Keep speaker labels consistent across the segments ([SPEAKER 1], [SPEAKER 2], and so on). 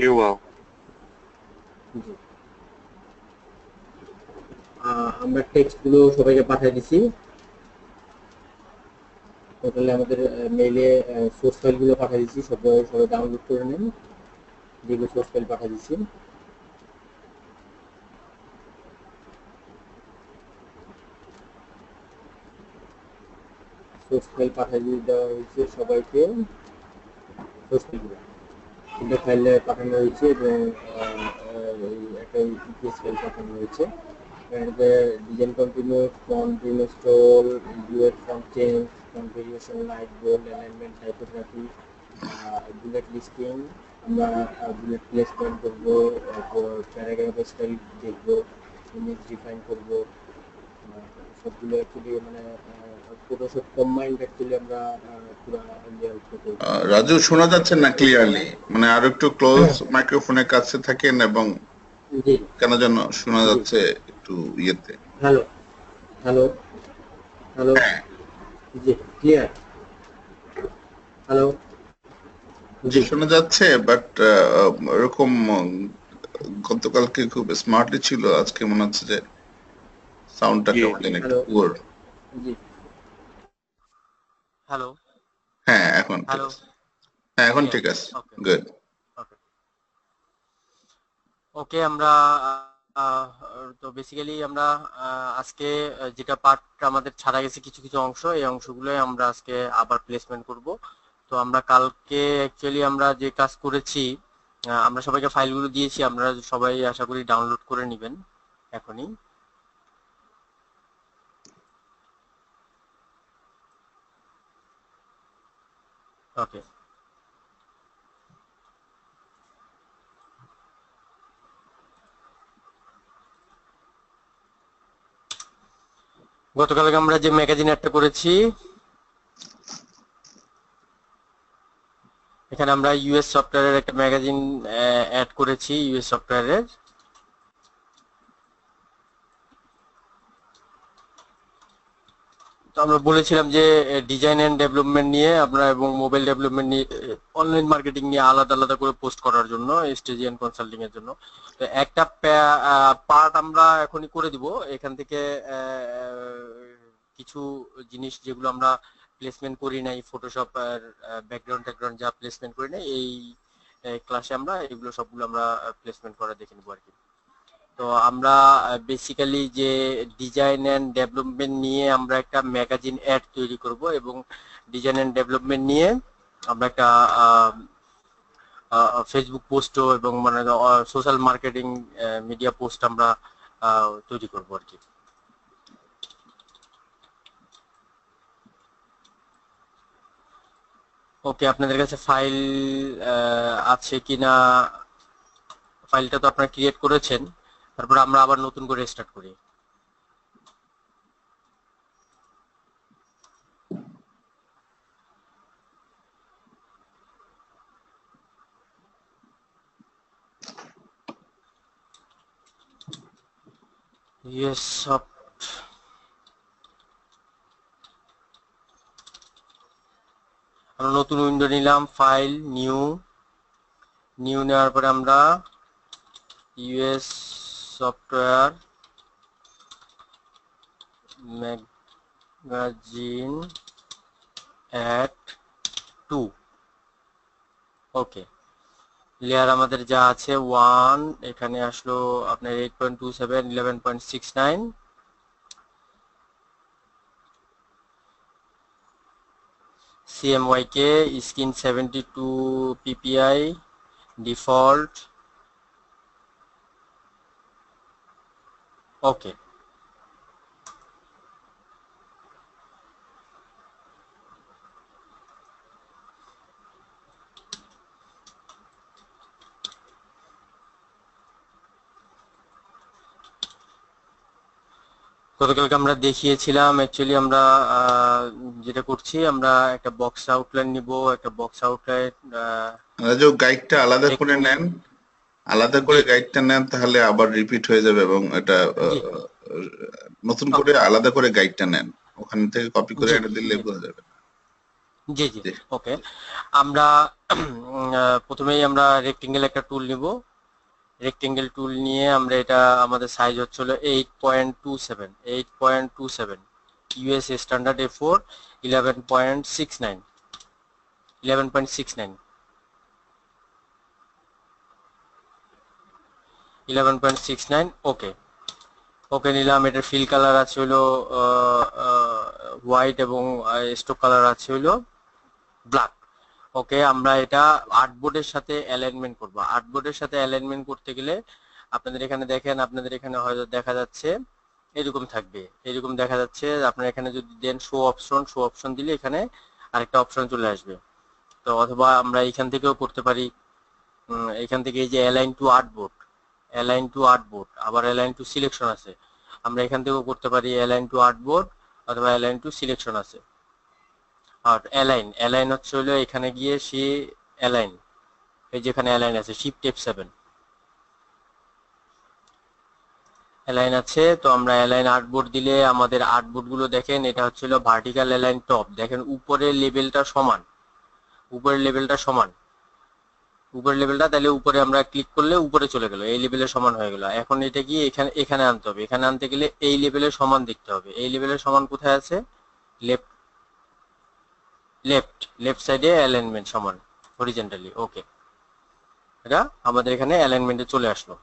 [SPEAKER 1] You will.
[SPEAKER 2] আমরা টেক্সটগুলো সবাইকে পাঠিয়ে দিছি। টোটালি আমাদের মেইলে সোর্স ফাইলগুলো পাঠিয়ে দিছি। সবাই সবাই ডাউনলোড করে নিন। যেগুলো সোর্স ফাইল পাঠিয়ে দিছি। সোর্স ফাইল পাঠিয়ে দেওয়া হয়েছে সবাইকে। সোর্স ফাইলগুলো তিনটে ফাইলে পাঠানো হয়েছে এবং একটা ইপিএস ফাইল পাঠানো হয়েছে। Design continue font install UF font change configuration light bold alignment typography bullet listing আমরা বুলেট প্লেসমেন্ট করব প্যারাগ্রাফ স্টাইল দেখব ইমেজ ডিফাইন করব। সবগুলো অ্যাকচুয়ালি মানে পুরো সব কম্বাইন্ড অ্যাকচুয়ালি আমরা পুরো লেআউট করব
[SPEAKER 3] রাজু শোনা যাচ্ছে না ক্লিয়ারলি মানে আরও একটু ক্লোজ মাইক্রোফোনের কাছে থাকেন এবং
[SPEAKER 2] জি।
[SPEAKER 3] কেন যেন শোনা যাচ্ছে একটু ইয়েতে।
[SPEAKER 2] হ্যালো হ্যালো হ্যালো জি ক্লিয়ার হ্যালো জি।
[SPEAKER 3] শোনা যাচ্ছে বাট এরকম গতকালকে খুব স্মার্টলি ছিল আজকে মনে হচ্ছে যে সাউন্ডটা কেমন যেন একটু পুয়ার
[SPEAKER 4] হ্যালো
[SPEAKER 3] হ্যাঁ এখন
[SPEAKER 4] হ্যালো
[SPEAKER 3] হ্যাঁ এখন ঠিক আছে। গুড
[SPEAKER 4] ওকে ওকে আমরা তো বেসিক্যালি আমরা আজকে যেটা পার্ট আমাদের ছাড়া গেছে কিছু কিছু অংশ এই অংশগুলোই আমরা আজকে আবার প্লেসমেন্ট করব। তো আমরা কালকে অ্যাকচুয়ালি আমরা যে কাজ করেছি আমরা সবাইকে ফাইলগুলো দিয়েছি আমরা সবাই আশা করি ডাউনলোড করে নেবেন এখনই। ওকে গতকালকে আমরা যে ম্যাগাজিন একটা করেছি, এখানে আমরা ইউএস সফটওয়্যারের একটা ম্যাগাজিন অ্যাড করেছি ইউএস সফটওয়্যারের আমরা বলেছিলাম যে ডিজাইন এন্ড ডেভেলপমেন্ট নিয়ে আমরা এবং মোবাইল ডেভেলপমেন্ট নিয়ে অনলাইন মার্কেটিং নিয়ে আলাদা আলাদা করে পোস্ট করার জন্য স্টেজিয়ান কনসাল্টিং এর জন্য। তো একটা পার্ট আমরা এখনই করে দিব। এখান থেকে কিছু জিনিস যেগুলো আমরা প্লেসমেন্ট করি নাই ফটোশপ আর ব্যাকগ্রাউন্ড ট্যাকগ্রাউন্ড যা প্লেসমেন্ট করি নাই, এই ক্লাসে আমরা এগুলো সবগুলো আমরা প্লেসমেন্ট করা দেখে নেব আর কি। তো আমরা বেসিক্যালি যে ডিজাইন এন্ড ডেভেলপমেন্ট নিয়ে আমরা একটা ম্যাগাজিন অ্যাড তৈরি করব এবং ডিজাইন এন্ড ডেভেলপমেন্ট নিয়ে আমরা একটা ফেসবুক পোস্টও এবং মানে সোশ্যাল মার্কেটিং মিডিয়া পোস্ট আমরা তৈরি করব আর কি। ওকে আপনাদের কাছে ফাইল আছে কিনা? ফাইলটা তো আপনারা ক্রিয়েট করেছেন। তারপর আমরা আবার নতুন করে স্টার্ট করি। আমরা নতুন উইন্ডো নিলাম ফাইল নিউ নিউ নেওয়ার পরে আমরা US software magazine at two okay layer আমাদের যা আছে ওয়ান এখানে আসলো আপনার eight point two seven eleven point six nine CMYK skin 72 PPI default. Okay গতকালকে আমরা দেখিয়েছিলাম অ্যাকচুয়ালি আমরা আহ, যেটা করছি আমরা একটা বক্স আউটলাইন নিব একটা বক্স আউটলাইন
[SPEAKER 3] রাজু গাইডটা আলাদা করে নেন আলাদা করে গাইডটা নেন তাহলে আবার রিপিট হয়ে যাবে এবং এটা নতুন করে আলাদা করে গাইডটা নেন। ওখান থেকে কপি করে এটা দিলে। বোঝা যাবে।
[SPEAKER 4] জি জি। ওকে আমরা প্রথমেই আমরা রেক্টেঙ্গেল একটা টুল নিব। রেক্টেঙ্গেল টুল নিয়ে আমরা এটা আমাদের সাইজ হচ্ছে হলো eight point two seven eight point two seven US standard A four eleven point six nine eleven point six nine eleven point six nine okay okay নিলাম, এটার ফিল কালার আছে হলো হোয়াইট এবং স্টোক কালার আছে হলো black ওকে আমরা এটা আর্টবোর্ডের সাথে অ্যালাইনমেন্ট করব। আর্টবোর্ডের সাথে অ্যালাইনমেন্ট করতে গেলে আপনাদের এখানে দেখেন, আপনাদের এখানে হয়তো দেখা যাচ্ছে, এরকম থাকবে। এরকম দেখা যাচ্ছে, আপনার এখানে যদি দেন শো অপশন শো অপশন দিলে এখানে আরেকটা অপশন চলে আসবে। তো অথবা আমরা এখান থেকেও করতে পারি। এখান থেকে এই যে align to artboard align to artboard আবার অ্যালাইন টু সিলেকশন আছে। আমরা এখান থেকেও করতে পারি অ্যালাইন টু আর্টবোর্ড অথবা অ্যালাইন টু সিলেকশন আছে। আর অ্যালাইন অ্যালাইন হচ্ছে হলো এখানে গিয়ে সে অ্যালাইন এই যেখানে অ্যালাইন আছে শিফট টেপ সেভেন অ্যালাইন আছে, তো আমরা অ্যালাইন আর্টবোর্ড দিলে আমাদের আর্টবোর্ডগুলো দেখেন, এটা হচ্ছে ভার্টিক্যাল অ্যালাইন টপ দেখেন উপরের লেভেলটা সমান। উপরের লেভেলটা সমান। উপরের লেভেলটা তাহলে উপরে আমরা ক্লিক করলে উপরে চলে গেল, এই লেভেলের সমান হয়ে গেল। এখন এটা কি, এখানে এখানে আনতে হবে। এখানে আনতে গেলে এই লেভেলের সমান দেখতে হবে। এই লেভেলের সমান কোথায় আছে? লেফট লেফট লেফট সাইডে অ্যালাইনমেন্ট সমান হরিজেন্টালি ওকে এটা আমাদের এখানে অ্যালাইনমেন্টে চলে আসলো।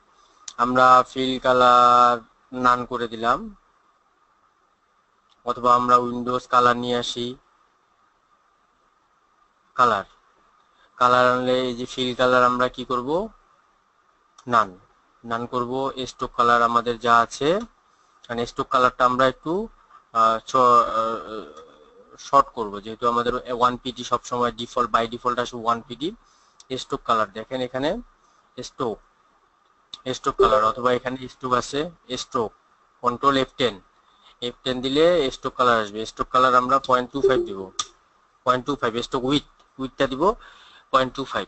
[SPEAKER 4] আমরা ফিল কালার নান করে দিলাম। অথবা আমরা উইন্ডোজ কালার নিয়ে আসি। কালার কালার আনলে এই যে ফিল কালার আমরা কি করব? নান নান করব। স্টোক কালার আমাদের যা আছে মানে স্টোক কালারটা আমরা একটু শর্ট করব। যেহেতু আমাদের ওয়ান পিডি সবসময় ডিফল্ট বাই ডিফল্ট আসে ওয়ান পিডি স্টোক কালার দেখেন এখানে স্টোক স্টোক কালার অথবা এখানে স্টোক আছে stroke control F ten F ten দিলে স্টোক কালার আসবে। স্টোক কালার আমরা পয়েন্ট টু ফাইভ দিব। Point two five stroke width উইথটা দিব। পয়েন্ট টু ফাইভ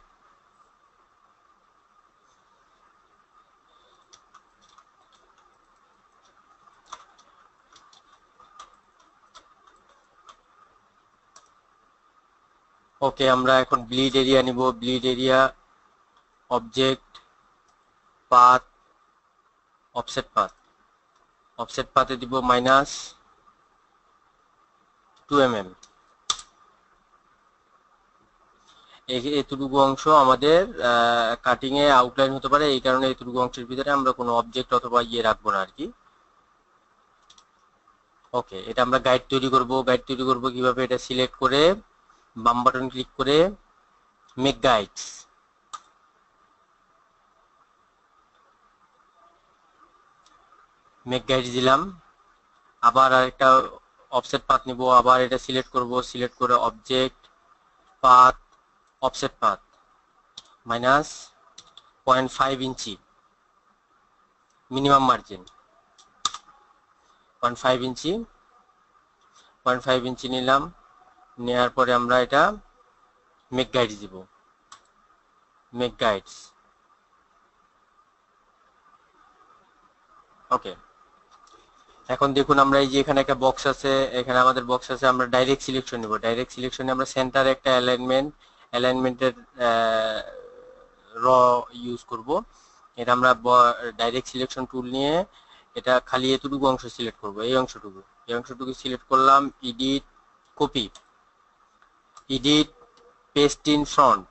[SPEAKER 4] ওকে আমরা এখন ব্লিড এরিয়া নিব। Bleed area object path offset path offset পাথে দিব minus two M M এতটুকু অংশ আমাদের কাটিং এ আউটলাইন হতে পারে, এই কারণে এতটুকু অংশের ভিতরে আমরা কোনো অবজেক্ট অথবা ইয়ে রাখব না আর কি ওকে এটা আমরা গাইড তৈরি করব। গাইড তৈরি করব কীভাবে এটা সিলেক্ট করে, বাম বাটন ক্লিক করে মেক গাইডস মেক গাইডস দিলাম। আবার আরেকটা অফসেট পাথ নিব, আবার এটা সিলেক্ট করব। সিলেক্ট করে object path minus point five inch minimum margin point five inch point five inch নিলাম নেওয়ার পরে আমরা এটা মেক গাইডস দিব। মেক গাইডস ওকে এখন দেখুন আমরা এই যে এখানে একটা বক্স আছে, এখানে আমাদের বক্স আছে, আমরা ডাইরেক্ট সিলেকশন নিব। ডাইরেক্ট সিলেকশনে আমরা সেন্টারে একটা অ্যালাইনমেন্ট অ্যালাইনমেন্টের র ইউজ করব। এটা আমরা ডাইরেক্ট সিলেকশন টুল নিয়ে এটা খালি এতটুকু অংশ সিলেক্ট করব, এই অংশটুকু। এই অংশটুকু সিলেক্ট করলাম edit copy edit paste in front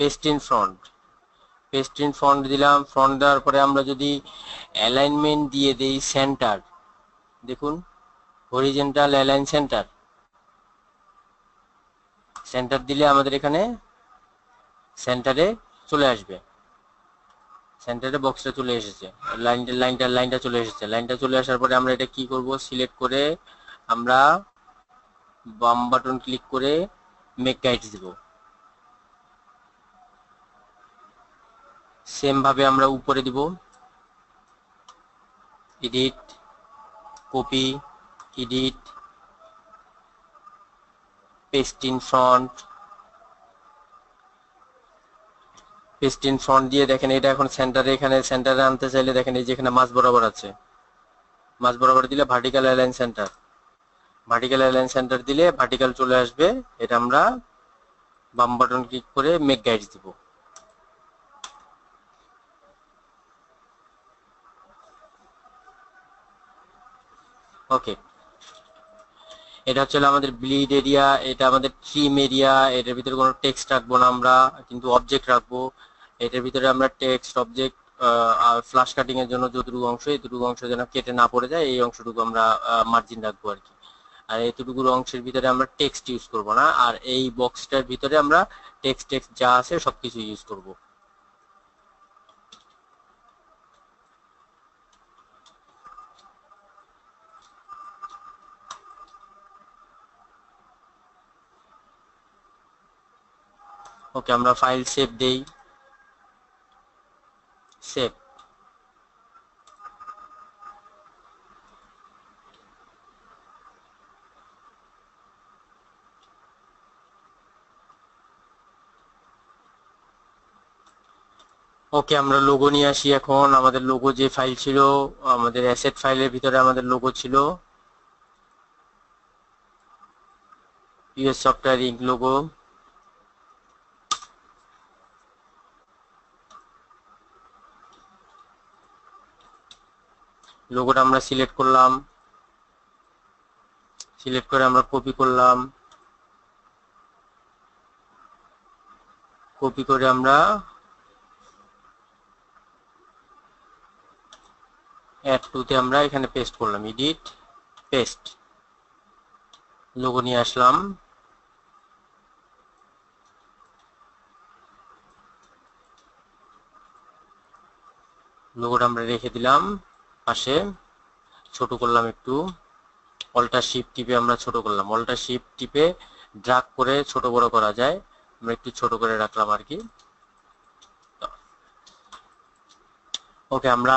[SPEAKER 4] paste in front paste in front দিলাম ফ্রন্ট দেওয়ার পরে আমরা যদি অ্যালাইনমেন্ট দিয়ে দেই সেন্টার দেখুন হরিজেন্টাল অ্যালাইন সেন্টার সেন্টার দিলে আমাদের এখানে সেন্টারে চলে আসবে। সেন্টারে বক্সটা চলে এসেছে। লাইনটা লাইনটা লাইনটা চলে এসেছে। লাইনটা চলে আসার পরে আমরা এটা কি করব? সিলেক্ট করে আমরা বাম বাটন ক্লিক করে মেক গাইডস দিব। সেম ভাবে আমরা উপরে দিব। Edit copy edit paste in front. Paste in front দিয়ে দেখেন, এটা এখন সেন্টারে, এখানে সেন্টারে আনতে চাইলে দেখেন, এই যে এখানে মাছ বরাবর আছে। মাছ বরাবর দিলে vertical align centre vertical align centre দিলে ভার্টিক্যাল চলে আসবে। এটা আমরা বাম বাটন ক্লিক করে মেক গাইড দিব। ওকে এটা হচ্ছে আমাদের ব্লিড এরিয়া এটা আমাদের ট্রিম এরিয়া এটার ভিতরে কোনো টেক্সট রাখব না আমরা, কিন্তু অবজেক্ট রাখব। এটার ভিতরে আমরা টেক্সট অবজেক্ট ফ্লাশ কাটিং এর জন্য যতটুকু অংশ, এতটুকু অংশ যেন কেটে না পড়ে যায়, এই অংশটুকু আমরা মার্জিন রাখব আর কি। আর এতটুকুর অংশের ভিতরে আমরা টেক্সট ইউজ করব না, আর এই বক্সটার ভিতরে আমরা টেক্সট টেক্সট যা আছে সবকিছু ইউজ করব। ওকে, আমরা ফাইল সেভ দেই। সেভ ওকে, আমরা লোগো নিয়ে আসি এখন। আমাদের লোগো যে ফাইল ছিল, আমাদের অ্যাসেট ফাইলের ভিতরে আমাদের লোগো ছিল। ইউএস সফটওয়্যার ইঙ্ক লোগো লোগোটা আমরা সিলেক্ট করলাম। সিলেক্ট করে আমরা কপি করলাম। কপি করে আমরা অ্যাড টুতে আমরা এখানে পেস্ট করলাম এডিট পেস্ট লোগো নিয়ে আসলাম। লোগোটা আমরা রেখে দিলাম। পাশে, ছোট করলাম একটু। অল্টার শিফট টিপে আমরা ছোট করলাম। অল্টার শিফট টিপে ড্রাগ করে ছোট বড় করা যায়। আমরা একটু ছোট করে রাখলাম আর কি। ওকে আমরা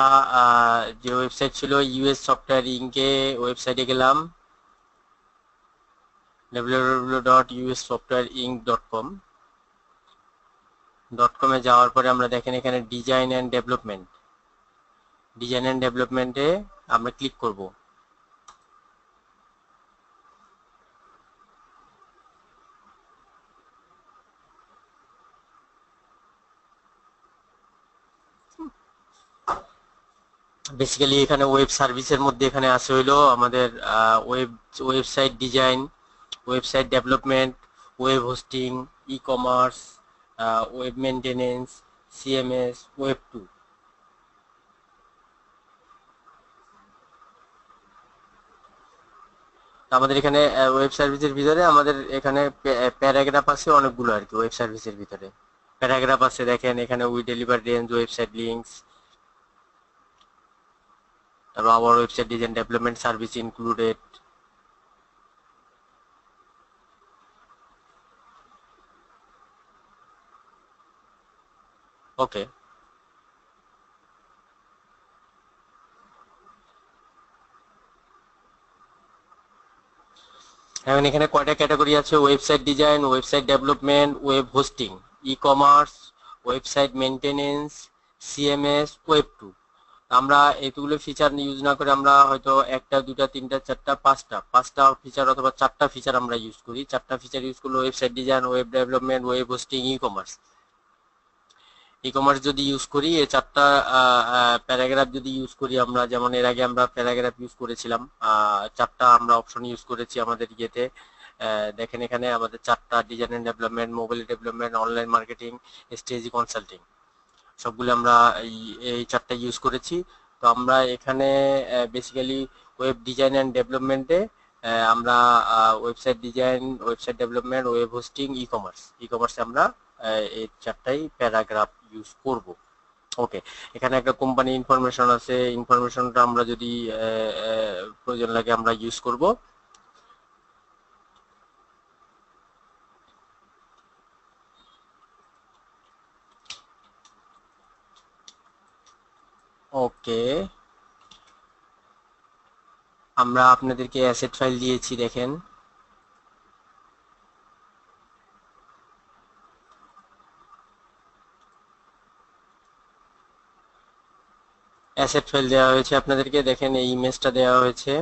[SPEAKER 4] যে ওয়েবসাইট ছিল ইউএস সফটওয়্যার ইনকে ওয়েবসাইটে গেলাম। www.ussoftwareinc.com ডট কমে যাওয়ার পরে আমরা দেখেন এখানে design and development design and ডেভেলপমেন্টে আমরা ক্লিক করব। বেসিক্যালি এখানে ওয়েব সার্ভিসের মধ্যে এখানে আছে হইল আমাদের web website design website development web hosting e commerce web maintenance CMS web two আমাদের এখানে ওয়েব সার্ভিসের ভিতরে আমাদের এখানে প্যারাগ্রাফ আছে অনেকগুলো আর কি ওয়েব সার্ভিসের ভিতরে। প্যারাগ্রাফ আছে দেখেন, এখানে we deliver range website links তারপর আবার website design development service included okay এখন এখানে কয়টা ক্যাটাগরি আছে? Website design, website development, web hosting e commerce website maintenance CMS web two. আমরা এতগুলো ফিচার ইউজ না করে আমরা হয়তো একটা দুটা তিনটা, চারটা, পাঁচটা পাঁচটা ফিচার অথবা চারটা ফিচার আমরা ইউজ করি। চারটা ফিচার ইউজ করলে website design, web development, web hosting e commerce e commerce যদি ইউজ করি, এই চারটা প্যারাগ্রাফ যদি ইউজ করি আমরা, যেমন এর আগে আমরা প্যারাগ্রাফ ইউজ করেছিলাম চারটা আমরা অপশন ইউজ করেছি আমাদের ইয়েতে। দেখেন এখানে আমাদের চারটা design and development mobile development online marketing strategy consulting সবগুলো আমরা এই চারটা ইউজ করেছি। তো আমরা এখানে বেসিক্যালি ওয়েব ডিজাইন অ্যান্ড ডেভেলপমেন্টে আমরা website design website development web hosting e commerce e কমার্সে আমরা এই চারটাই প্যারাগ্রাফ ইউজ করব। ওকে এখানে একটা কোম্পানি ইনফরমেশন আছে। ইনফরমেশনটা আমরা যদি প্রয়োজন লাগে আমরা ইউজ করব। ওকে আমরা আপনাদেরকে অ্যাসেট ফাইল দিয়েছি, দেখেন। অ্যাসেট ফাইল দেওয়া হয়েছে। আপনাদেরকে দেখেন এই ইমেজটা দেওয়া হয়েছে।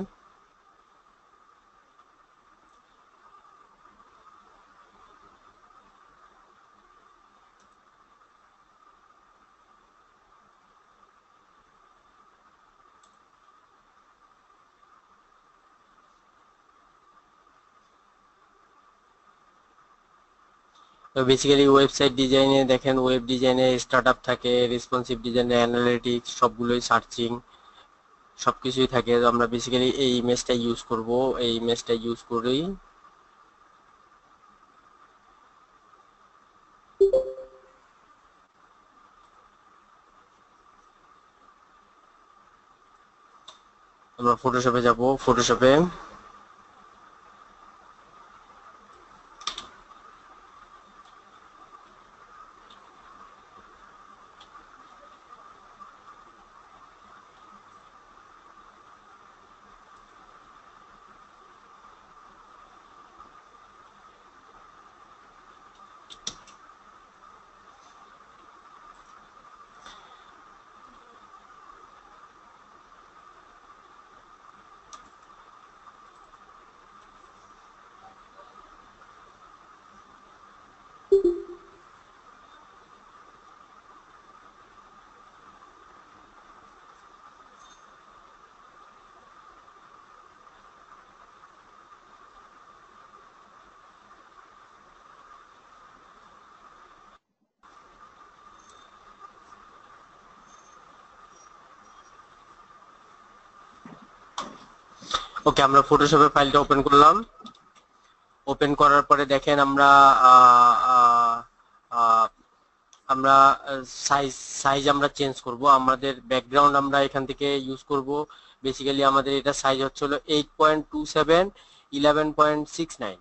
[SPEAKER 4] তো বেসিক্যালি ওয়েবসাইট ডিজাইনে দেখেন ওয়েব ডিজাইনে স্টার্টআপ থাকে রেসপন্সিভ ডিজাইনে অ্যানালিটিক্স সবগুলোই সার্চিং সবকিছুই থাকে। তো আমরা বেসিক্যালি এই ইমেজটা ইউজ করব। এই ইমেজটা ইউজ করেই আমরা ফটোশপে যাব। ফটোশপে ওকে আমরা ফটোশপে ফাইলটা ওপেন করলাম। ওপেন করার পরে দেখেন আমরা আমরা সাইজ সাইজ আমরা চেঞ্জ করব। আমাদের ব্যাকগ্রাউন্ড আমরা এখান থেকে ইউজ করব। বেসিক্যালি আমাদের এটা সাইজ হচ্ছে হলো eight point two seven eleven point six nine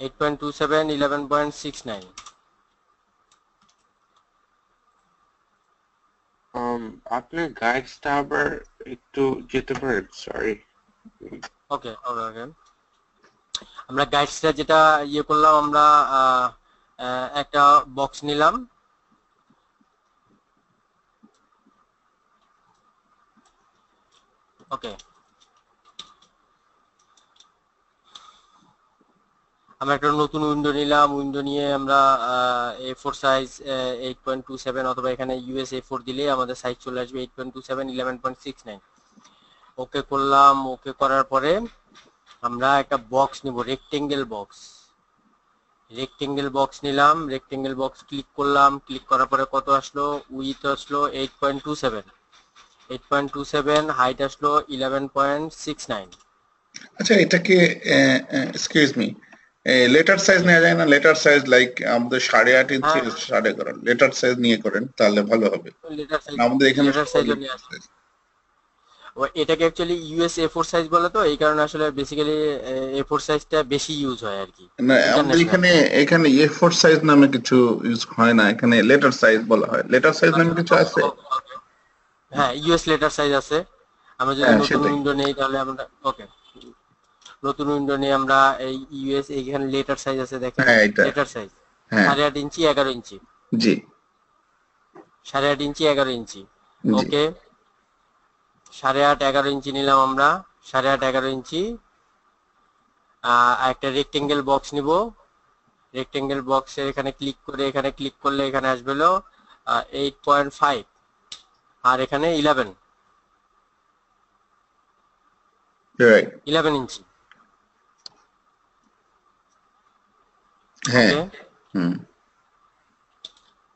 [SPEAKER 4] eight point two seven eleven point six
[SPEAKER 1] nine আপনার গাইডসটা আবার একটু যেতে পারেন সরি
[SPEAKER 4] ওকে ওকে আমরা গাইডসটা যেটা ইয়ে করলাম, আমরা একটা বক্স নিলাম। ওকে আমরা একটা নতুন উইন্ডো নিলাম, উইন্ডো নিয়ে আমরা A four size eight point two seven অথবা এখানে ইউএস এ ফোর দিলে আমাদের সাইজ চলে আসবে eight point two seven eleven point six nine okay করলাম, ওকে করার পরে আমরা একটা বক্স নিব রেক্টেঙ্গেল বক্স রেক্টেঙ্গেল বক্স নিলাম রেক্টেঙ্গেল বক্স ক্লিক করলাম ক্লিক করার পরে কত আসলো? উইথ আসলো eight point two seven eight point two seven height আসলো ইলেভেন পয়েন্ট সিক্স নাইন
[SPEAKER 3] আচ্ছা এটাকে এক্সকিউজ মি লেটার সাইজ নেওয়া যায় না। লেটার সাইজ লাইক আমাদের সাড়ে আট ইঞ্চি
[SPEAKER 4] হ্যাঁ।
[SPEAKER 3] সাড়ে এগারো। লেটার সাইজ নিয়ে করেন তাহলে ভালো হবে। আমাদের এখানে
[SPEAKER 4] এটাকে actually US A four size বলে তো এই কারণে আসলে বেসিক্যালি এ ফোর সাইজটা বেশি ইউজ হয় আর কি।
[SPEAKER 3] না আমাদের এখানে এখানে এ ফোর সাইজ নামে কিছু ইউজ হয় না। এখানে লেটার সাইজ বলা হয়। লেটার সাইজ নামে কিছু আছে?
[SPEAKER 4] হ্যাঁ ইউএস লেটার সাইজ আছে। আমরা যদি
[SPEAKER 3] হ্যাঁ,
[SPEAKER 4] নতুন উইন্ডো নেই তাহলে আমরা ওকে। নতুন উইন্ডো নিয়ে আমরা এই ইউএস এখানে লেটার সাইজ আছে দেখেন
[SPEAKER 3] হ্যাঁ,
[SPEAKER 4] লেটার সাইজ
[SPEAKER 3] হ্যাঁ।
[SPEAKER 4] সাড়ে আট ইঞ্চি এগারো ইঞ্চি।
[SPEAKER 3] জি।
[SPEAKER 4] সাড়ে আট ইঞ্চি এগারো ইঞ্চি। ওকে? সাড়ে আট এগারো ইঞ্চি নিলাম আমরা। সাড়ে আট এগারো ইঞ্চি। একটা রেক্টেঙ্গেল বক্স নিব। রেক্টেঙ্গেল বক্সের এখানে ক্লিক করে এখানে ক্লিক করলে এখানে আসবে হলো এইট পয়েন্ট ফাইভ আর এখানে ইলেভেন ইলেভেন ইঞ্চি।
[SPEAKER 3] হ্যাঁ।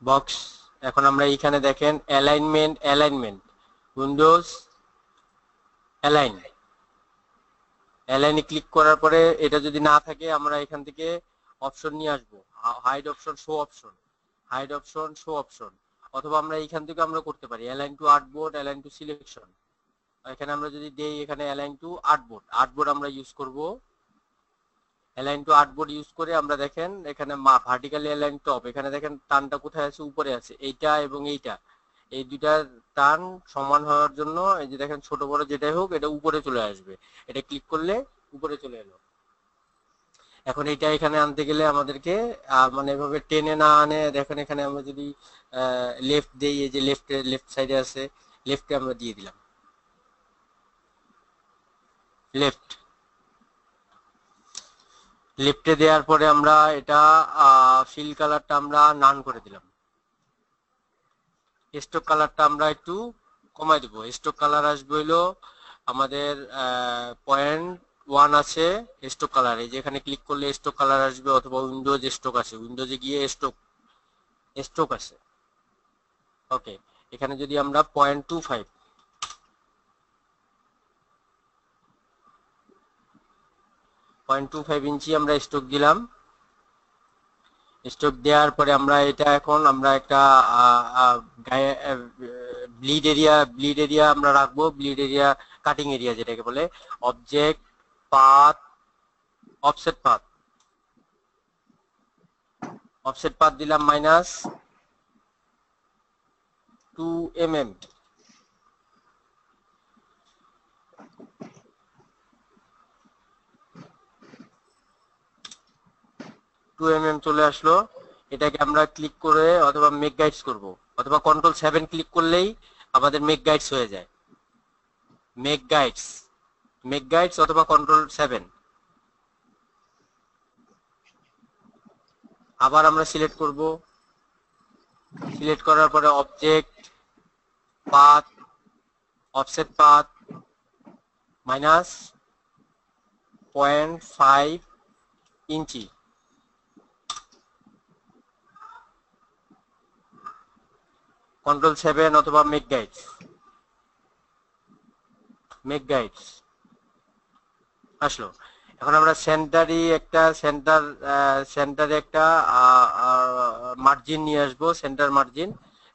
[SPEAKER 4] বক্স এখন আমরা এইখানে দেখেন অ্যালাইনমেন্ট অ্যালাইনমেন্ট উইন্ডোজ অ্যালাইন অ্যালাইনে ক্লিক করার পরে এটা যদি না থাকে আমরা এখান থেকে অপশন নিয়ে আসব। Hide option show option hide option show option অথবা আমরা এইখান থেকে আমরা করতে পারি align to artboard align to selection এখানে আমরা যদি দেই এখানে অ্যালাইন টু আর্টবোর্ড আর্টবোর্ড আমরা ইউজ করব অ্যালাইন টু আর্টবোর্ড ইউজ করে আমরা দেখেন এখানে মা ভার্টিক্যালি অ্যালাইন টপ এখানে দেখেন টানটা কোথায় আছে উপরে আছে এইটা এবং এইটা এই দুইটা টান সমান হওয়ার জন্য এই যে দেখেন ছোট বড় যেটাই হোক, এটা উপরে চলে আসবে। এটা ক্লিক করলে উপরে চলে এলো। এখন এটা এখানে আনতে গেলে আমাদেরকে মানে এভাবে টেনে না আনে। দেখেন এখানে আমরা যদি লেফট দেই, এই যে লেফট লেফট সাইডে আছে লেফটে আমরা দিয়ে দিলাম। লেফট লেফটে দেওয়ার পরে আমরা এটা ফিল কালারটা আমরা নান করে দিলাম। স্টক কালারটা আমরা একটু কমাই দেবো। স্টক কালার আসবে হইল আমাদের পয়েন্ট ওয়ান আছে স্টক কালার এই যেখানে ক্লিক করলে স্টক কালার আসবে অথবা উইন্ডোজ স্টক আছে উইন্ডোজে গিয়ে স্টক স্টক আছে ওকে এখানে যদি আমরা point two five point two five inch আমরা স্টক দিলাম। স্টক দেওয়ার পরে আমরা এটা এখন আমরা একটা গায়ে ব্লিড এরিয়া ব্লিড এরিয়া আমরা রাখব। ব্লিড এরিয়া কাটিং এরিয়া যেটাকে বলে। Object path offset path offset path দিলাম minus two m m two m m চলে আসলো, এটাকে আমরা ক্লিক করে অথবা মেক গাইডস করব, অথবা কন্ট্রোল সেভেন ক্লিক করলেই আমাদের মেক গাইডস হয়ে যায়। মেক গাইডস মেক গাইডস অথবা কন্ট্রোল সেভেন আবার আমরা সিলেক্ট করব। সিলেক্ট করার পরে object path offset path minus point five inch control seven অথবা মেক গাইডস মেক গাইডস আসলো। এখন আমরা সেন্টারি একটা সেন্টার সেন্টারে একটা মার্জিন নিয়ে আসব সেন্টার মার্জিন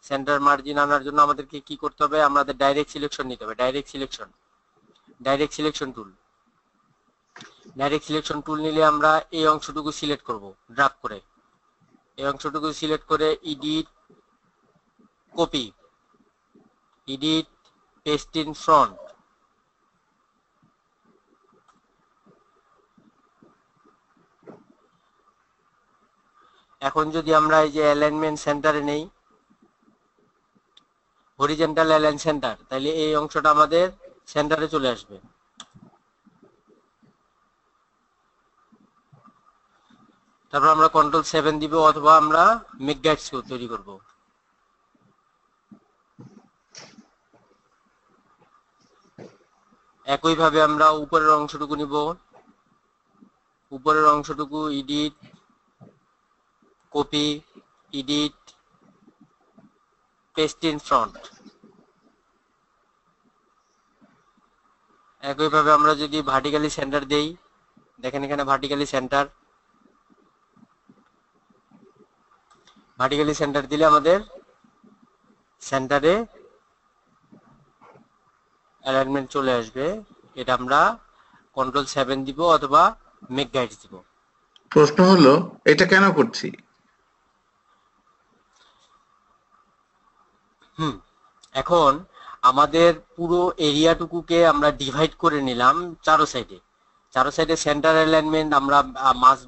[SPEAKER 4] সেন্টার মার্জিন আনার জন্য আমাদেরকে কি করতে হবে? আমাদের ডাইরেক্ট সিলেকশন নিতে হবে। Direct selection direct selection tool direct selection tool নিলে আমরা এই অংশটুকু সিলেক্ট করব ড্রাগ করে। এই অংশটুকু সিলেক্ট করে edit copy. Edit paste in front এখন যদি আমরা এই যে অ্যালাইনমেন্ট সেন্টারে নেই হরিজেন্টাল অ্যালাইন সেন্টার তাহলে এই অংশটা আমাদের সেন্টারে চলে আসবে। তারপর আমরা কন্ট্রোল সেভেন দিব অথবা আমরা মেক গাইডস তৈরি করব। একইভাবে আমরা উপরের অংশটুকু নিব। উপরের অংশটুকু edit copy edit paste in front একইভাবে আমরা যদি ভার্টিক্যালি সেন্টার দেই, দেখেন এখানে ভার্টিক্যালি সেন্টার ভার্টিক্যালি সেন্টার দিলে আমাদের সেন্টারে অ্যালাইনমেন্ট চলে আসবে। এটা আমরা কন্ট্রোল সেভেন দিব অথবা মেক গাইড দিব।
[SPEAKER 3] প্রশ্ন হলো এটা কেন করছি?
[SPEAKER 4] হুম এখন আমাদের পুরো এরিয়াটুকুকে আমরা ডিভাইড করে নিলাম চারো সাইডে চারো সাইডে সেন্টার অ্যালাইনমেন্ট আমরা মাস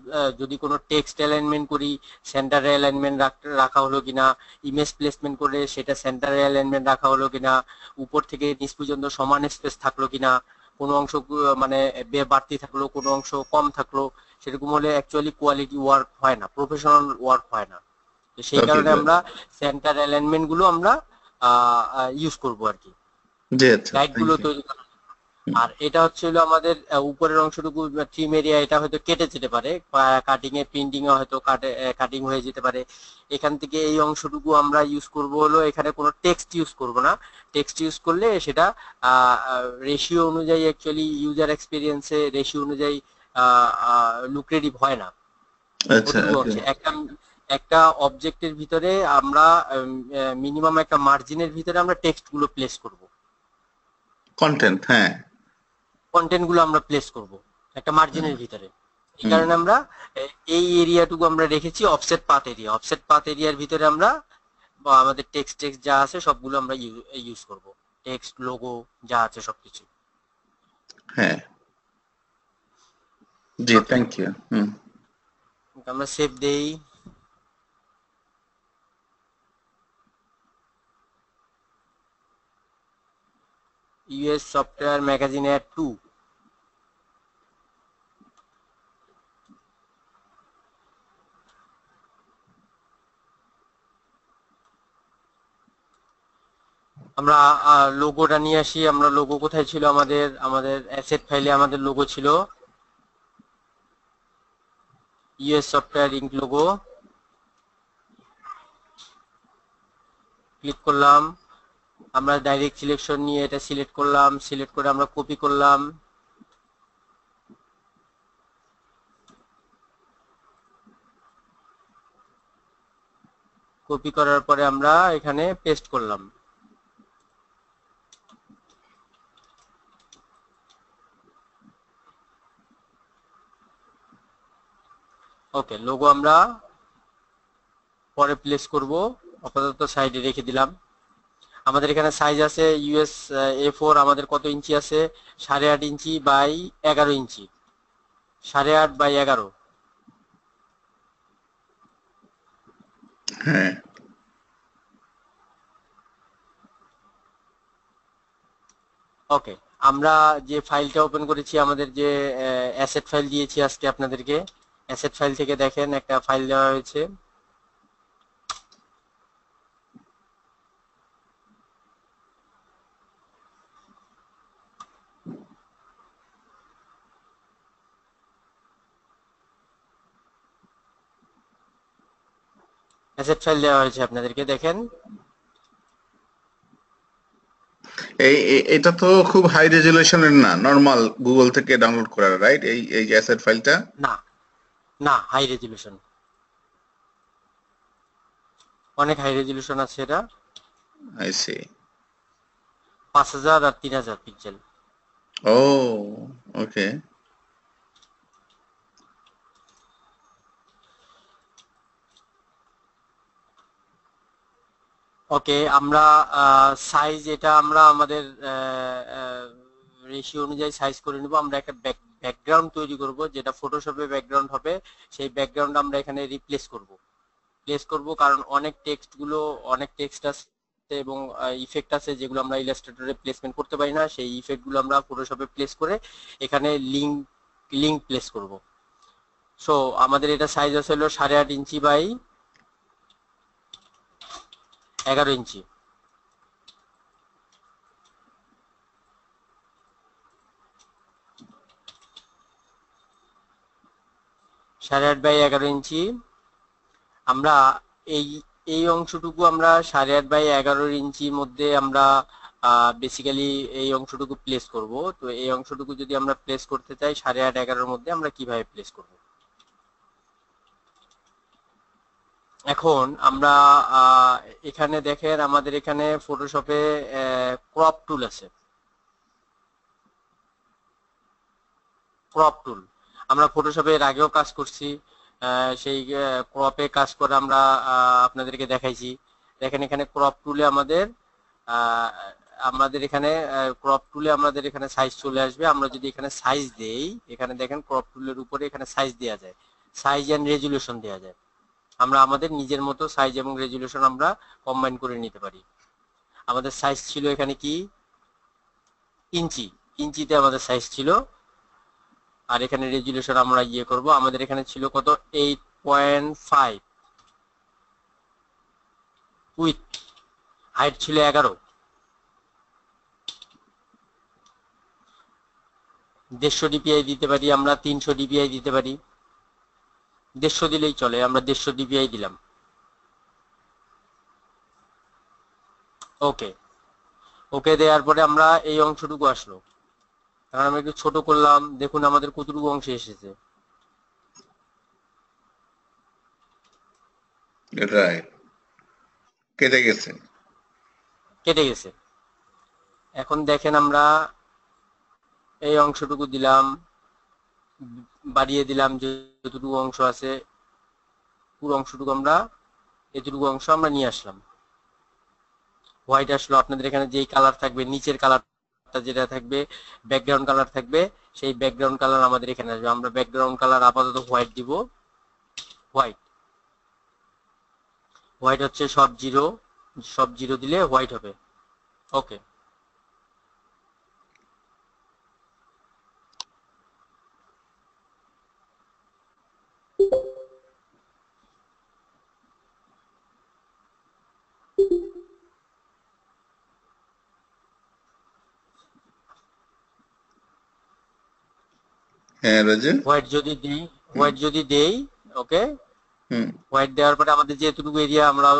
[SPEAKER 4] যদি কোনো টেক্সট অ্যালাইনমেন্ট করি সেন্টার অ্যালাইনমেন্ট রাখা হলো কিনা ইমেজ প্লেসমেন্ট করে সেটা সেন্টার অ্যালাইনমেন্ট রাখা হলো কিনা উপর থেকে নিচ পর্যন্ত সমান স্পেস থাকল কিনা কোনো অংশ মানে বাড়তি থাকল কোনো অংশ কম থাকল সেরকম হলে অ্যাকচুয়ালি কোয়ালিটি ওয়ার্ক হয় না প্রফেশনাল ওয়ার্ক হয় না। তো সেই কারণে আমরা সেন্টার অ্যালাইনমেন্টগুলো আমরা ইউজ করব আর কি।
[SPEAKER 3] আচ্ছা
[SPEAKER 4] গাইডগুলো তৈরি করার আর এটা হচ্ছে হলো আমাদের উপরের অংশটুকু ট্রিম এরিয়া এটা হয়তো কেটে যেতে পারে কাটিং এ প্রিন্টিং এ হয়তো কাটিং হয়ে যেতে পারে। এখান থেকে এই অংশটুকু আমরা ইউজ করব হলো এখানে কোনো টেক্সট ইউজ করব না। টেক্সট ইউজ করলে সেটা রেশিও অনুযায়ী অ্যাকচুয়ালি ইউজার এক্সপিরিয়েন্সে রেশিও অনুযায়ী লুক্রেটিভ হয় না।
[SPEAKER 3] আচ্ছা
[SPEAKER 4] একটা একটা অবজেক্টের ভিতরে আমরা মিনিমাম একটা মার্জিনের ভিতরে আমরা টেক্সটগুলো প্লেস করব।
[SPEAKER 3] কন্টেন্ট হ্যাঁ।
[SPEAKER 4] কন্টেন্টগুলো আমরা প্লেস করব একটা মার্জিনের ভিতরে। এই কারণে আমরা এই এরিয়াটুকু আমরা রেখেছি offset path area offset path এরিয়ার ভিতরে আমরা বা আমাদের টেক্সট টেক্সট যা আছে সবগুলো আমরা ইউজ করব। টেক্সট লোগো যা আছে সবকিছু।
[SPEAKER 3] হ্যাঁ। জি থ্যাংক ইউ হুম।
[SPEAKER 4] আমরা সেভ দেই। ইউএস সফটওয়্যার ম্যাগাজিন এর টু আমরা লোগোটা নিয়ে আসি। আমরা লোগো কোথায় ছিল? আমাদের আমাদের অ্যাসেট ফাইলে আমাদের লোগো ছিল। US software Inc logo click করলাম। আমরা ডাইরেক্ট সিলেকশন নিয়ে এটা সিলেক্ট করলাম। সিলেক্ট করে আমরা কপি করলাম। কপি করার পরে আমরা এখানে পেস্ট করলাম। ওকে লোগো আমরা পরে প্লেস করব। আপাতত সাইডে রেখে দিলাম। আমাদের এখানে সাইজ আছে ইউএস এ ফোর আমাদের কত ইঞ্চি আছে? সাড়ে আট ইঞ্চি বাই এগারো ইঞ্চি। সাড়ে আট বাই এগারো।
[SPEAKER 3] হ্যাঁ।
[SPEAKER 4] ওকে আমরা যে ফাইলটা ওপেন করেছি আমাদের যে অ্যাসেট ফাইল দিয়েছি আজকে আপনাদেরকে অ্যাসেট ফাইল থেকে দেখেন একটা ফাইল দেওয়া হয়েছে। অ্যাসেট ফাইল দেওয়া হয়েছে আপনাদেরকে দেখেন।
[SPEAKER 3] এই এটা তো খুব হাই রেজুলেশনের না নরমাল গুগল থেকে ডাউনলোড করা রাইট? এই এই অ্যাসেট ফাইলটা?
[SPEAKER 4] না। না হাই রেজলিউশন অনেক হাই রেজলিউশন আছে এটা।
[SPEAKER 3] আই সি
[SPEAKER 4] পাঁচ হাজার আর তিন হাজার পিক্সেল
[SPEAKER 3] ও ওকে
[SPEAKER 4] ওকে আমরা সাইজ এটা আমরা আমাদের রেশিও অনুযায়ী সাইজ করে নিব। আমরা একটা ব্যাকগ্রাউন্ড তৈরি করব, যেটা ফটোশপে ব্যাকগ্রাউন্ড হবে, সেই ব্যাকগ্রাউন্ড আমরা এখানে রিপ্লেস করব। প্লেস করব কারণ অনেক টেক্সটগুলো, অনেক টেক্সট আছে এবং ইফেক্ট আছে যেগুলো আমরা ইলাস্ট্রেটরে প্লেসমেন্ট করতে পারি না। সেই ইফেক্টগুলো আমরা ফটোশপে প্লেস করে এখানে লিঙ্ক লিঙ্ক প্লেস করব। সো আমাদের এটা সাইজ আছে হলো সাড়ে আট ইঞ্চি বাই এগারো ইঞ্চি। সাড়ে আট বাই এগারো ইঞ্চি। আমরা এই এই অংশটুকু আমরা সাড়ে আট বাই এগারো ইঞ্চির মধ্যে আমরা বেসিক্যালি এই অংশটুকু প্লেস করব। তো এই অংশটুকু যদি আমরা প্লেস করতে চাই সাড়ে আট এগারোর মধ্যে, আমরা কীভাবে প্লেস করব? এখন আমরা এখানে দেখেন আমাদের এখানে ফটোশপে ক্রপ টুল আছে। ক্রপ টুল আমরা ফটোশপে এর আগেও কাজ করছি। সেই ক্রপে কাজ করে আমরা আপনাদেরকে দেখাইছি। দেখেন এখানে ক্রপ টুলে আমাদের আমাদের এখানে ক্রপ টুলে আমাদের এখানে সাইজ চলে আসবে। আমরা যদি এখানে সাইজ দেই, এখানে দেখেন ক্রপ টুলের উপরে এখানে সাইজ দেওয়া যায়। সাইজ অ্যান্ড রেজুলেশন দেওয়া যায়। আমরা আমাদের নিজের মতো সাইজ এবং রেজুলেশন আমরা কম্বাইন করে নিতে পারি। আমাদের সাইজ ছিল এখানে কি? ইঞ্চি। ইঞ্চিতে আমাদের সাইজ ছিল আর এখানে রেজুলেশন আমরা ইয়ে করব। আমাদের এখানে ছিল কত? Eight point five width height ছিল এগারো। দেড়শো ডিপিআই দিতে পারি আমরা, তিনশো ডিপিআই দিতে পারি। দেড়শো দিলেই চলে, আমরা দেড়শো ডিপিআই দিলাম। ওকে ওকে দেওয়ার পরে আমরা এই অংশটুকু আসলো। আমরা একটু ছোট করলাম দেখুন আমাদের কতটুকু অংশে এসেছে।
[SPEAKER 3] কেটে গেছে।
[SPEAKER 4] কেটে গেছে। এখন দেখেন আমরা এই অংশটুকু দিলাম বাড়িয়ে দিলাম যতটুকু অংশ আছে পুরো অংশটুকু আমরা এতটুকু অংশ আমরা নিয়ে আসলাম। হোয়াইট আসলো আপনাদের এখানে যেই কালার থাকবে নিচের কালারটা যেটা থাকবে ব্যাকগ্রাউন্ড কালার থাকবে, সেই ব্যাকগ্রাউন্ড কালার আমাদের এখানে আসবে। আমরা ব্যাকগ্রাউন্ড কালার আপাতত হোয়াইট দিব। হোয়াইট হোয়াইট হচ্ছে সব জিরো সব জিরো দিলে হোয়াইট হবে। ওকে
[SPEAKER 3] হ্যাঁ রাজু?
[SPEAKER 4] হোয়াইট যদি দিই হোয়াইট যদি দেই ওকে? হোয়াইট দেওয়ার পরে আমাদের যে এতটুকু এরিয়া আমরা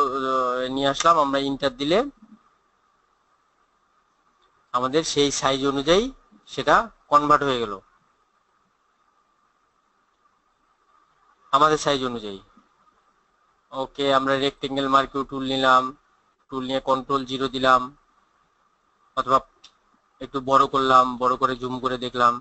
[SPEAKER 4] নিয়ে আসলাম আমরা ইন্টার দিলে আমাদের সেই সাইজ অনুযায়ী সেটা কনভার্ট হয়ে গেল। আমাদের সাইজ অনুযায়ী। ওকে আমরা রেক্টেঙ্গেল মার্কিউ টুল নিলাম টুল নিয়ে কন্ট্রোল জিরো দিলাম অথবা একটু বড় করলাম বড় করে জুম করে দেখলাম।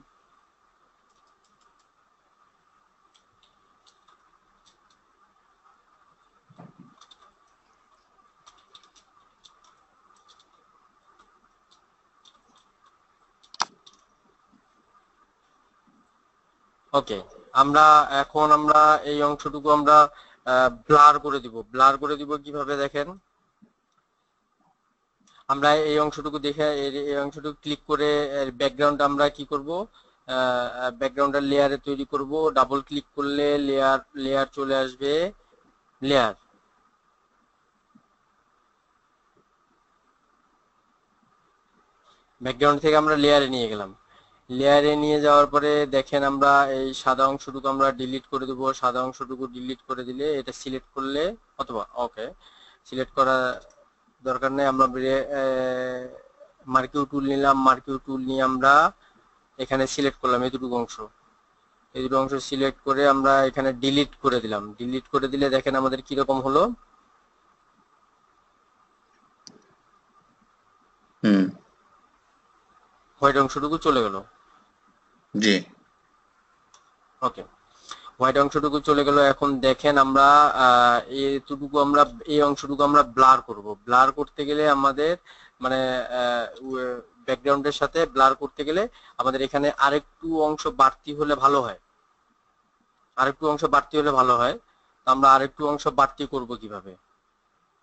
[SPEAKER 4] ওকে আমরা এখন আমরা এই অংশটুকু আমরা ব্লার করে দিব। ব্লার করে দিব কীভাবে দেখেন? আমরা এই অংশটুকু দেখে, এই অংশটুকু ক্লিক করে ব্যাকগ্রাউন্ড আমরা কি করব? ব্যাকগ্রাউন্ডের লেয়ারে তৈরি করব। ডাবল ক্লিক করলে লেয়ার লেয়ার চলে আসবে। লেয়ার ব্যাকগ্রাউন্ড থেকে আমরা লেয়ারে নিয়ে গেলাম। লেয়ারে নিয়ে যাওয়ার পরে দেখেন আমরা এই সাদা অংশটুকু আমরা ডিলিট করে দেবো। সাদা অংশটুকু ডিলিট করে দিলে এটা সিলেক্ট করলে অথবা ওকে সিলেক্ট করা দরকার নেই। আমরা মার্কিউ টুল নিলাম। মার্কিউ টুল নিয়ে আমরা এখানে সিলেক্ট করলাম এতটুকু অংশ। এই দুটো অংশ সিলেক্ট করে আমরা এখানে ডিলিট করে দিলাম। ডিলিট করে দিলে দেখেন আমাদের কীরকম হলো? হোয়াইট অংশটুকু চলে গেল।
[SPEAKER 3] জি।
[SPEAKER 4] ওকে হোয়াইট অংশটুকু চলে গেল। এখন দেখেন আমরা এতটুকু আমরা, এই অংশটুকু আমরা ব্লার করব। ব্লার করতে গেলে আমাদের মানে ব্যাকগ্রাউন্ডের সাথে ব্লার করতে গেলে আমাদের এখানে আরেকটু অংশ বাড়তি হলে ভালো হয়। আরেকটু অংশ বাড়তি হলে ভালো হয়। আমরা আরেকটু অংশ বাড়তি করব কীভাবে?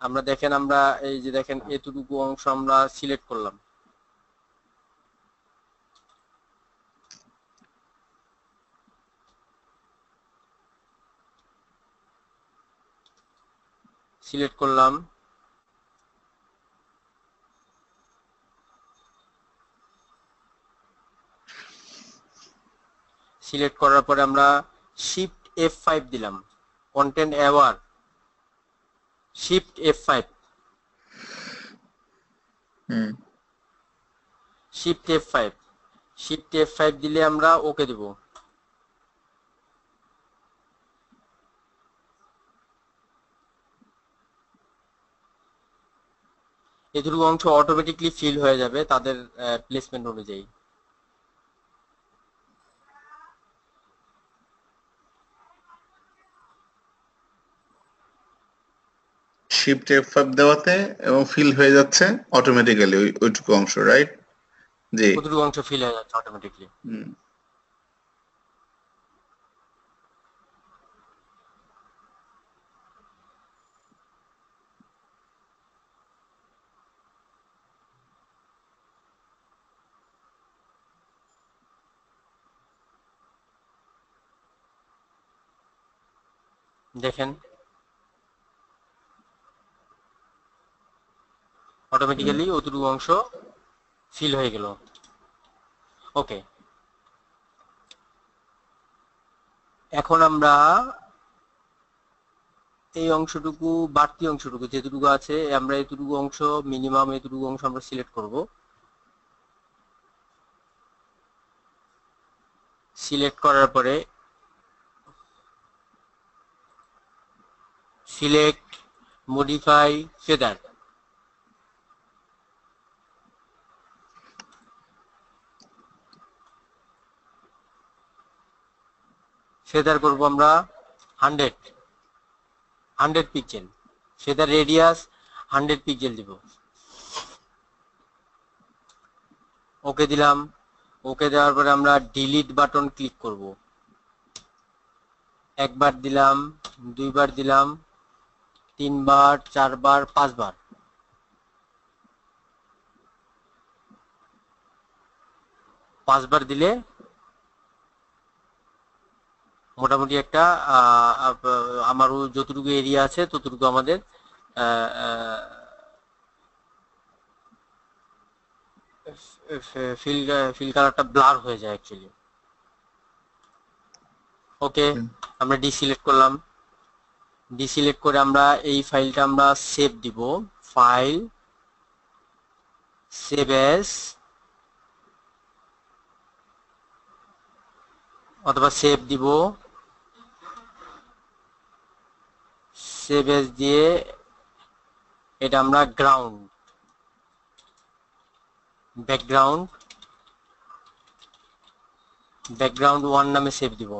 [SPEAKER 4] আমরা দেখেন আমরা এই যে দেখেন এতটুকু অংশ আমরা সিলেক্ট করলাম। সিলেক্ট করলাম। সিলেক্ট করার পরে আমরা শিফট এফ ফাইভ দিলাম। Content aware shift F
[SPEAKER 3] five
[SPEAKER 4] shift F five shift F five দিলে আমরা ওকে দেব। এটুকু অংশ অটোমেটিকলি ফিল হয়ে যাবে তাদের প্লেসমেন্ট অনুযায়ী।
[SPEAKER 3] শিফট এফ ফাইভ দেওয়াতে এবং ফিল হয়ে যাচ্ছে অটোমেটিক্যালি ওইটুকু অংশ রাইট জি।
[SPEAKER 4] কতটুকু অংশ ফিল হয়ে যাচ্ছে অটোমেটিকলি
[SPEAKER 3] হুম।
[SPEAKER 4] দেখেন। অটোমেটিক্যালি অতটুকু অংশ ফিল হয়ে গেল। ওকে এখন আমরা এই অংশটুকু, বাড়তি অংশটুকু যেটুকু আছে, আমরা এতটুকু অংশ মিনিমাম এতটুকু অংশ আমরা সিলেক্ট করব। সিলেক্ট করার পরে সিলেক্ট মডিফাই ফেদার ফেদার করব আমরা hundred. Hundred pixel. Feather radius hundred pixel দিব। ওকে দিলাম। ওকে দেওয়ার পরে আমরা ডিলিট বাটন ক্লিক করব। একবার দিলাম, দুইবার দিলাম তিনবার চারবার পাঁচবার। পাঁচবার দিলে মোটামুটি একটা আমারও যতটুকু এরিয়া আছে ততটুকু আমাদের ফিল ফিল কালারটা ব্লার হয়ে যায় অ্যাকচুয়ালি ওকে আমরা ডি সিলেক্ট করলাম। ডি সিলেক্ট করে আমরা এই ফাইলটা আমরা সেভ দিব। ফাইল সেভ এস অথবা সেভ দিব। সেভ এস দিয়ে এটা আমরা গ্রাউন্ড ব্যাকগ্রাউন্ড ব্যাকগ্রাউন্ড ওয়ান নামে সেভ দিব।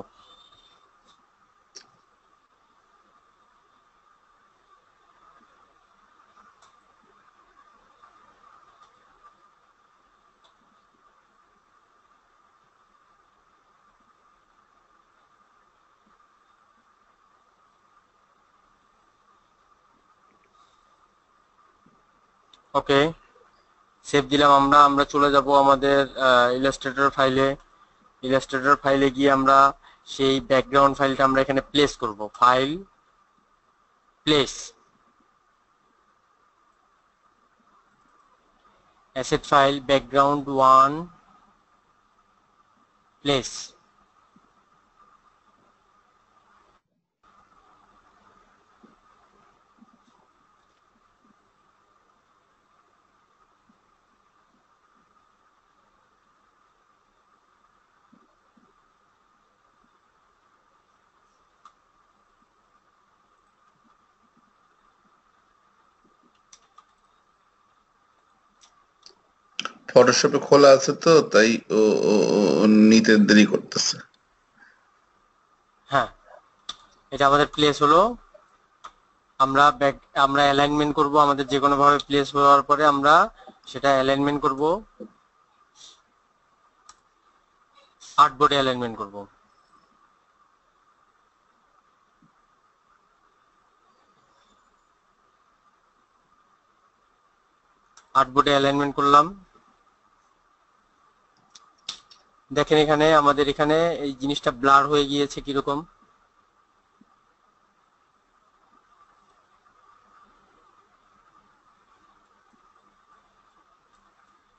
[SPEAKER 4] ওকে সেভ দিলাম আমরা আমরা চলে যাব আমাদের ইলাস্ট্রেটর ফাইলে ইলাস্ট্রেটর ফাইলে গিয়ে আমরা সেই ব্যাকগ্রাউন্ড ফাইলটা আমরা এখানে প্লেস করব। File place asset file background one place
[SPEAKER 3] ফটোশপে খোলা আছে তো, তাই ও নিতে দেরি করতেছে।
[SPEAKER 4] হ্যাঁ। এটা আমাদের প্লেস হলো। আমরা ব্যাক আমরা অ্যালাইনমেন্ট করব, আমাদের যে কোনো ভাবে প্লেস হওয়ার পরে আমরা সেটা অ্যালাইনমেন্ট করব। আর্ট বোর্ডে অ্যালাইনমেন্ট করব। আর্ট বোর্ডে অ্যালাইনমেন্ট করলাম। দেখেন এখানে আমাদের এখানে এই জিনিসটা ব্লার হয়ে গিয়েছে কীরকম?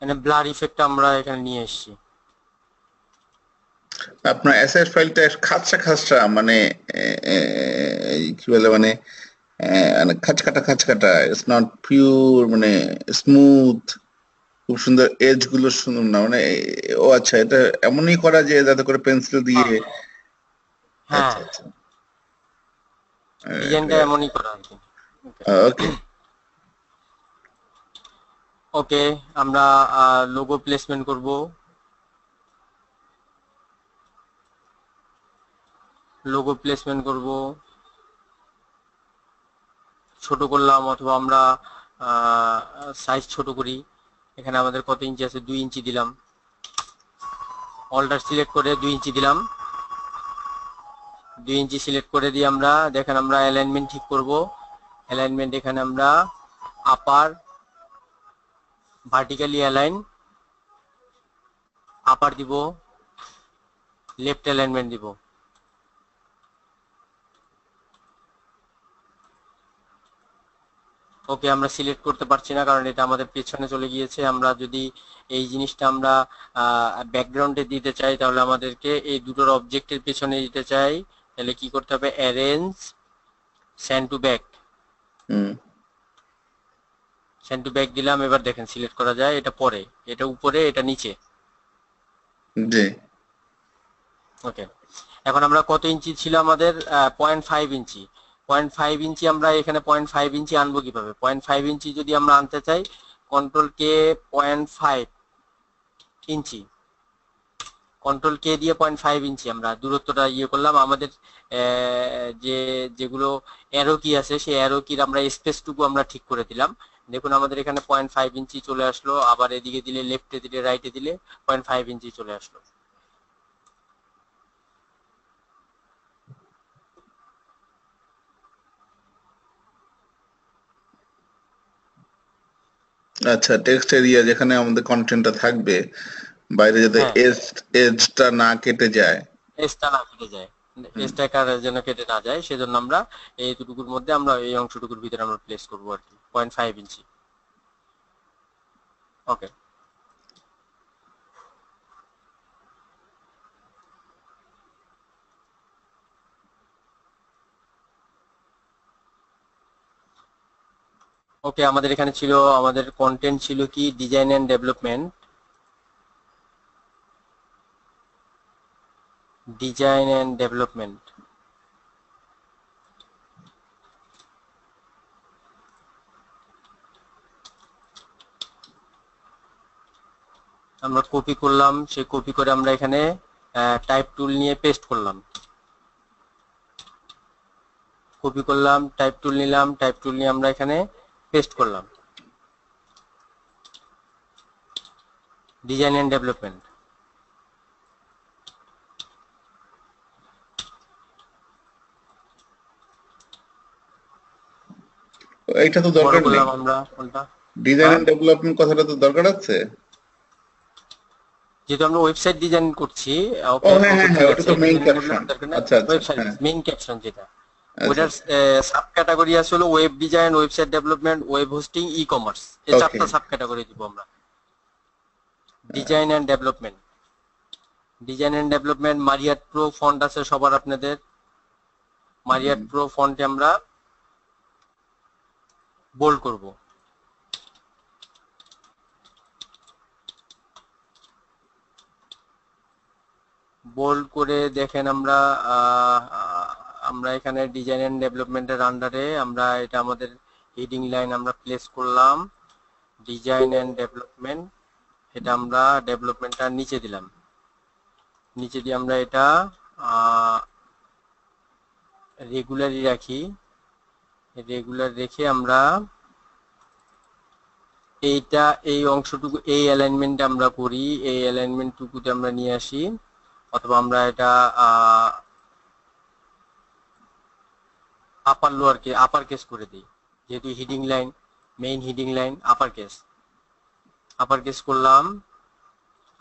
[SPEAKER 4] মানে ব্লার ইফেক্ট আমরা এখানে নিয়ে এসেছি।
[SPEAKER 3] আপনার এসএস ফাইলটা খাচ্ছা খাচ্ছা মানে কি বলে মানে মানে খাচকাটা খাচকাটা ইটস নট পিওর মানে স্মুথ খুব সুন্দর এজগুলো শুনুন না মানে ও আচ্ছা এটা এমনই করা যে যাতে করে পেন্সিল দিয়ে
[SPEAKER 4] হ্যাঁ।
[SPEAKER 3] আচ্ছা আচ্ছা।
[SPEAKER 4] ডিজাইনটা এমনই করা
[SPEAKER 3] ওকে
[SPEAKER 4] ওকে আমরা লোগো প্লেসমেন্ট করব। লোগো প্লেসমেন্ট করব। ছোট করলাম অথবা আমরা সাইজ ছোট করি। এখানে আমাদের কত ইঞ্চি আছে? দুই ইঞ্চি দিলাম। অল্টার সিলেক্ট করে দুই ইঞ্চি দিলাম। দুই ইঞ্চি সিলেক্ট করে দিয়ে আমরা, দেখেন আমরা অ্যালাইনমেন্ট ঠিক করব। অ্যালাইনমেন্ট এখানে আমরা আপার ভার্টিক্যালি অ্যালাইন আপার দিব লেফট অ্যালাইনমেন্ট দিব। ওকে আমরা সিলেক্ট করতে পারছি না কারণ এটা আমাদের পেছনে চলে গিয়েছে। আমরা যদি এই জিনিসটা আমরা ব্যাকগ্রাউন্ডে দিতে চাই তাহলে আমাদেরকে এই দুটোর অবজেক্টের পেছনে দিতে চাই। তাহলে কি করতে হবে? Arrange send to back
[SPEAKER 3] hmm.
[SPEAKER 4] Send to back দিলাম এবার দেখেন সিলেক্ট করা যায় এটা পরে এটা উপরে এটা নিচে।
[SPEAKER 3] জি।
[SPEAKER 4] ওকে এখন আমরা কত ইঞ্চি ছিল আমাদের? Point five inch. Point five inch আমরা এখানে পয়েন্ট ফাইভ ইঞ্চি আনব কীভাবে? পয়েন্ট ফাইভ ইঞ্চি যদি আমরা আনতে চাই control K point five inch control K দিয়ে পয়েন্ট ফাইভ ইঞ্চি আমরা দূরত্বটা ইয়ে করলাম। আমাদের যে, যেগুলো অ্যারো কি আছে, সেই অ্যারো কির আমরা স্পেসটুকু আমরা ঠিক করে দিলাম। দেখুন আমাদের এখানে পয়েন্ট ফাইভ ইঞ্চি চলে আসলো, আবার এদিকে দিলে লেফটে দিলে রাইটে দিলে পয়েন্ট ফাইভ ইঞ্চি চলে আসলো।
[SPEAKER 3] আচ্ছা টেক্সট এরিয়া যেখানে আমাদের কন্টেন্টটা থাকবে বাইরে যাতে
[SPEAKER 4] হ্যাঁ।
[SPEAKER 3] এজ এজটা না কেটে যায়।
[SPEAKER 4] এসটা না কেটে যায়। এসটা কার যেন কেটে না যায় সেজন্য আমরা এই দুটুকুর মধ্যে আমরা এই অংশটুকুর ভিতরে আমরা প্লেস করব আর কি পয়েন্ট ফাইভ ইঞ্চি ওকে ওকে আমাদের এখানে ছিল, আমাদের কন্টেন্ট ছিল কি? Design and development design and development আমরা কপি করলাম, সেই কপি করে আমরা এখানে টাইপ টুল নিয়ে পেস্ট করলাম। কপি করলাম টাইপ টুল নিলাম টাইপ টুল নিয়ে আমরা এখানে পেস্ট করলাম। ডিজাইন এন্ড ডেভেলপমেন্ট
[SPEAKER 3] এইটা তো দরকার নেই।
[SPEAKER 4] আমরা কোনটা?
[SPEAKER 3] ডিজাইন এন্ড ডেভেলপমেন্ট কথাটা তো দরকার আছে?
[SPEAKER 4] যেহেতু আমরা ওয়েবসাইট ডিজাইন করছি
[SPEAKER 3] হ্যাঁ হ্যাঁ হ্যাঁ ওটা তো মেইন ক্যাপশন আচ্ছা আচ্ছা
[SPEAKER 4] ওয়েবসাইট মেইন ক্যাপশন যেটা।
[SPEAKER 3] আচ্ছা,
[SPEAKER 4] ওটার সাব ক্যাটাগরি আছে হলো web design website development web hosting e commerce এই চারটা সাব ক্যাটাগরি দিব আমরা। Design and development design and development Myriad Pro font আছে সবার আপনাদের। মারিয়াট প্রো ফন্টে আমরা বোল্ড করব। বোল্ড করে দেখেন আমরা আমরা এখানে ডিজাইন এন্ড ডেভেলপমেন্টের আন্ডারে আমরা এটা আমাদের হেডিং লাইন আমরা প্লেস করলাম ডিজাইন এন্ড ডেভেলপমেন্ট এটা আমরা ডেভেলপমেন্টটা নিচে দিলাম। নিচে দিয়ে আমরা এটা রেগুলারই রাখি। রেগুলার রেখে আমরা এইটা, এই অংশটুকু, এই অ্যালাইনমেন্ট আমরা করি। এই অ্যালাইনমেন্টটুকুতে আমরা নিয়ে আসি। অথবা আমরা এটা আপার লোয়ার কে আপার কেস করে দিই। যেহেতু heading line main heading line upper case upper case করলাম।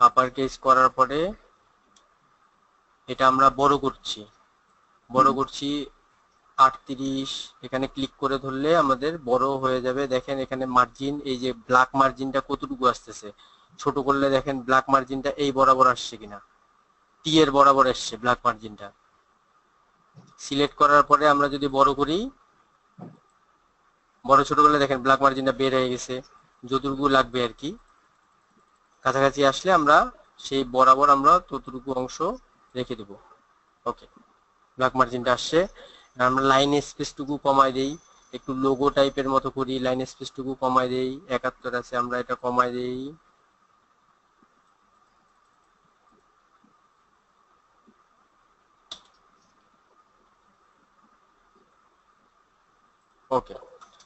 [SPEAKER 4] আপার কেস করার পরে এটা আমরা বড় করছি। বড় করছি আটত্রিশ। এখানে ক্লিক করে ধরলে আমাদের বড় হয়ে যাবে। দেখেন এখানে মার্জিন এই যে ব্ল্যাক মার্জিনটা কতটুকু আসতেছে? ছোট করলে দেখেন ব্ল্যাক মার্জিনটা এই বরাবর আসছে কিনা। টি এর বরাবর আসছে ব্ল্যাক মার্জিনটা সিলেক্ট করার পরে আমরা যদি বড় করি, বড় ছোট করলে দেখেন ব্ল্যাক মার্জিনটা বের হয়ে গেছে, যতটুকু লাগবে আর কি। কাছাকাছি আসলে আমরা সেই বরাবর আমরা ততটুকু অংশ রেখে দেব। ওকে ব্ল্যাক মার্জিনটা আসছে। আমরা লাইন স্পেসটুকু কমাই দেই, একটু লোগো টাইপের মতো করি লাইন স্পেসটুকু কমাই দেই, একাত্তর আছে, আমরা এটা কমাই দেই। ওকে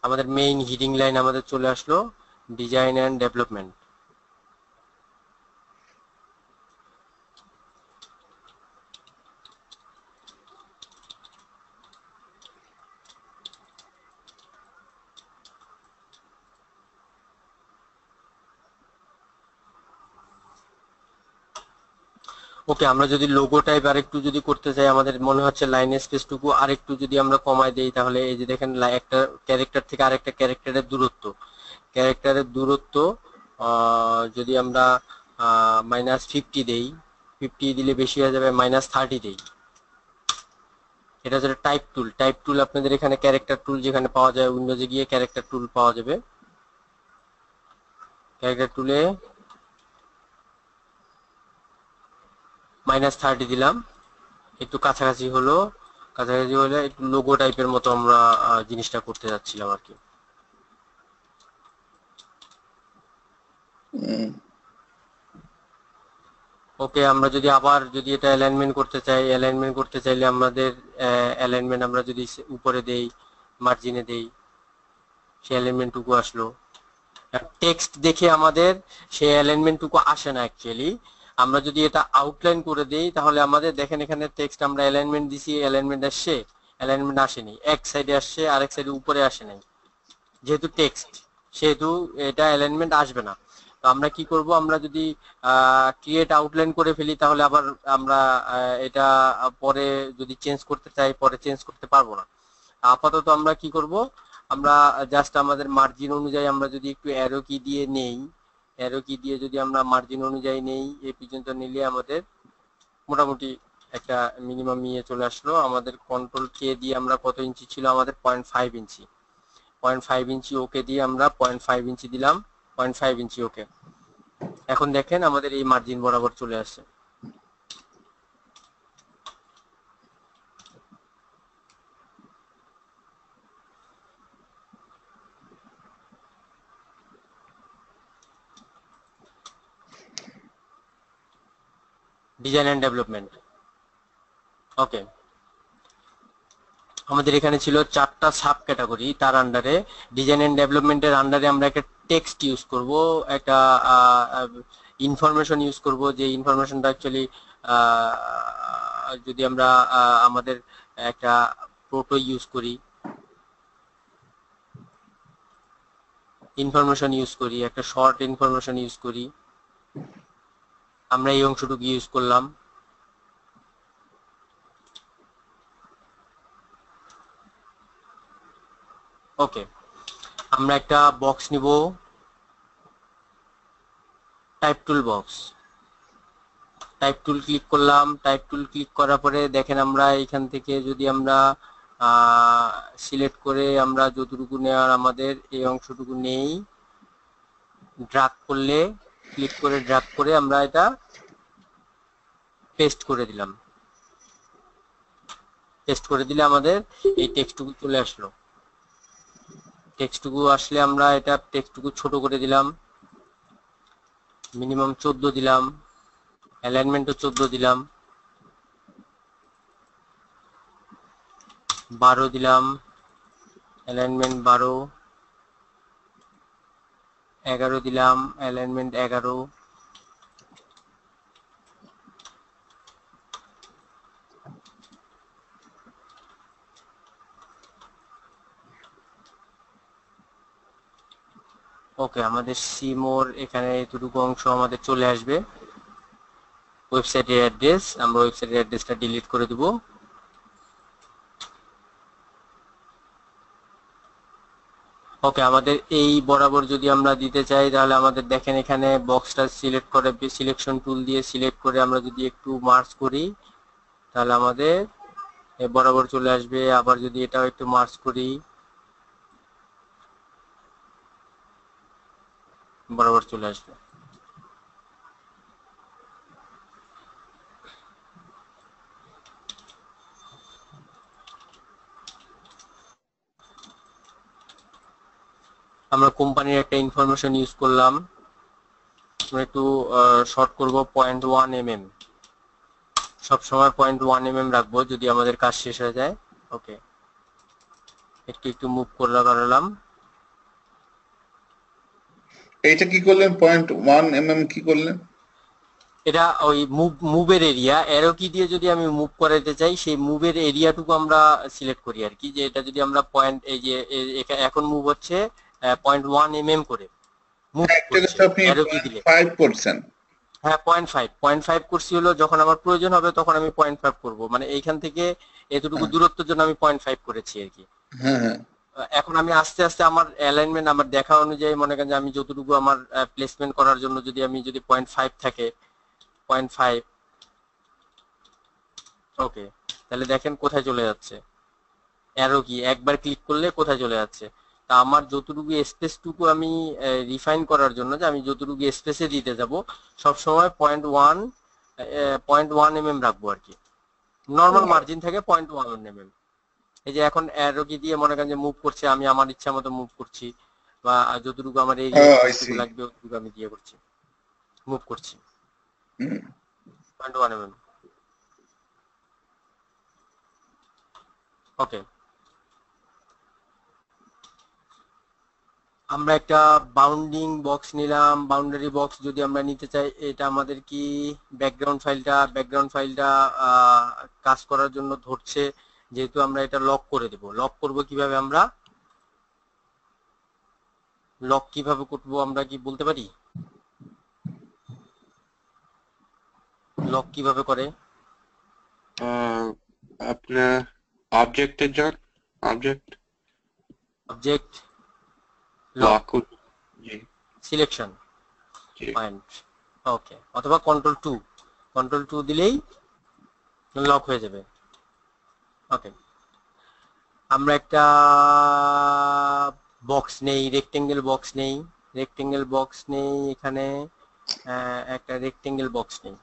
[SPEAKER 4] আমাদের মেইন হিডিং লাইন আমাদের চলে আসলো ডিজাইন অ্যান্ড ডেভেলপমেন্ট ওকে, আমরা যদি লোগো টাইপ আরেকটু যদি করতে চাই, আমাদের মনে হচ্ছে লাইন স্পেসটুকু আরেকটু যদি আমরা কমাই দেই, তাহলে এই যে দেখেন একটা ক্যারেক্টার থেকে আরেকটা ক্যারেক্টারের দূরত্ব। ক্যারেক্টারের দূরত্ব যদি আমরা মাইনাস ফিফটি দেই ফিফটি দিলে বেশি হয়ে যাবে মাইনাস থার্টি দেই। এটা হচ্ছে টাইপ টুল টাইপ টুল আপনাদের এখানে ক্যারেক্টার টুল যেখানে পাওয়া যায় উইন্ডোজে গিয়ে ক্যারেক্টার টুল পাওয়া যাবে। ক্যারেক্টার টুলে মাইনাস থার্টি দিলাম। একটু কাছাকাছি হলো। কাছাকাছি হলে একটু লোগো টাইপের মতো আমরা জিনিসটা করতে যাচ্ছিলাম আর কি। ওকে আমরা যদি আবার যদি এটা অ্যালাইনমেন্ট করতে চাই অ্যালাইনমেন্ট করতে চাইলে আমাদের অ্যালাইনমেন্ট আমরা যদি উপরে দেই মার্জিনে দেই সেই অ্যালাইনমেন্টটুকু আসলো। টেক্সট দেখে আমাদের সেই অ্যালাইনমেন্টটুকু আসে না অ্যাকচুয়ালি আমরা যদি এটা আউটলাইন করে দেই, তাহলে আমাদের দেখেন এখানে টেক্সট আমরা অ্যালাইনমেন্ট দিছি অ্যালাইনমেন্ট আসছে অ্যালাইনমেন্ট আসেনি। এক সাইডে আসছে, আরেক সাইডে উপরে আসে নাই। যেহেতু টেক্সট সেহেতু এটা অ্যালাইনমেন্ট আসবে না। তো আমরা কি করব? আমরা যদি ক্রিয়েট আউটলাইন করে ফেলি, তাহলে আবার আমরা এটা পরে যদি চেঞ্জ করতে চাই, পরে চেঞ্জ করতে পারব না। আপাতত আমরা কি করব? আমরা জাস্ট আমাদের মার্জিন অনুযায়ী আমরা যদি একটু অ্যারো কি দিয়ে নেই অ্যারো কি দিয়ে যদি আমরা মার্জিন অনুযায়ী নেই এ পর্যন্ত নিলে আমাদের মোটামুটি একটা মিনিমাম নিয়ে চলে আসলো। আমাদের কন্ট্রোল কে দিয়ে আমরা কত ইঞ্চি ছিল? আমাদের point five inch. Point five inch okay দিয়ে আমরা পয়েন্ট ফাইভ ইঞ্চি দিলাম পয়েন্ট ফাইভ ইঞ্চি ওকে এখন দেখেন আমাদের এই মার্জিন বরাবর চলে আসছে। ডিজাইন অ্যান্ড ডেভেলপমেন্ট ওকে আমাদের এখানে ছিল চারটা সাব ক্যাটাগরি তার আন্ডারে ডিজাইন এন্ড ডেভেলপমেন্টের আন্ডারে আমরা একটা টেক্সট ইউজ করব, একটা ইনফরমেশন ইউজ করব, যে ইনফরমেশনটা অ্যাকচুয়ালি যদি আমরা আমাদের একটা প্রোটো ইউজ করি ইনফরমেশন ইউজ করি, একটা শর্ট ইনফরমেশন ইউজ করি। আমরা এই অংশটুকু ইউজ করলাম। ওকে আমরা একটা বক্স নিব। Type tool box type tool click করলাম। টাইপ টুল ক্লিক করার পরে দেখেন আমরা এখান থেকে যদি আমরা সিলেক্ট করে আমরা যতটুকু নেওয়ার আমাদের এই অংশটুকু নেই। ড্রাগ করলে ক্লিক করে ড্রাগ করে আমরা এটা পেস্ট করে দিলাম। পেস্ট করে দিলে আমাদের এই টেক্সটুকু চলে আসলো। টেক্সটুকু আসলে আমরা এটা টেক্সটুকু ছোট করে দিলাম। মিনিমাম চোদ্দ দিলাম। অ্যালাইনমেন্টও চোদ্দ দিলাম। বারো দিলাম। অ্যালাইনমেন্ট বারো। এগারো দিলাম অ্যালাইনমেন্ট এগারো। ওকে আমাদের সিমোর এখানে এতটুকু অংশ আমাদের চলে আসবে। ওয়েবসাইটের অ্যাড্রেস আমরা ওয়েবসাইটের অ্যাড্রেসটা ডিলিট করে দিব। ওকে আমাদের এই বরাবর যদি আমরা দিতে চাই, তাহলে আমাদের দেখেন এখানে বক্সটা সিলেক্ট করে সিলেকশন টুল দিয়ে সিলেক্ট করে আমরা যদি একটু মার্চ করি, তাহলে আমাদের বরাবর চলে আসবে। আবার যদি এটাও একটু মার্চ করি, বরাবর চলে আসবে। আমরা কোম্পানির একটা ইনফরমেশন ইউজ করলাম। আমরা একটু শর্ট করব পয়েন্ট ওয়ান এম এম সবসময় পয়েন্ট ওয়ান এম এম রাখব যদি আমাদের কাজ শেষ হয়ে যায়। ওকে একটু একটু মুভ করে করালাম
[SPEAKER 3] এইটা কি করলেন? পয়েন্ট ওয়ান এম এম কি করলেন?
[SPEAKER 4] এটা ওই মুভ মুভের এরিয়া অ্যারো কি দিয়ে যদি আমি মুভ করাতে চাই সেই মুভের এরিয়াটুকু আমরা সিলেক্ট করি আর কি। যে এটা যদি আমরা পয়েন্ট এই যে এখন মুভ হচ্ছে পয়েন্ট ওয়ান এম এম করে। হ্যাঁ পয়েন্ট ফাইভ পয়েন্ট ফাইভ করছি হলো যখন আমার প্রয়োজন হবে তখন আমি পয়েন্ট ফাইভ করব। মানে এইখান থেকে এতটুকু
[SPEAKER 3] হ্যাঁ।
[SPEAKER 4] দূরত্বের জন্য আমি পয়েন্ট ফাইভ করেছি আর কি।
[SPEAKER 3] হ্যাঁ হ্যাঁ।
[SPEAKER 4] এখন আমি আস্তে আস্তে আমার অ্যালাইনমেন্ট আমার দেখা অনুযায়ী মনে করেন যে আমি যতটুকু আমার প্লেসমেন্ট করার জন্য যদি আমি যদি পয়েন্ট ফাইভ থাকে পয়েন্ট ফাইভ ওকে তাহলে দেখেন কোথায় চলে যাচ্ছে। অ্যারো কি একবার ক্লিক করলে কোথায় চলে যাচ্ছে? তা আমার যতটুকু স্পেসটুকু আমি রিফাইন করার জন্য যে আমি যতটুকু স্পেসে দিতে যাব সবসময় point one point one M M রাখব আর কি। নর্মাল মার্জিন থাকে পয়েন্ট ওয়ান এম এম এই যে এখন কি দিয়ে মনে করেন যে মুভ করছে আমি আমার ইচ্ছা মতো মুভ করছি বা যতটুকু আমার এই
[SPEAKER 3] see.
[SPEAKER 4] লাগবে ততটুকু আমি দিয়ে করছি মুভ করছি। পয়েন্ট ওয়ান এম ওকে আমরা একটা বাউন্ডিং বক্স নিলাম। বাউন্ডারি বক্স যদি আমরা নিতে চাই এটা আমাদের কি ব্যাকগ্রাউন্ড ফাইলটা ব্যাকগ্রাউন্ড ফাইলটা কাজ করার জন্য ধরছে যেহেতু আমরা এটা লক করে দেব। লক করব কীভাবে আমরা? লক কীভাবে করব আমরা কি বলতে পারি? লক কীভাবে করে?
[SPEAKER 1] আপনার অবজেক্টে যান object
[SPEAKER 4] object
[SPEAKER 1] selection
[SPEAKER 4] point okay অথবা কন্ট্রোল টু কন্ট্রোল টু দিলেই লক হয়ে যাবে। ওকে আমরা একটা বক্স নেই রেক্টেঙ্গেল বক্স নেই। রেক্টেঙ্গেল বক্স নেই এখানে একটা রেক্টেঙ্গেল বক্স নেই।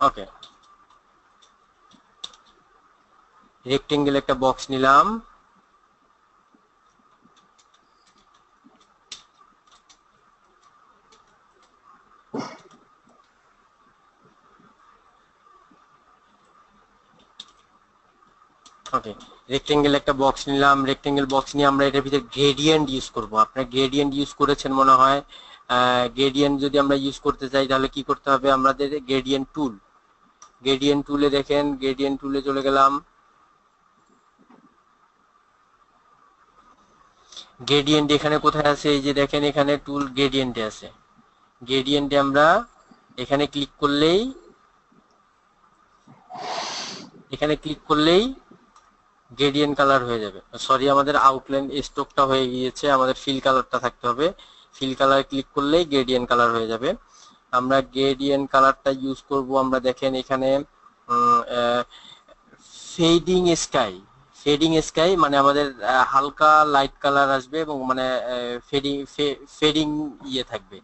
[SPEAKER 4] ওকে রেক্টেঙ্গেল একটা বক্স নিলাম। ওকে রেক্টেঙ্গেল একটা বক্স নিলাম। রেক্টেঙ্গেল বক্স নিয়ে আমরা এটার ভিতরে গ্রেডিয়েন্ট ইউজ করব। আপনার গ্রেডিয়েন্ট ইউজ করেছেন মনে হয় গ্রেডিয়েন্ট যদি আমরা ইউজ করতে চাই, তাহলে কি করতে হবে? আমাদের গ্রেডিয়েন্ট টুল গ্রেডিয়েন্ট টুলে দেখেন গ্রেডিয়েন্ট টুলে চলে গেলাম। গ্রেডিয়েন্ট এখানে কোথায় আছে? এই যে দেখেন, এখানে টুল গ্রেডিয়েন্টে আছে। গ্রেডিয়েন্টে আমরা এখানে ক্লিক করলেই, এখানে ক্লিক করলেই গ্রেডিয়েন্ট কালার হয়ে যাবে। সরি আমাদের আউটলাইন স্টকটা হয়ে গিয়েছে, আমাদের ফিল কালারটা থাকতে হবে। ফিল কালার ক্লিক করলেই গ্রেডিয়েন্ট কালার হয়ে যাবে। আমরা গ্রেডিয়েন্ট কালারটা ইউজ করব, আমরা দেখেন এখানে ফেডিং স্কাই ফেডিং স্কাই মানে আমাদের হালকা লাইট কালার আসবে এবং মানে ফেডিং ফেডিং ইয়ে থাকবে।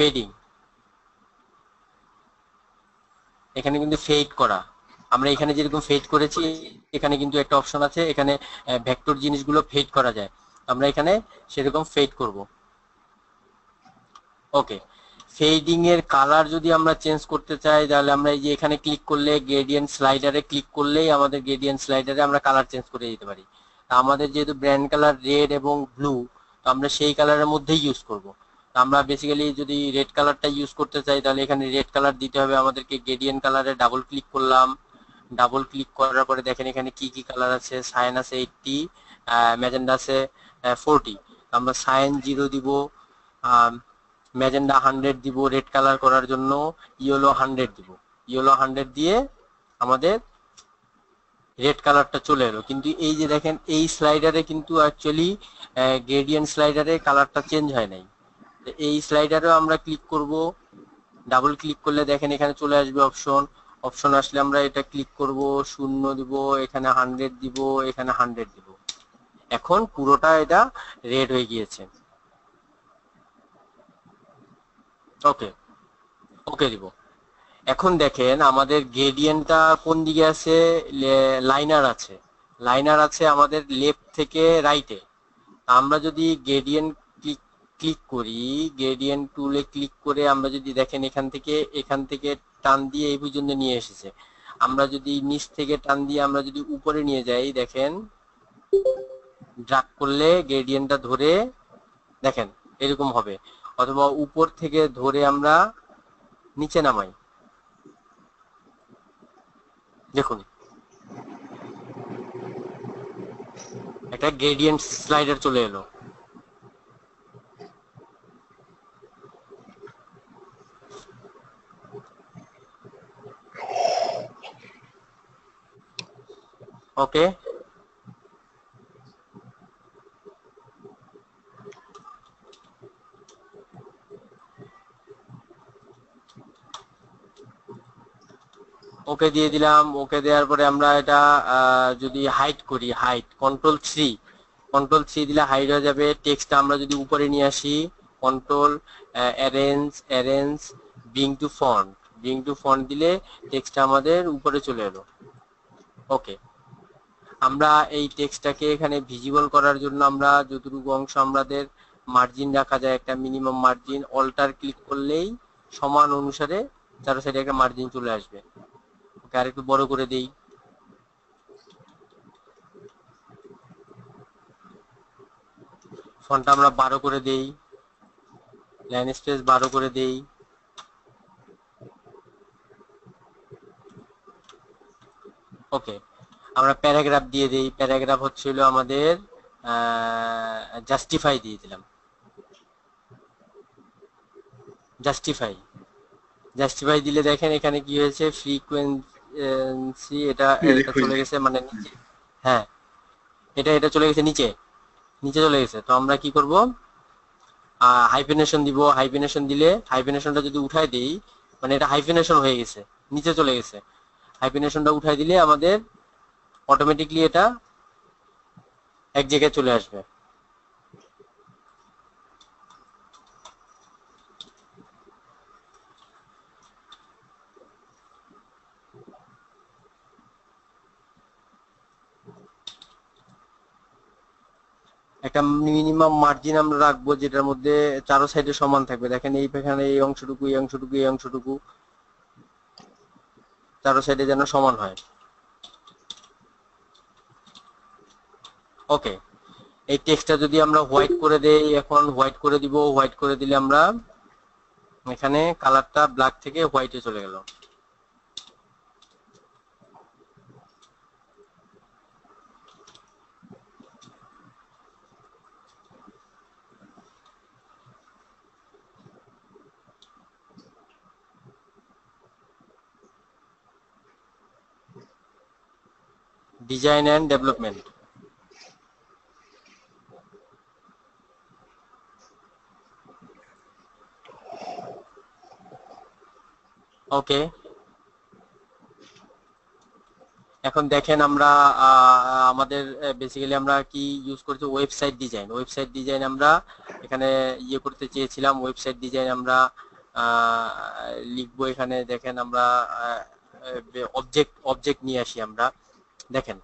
[SPEAKER 4] ফেডিং এখানে কিন্তু ফেড করা। আমরা এখানে যেরকম ফেড করেছি, এখানে কিন্তু একটা অপশন আছে, এখানে ভেক্টর জিনিসগুলো ফেড করা যায়। আমরা এখানে সেরকম ফেড করব। ওকে ফেডিং এর কালার যদি আমরা চেঞ্জ করতে চাই, তাহলে আমরা এই যে এখানে ক্লিক করলে গ্রেডিয়েন্ট স্লাইডারে ক্লিক করলেই আমাদের গ্রেডিয়েন্ট স্লাইডারে আমরা কালার চেঞ্জ করে দিতে পারি। আমাদের যেহেতু ব্র্যান্ড কালার রেড এবং ব্লু তো আমরা সেই কালারের মধ্যেই ইউজ করব। আমরা বেসিক্যালি যদি রেড কালারটা ইউজ করতে চাই, তাহলে এখানে রেড কালার দিতে হবে আমাদেরকে গ্রেডিয়েন্ট কালারে ডাবল ক্লিক করলাম। ডাবল ক্লিক করার পরে দেখেন এখানে কি কি কালার আছে? সাইন আছে এইটটি ম্যাজেন্ডা আছে ফোরটি আমরা সাইন জিরো দিব ম্যাজেন্ডা হান্ড্রেড দিব রেড কালার করার জন্য ইয়েলো হান্ড্রেড দিব। ইয়েলো হান্ড্রেড দিয়ে আমাদের রেড কালারটা চলে এলো। কিন্তু এই যে দেখেন, এই স্লাইডারে কিন্তু অ্যাকচুয়ালি গ্রেডিয়েন্ট স্লাইডারে কালারটা চেঞ্জ হয় নাই। এই স্লাইডারেও আমরা ক্লিক করব। ডাবল ক্লিক করলে দেখেন এখানে চলে আসবে অপশন অপশন আসলে আমরা এটা ক্লিক করব, শূন্য দিব, এখানে হান্ড্রেড দিব, এখানে হান্ড্রেড দিব। এখন পুরোটা এটা রেড হয়ে গিয়েছে। ওকে ওকে দিব। এখন দেখেন আমাদের গ্রেডিয়েন্টটা কোন দিকে আছে? লাইনার আছে। লাইনার আছে আমাদের লেফট থেকে রাইটে আমরা যদি গ্রেডিয়েন্ট ক্লিক করি গ্রেডিয়েন্ট টুলে ক্লিক করে আমরা যদি দেখেন এখান থেকে এখান থেকে টান দিয়ে এই পর্যন্ত নিয়ে এসেছে। আমরা যদি নিচ থেকে টান দিয়ে আমরা যদি উপরে নিয়ে যাই, দেখেন ড্রাগ করলে গ্রেডিয়েন্টটা ধরে, দেখেন, এরকম হবে। অথবা উপর থেকে ধরে আমরা নিচে নামাই। দেখুন। একটা গ্রেডিয়েন্ট স্লাইডার চলে এলো। ওকে। ওকে দিয়ে দিলাম। ওকে দেওয়ার পরে আমরা এটা যদি হাইট করি height control three control three দিলে হাইট হয়ে যাবে। টেক্সটটা আমরা যদি উপরে নিয়ে আসি control arrange arrange bring to front bring to front দিলে টেক্সটটা আমাদের উপরে চলে এলো। ওকে। আমরা এই টেক্সটটাকে এখানে ভিজিবল করার জন্য আমরা যতটুকু অংশ আমাদের মার্জিন রাখা যায়, একটা মিনিমাম মার্জিন অল্টার ক্লিক করলেই সমান অনুসারে চারো সাইডে একটা মার্জিন চলে আসবে। ওকে আর একটু বড় করে দেই। ফন্টটা আমরা বারো করে দেই। লাইন স্পেস বারো করে দেই। ওকে আমরা প্যারাগ্রাফ দিয়ে দেই। প্যারাগ্রাফ হচ্ছিল আমাদের জাস্টিফাই দিয়ে দিলাম। জাস্টিফাই জাস্টিফাই দিলে দেখেন এখানে কি হয়েছে? ফ্রিকোয়েন্সি এটা এটা চলে গেছে মানে নিচে। হ্যাঁ। এটা এটা চলে গেছে নিচে। নিচে চলে গেছে। তো আমরা কি করব? হাইফিনেশন দিব। হাইফিনেশন দিলে হাইফিনেশনটা যদি উঠাই দেই মানে এটা হাইফিনেশন হয়ে গেছে। নিচে চলে গেছে। হাইফিনেশনটা উঠাই দিলে আমাদের অটোমেটিকলি এটা এক জায়গায় চলে আসবে। একটা মিনিমাম মার্জিন আমরা রাখব যেটার মধ্যে চারো সাইডে সমান থাকবে। দেখেন এই এখানে এই অংশটুকু এই অংশটুকু এই অংশটুকু, চারো সাইডে যেন সমান হয়। ওকে এই টেক্সটটা যদি আমরা হোয়াইট করে দেই, এখন হোয়াইট করে দিব হোয়াইট করে দিলে আমরা এখানে কালারটা ব্ল্যাক থেকে হোয়াইটে চলে গেল। ডিজাইন অ্যান্ড ডেভেলপমেন্ট ওকে এখন দেখেন আমরা আমাদের বেসিক্যালি আমরা কি ইউজ করছি? ওয়েবসাইট ডিজাইন ওয়েবসাইট ডিজাইন আমরা এখানে ইয়ে করতে চেয়েছিলাম। ওয়েবসাইট ডিজাইন আমরা লিখব এখানে। দেখেন আমরা অবজেক্ট অবজেক্ট নিয়ে আসি আমরা। দেখেন,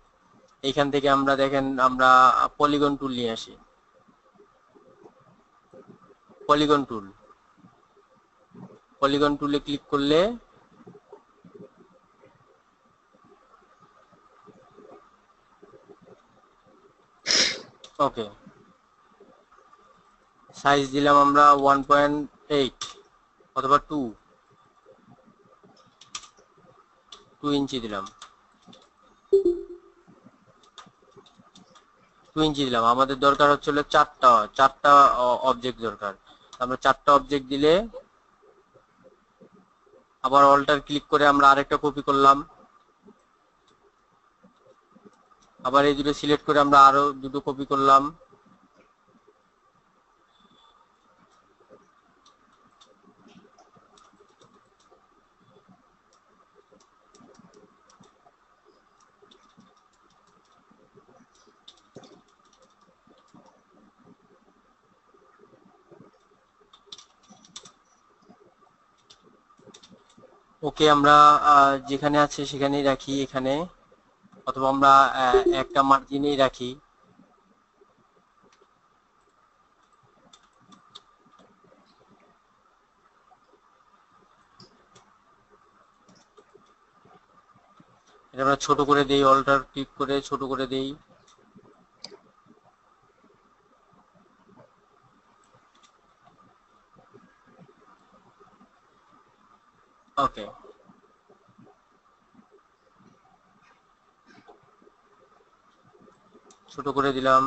[SPEAKER 4] এইখান থেকে আমরা, দেখেন আমরা পলিগন টুল নিয়ে আসি। পলিগন টুল পলিগন টুলে ক্লিক করলে ওকে সাইজ দিলাম আমরা ওয়ান পয়েন্ট এইট অথবা টু টু ইঞ্চি দিলাম। টু ইঞ্চি দিলাম। আমাদের দরকার হচ্ছিল চারটা চারটা অবজেক্ট দরকার। আমরা চারটা অবজেক্ট দিলে আবার অল্টার ক্লিক করে আমরা আরেকটা কপি করলাম। আবার এই দুটো সিলেক্ট করে আমরা আরও দুটো কপি করলাম। ওকে আমরা যেখানে আছে সেখানেই রাখি এখানে। অথবা আমরা একটা মার্জিনেই রাখি। এটা আমরা ছোট করে দেই অল্টার ক্লিক করে ছোট করে দেই। ওকে ছোট করে দিলাম।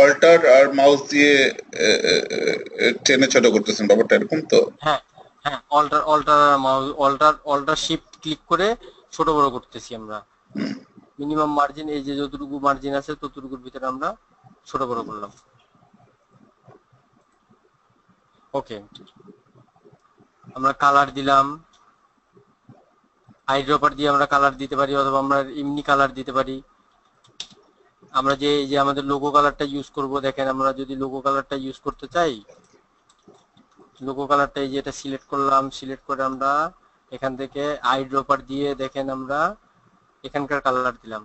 [SPEAKER 3] অল্টার আর মাউস দিয়ে টেনে ছোট করতেছেন ব্যাপারটা এরকম তো?
[SPEAKER 4] হ্যাঁ। হ্যাঁ alt alt alt alt shift click করে ছোট বড় করতেছি আমরা। মিনিমাম মার্জিন এই যে যতটুকু মার্জিন আছে, ততটুকুর ভিতরে আমরা ছোট বড় করলাম। ওকে আমরা কালার দিলাম। আইড্রপার দিয়ে আমরা কালার দিতে পারি, অথবা আমরা এমনি কালার দিতে পারি। আমরা যে যে আমাদের লোগো কালারটা ইউজ করব, দেখেন আমরা যদি লোগো কালারটা ইউজ করতে চাই লোগো কালারটা এই যে এটা সিলেক্ট করলাম সিলেক্ট করে আমরা এখান থেকে আই ড্রপার দিয়ে দেখেন আমরা এখানকার কালার দিলাম।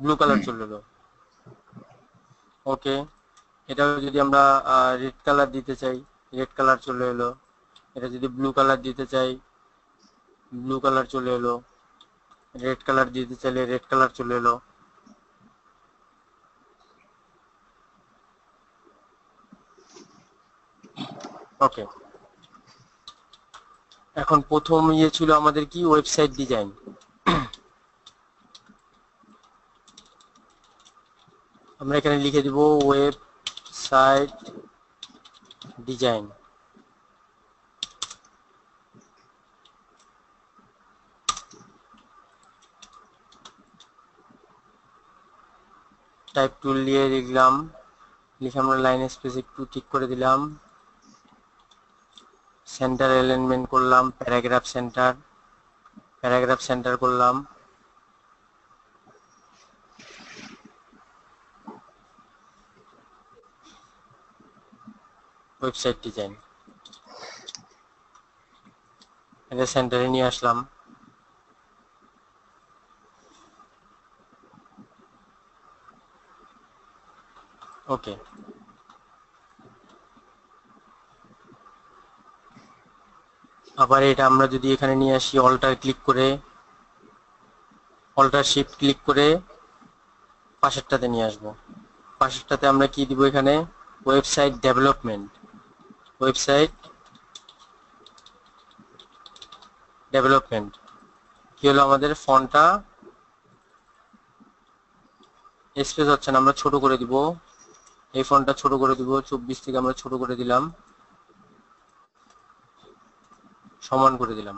[SPEAKER 4] ব্লু কালার চলে এলো। ওকে এটাও যদি আমরা রেড কালার দিতে চাই রেড কালার চলে এলো। এটা যদি ব্লু কালার দিতে চাই ব্লু কালার চলে এলো। রেড কালার দিতে চাইলে রেড কালার চলে এলো। ওকে এখন প্রথম ইয়ে ছিল আমাদের কি? ওয়েবসাইট ডিজাইন আমরা এখানে লিখে দিব ওয়েবসাইট ডিজাইন টাইপ টুল দিয়ে লিখলাম লিখে আমরা লাইন স্পেস একটু ঠিক করে দিলাম। সেন্টার অ্যালাইনমেন্ট করলাম প্যারাগ্রাফ সেন্টার প্যারাগ্রাফ সেন্টার করলাম। ওয়েবসাইট ডিজাইন এটা সেন্টারে নিয়ে আসলাম। ওকে আবার এটা আমরা যদি এখানে নিয়ে আসি অল্টার ক্লিক করে অল্টার শিফট ক্লিক করে পাশেরটাতে নিয়ে আসব। পাশেরটাতে আমরা কি দিব এখানে? ওয়েবসাইট ডেভেলপমেন্ট ওয়েবসাইট ডেভেলপমেন্ট কি হলো আমাদের? ফন্টটা স্পেস হচ্ছে না, আমরা ছোট করে দিব। এই ফন্টটা ছোট করে দিব, চব্বিশ থেকে আমরা ছোট করে দিলাম। সমান করে দিলাম।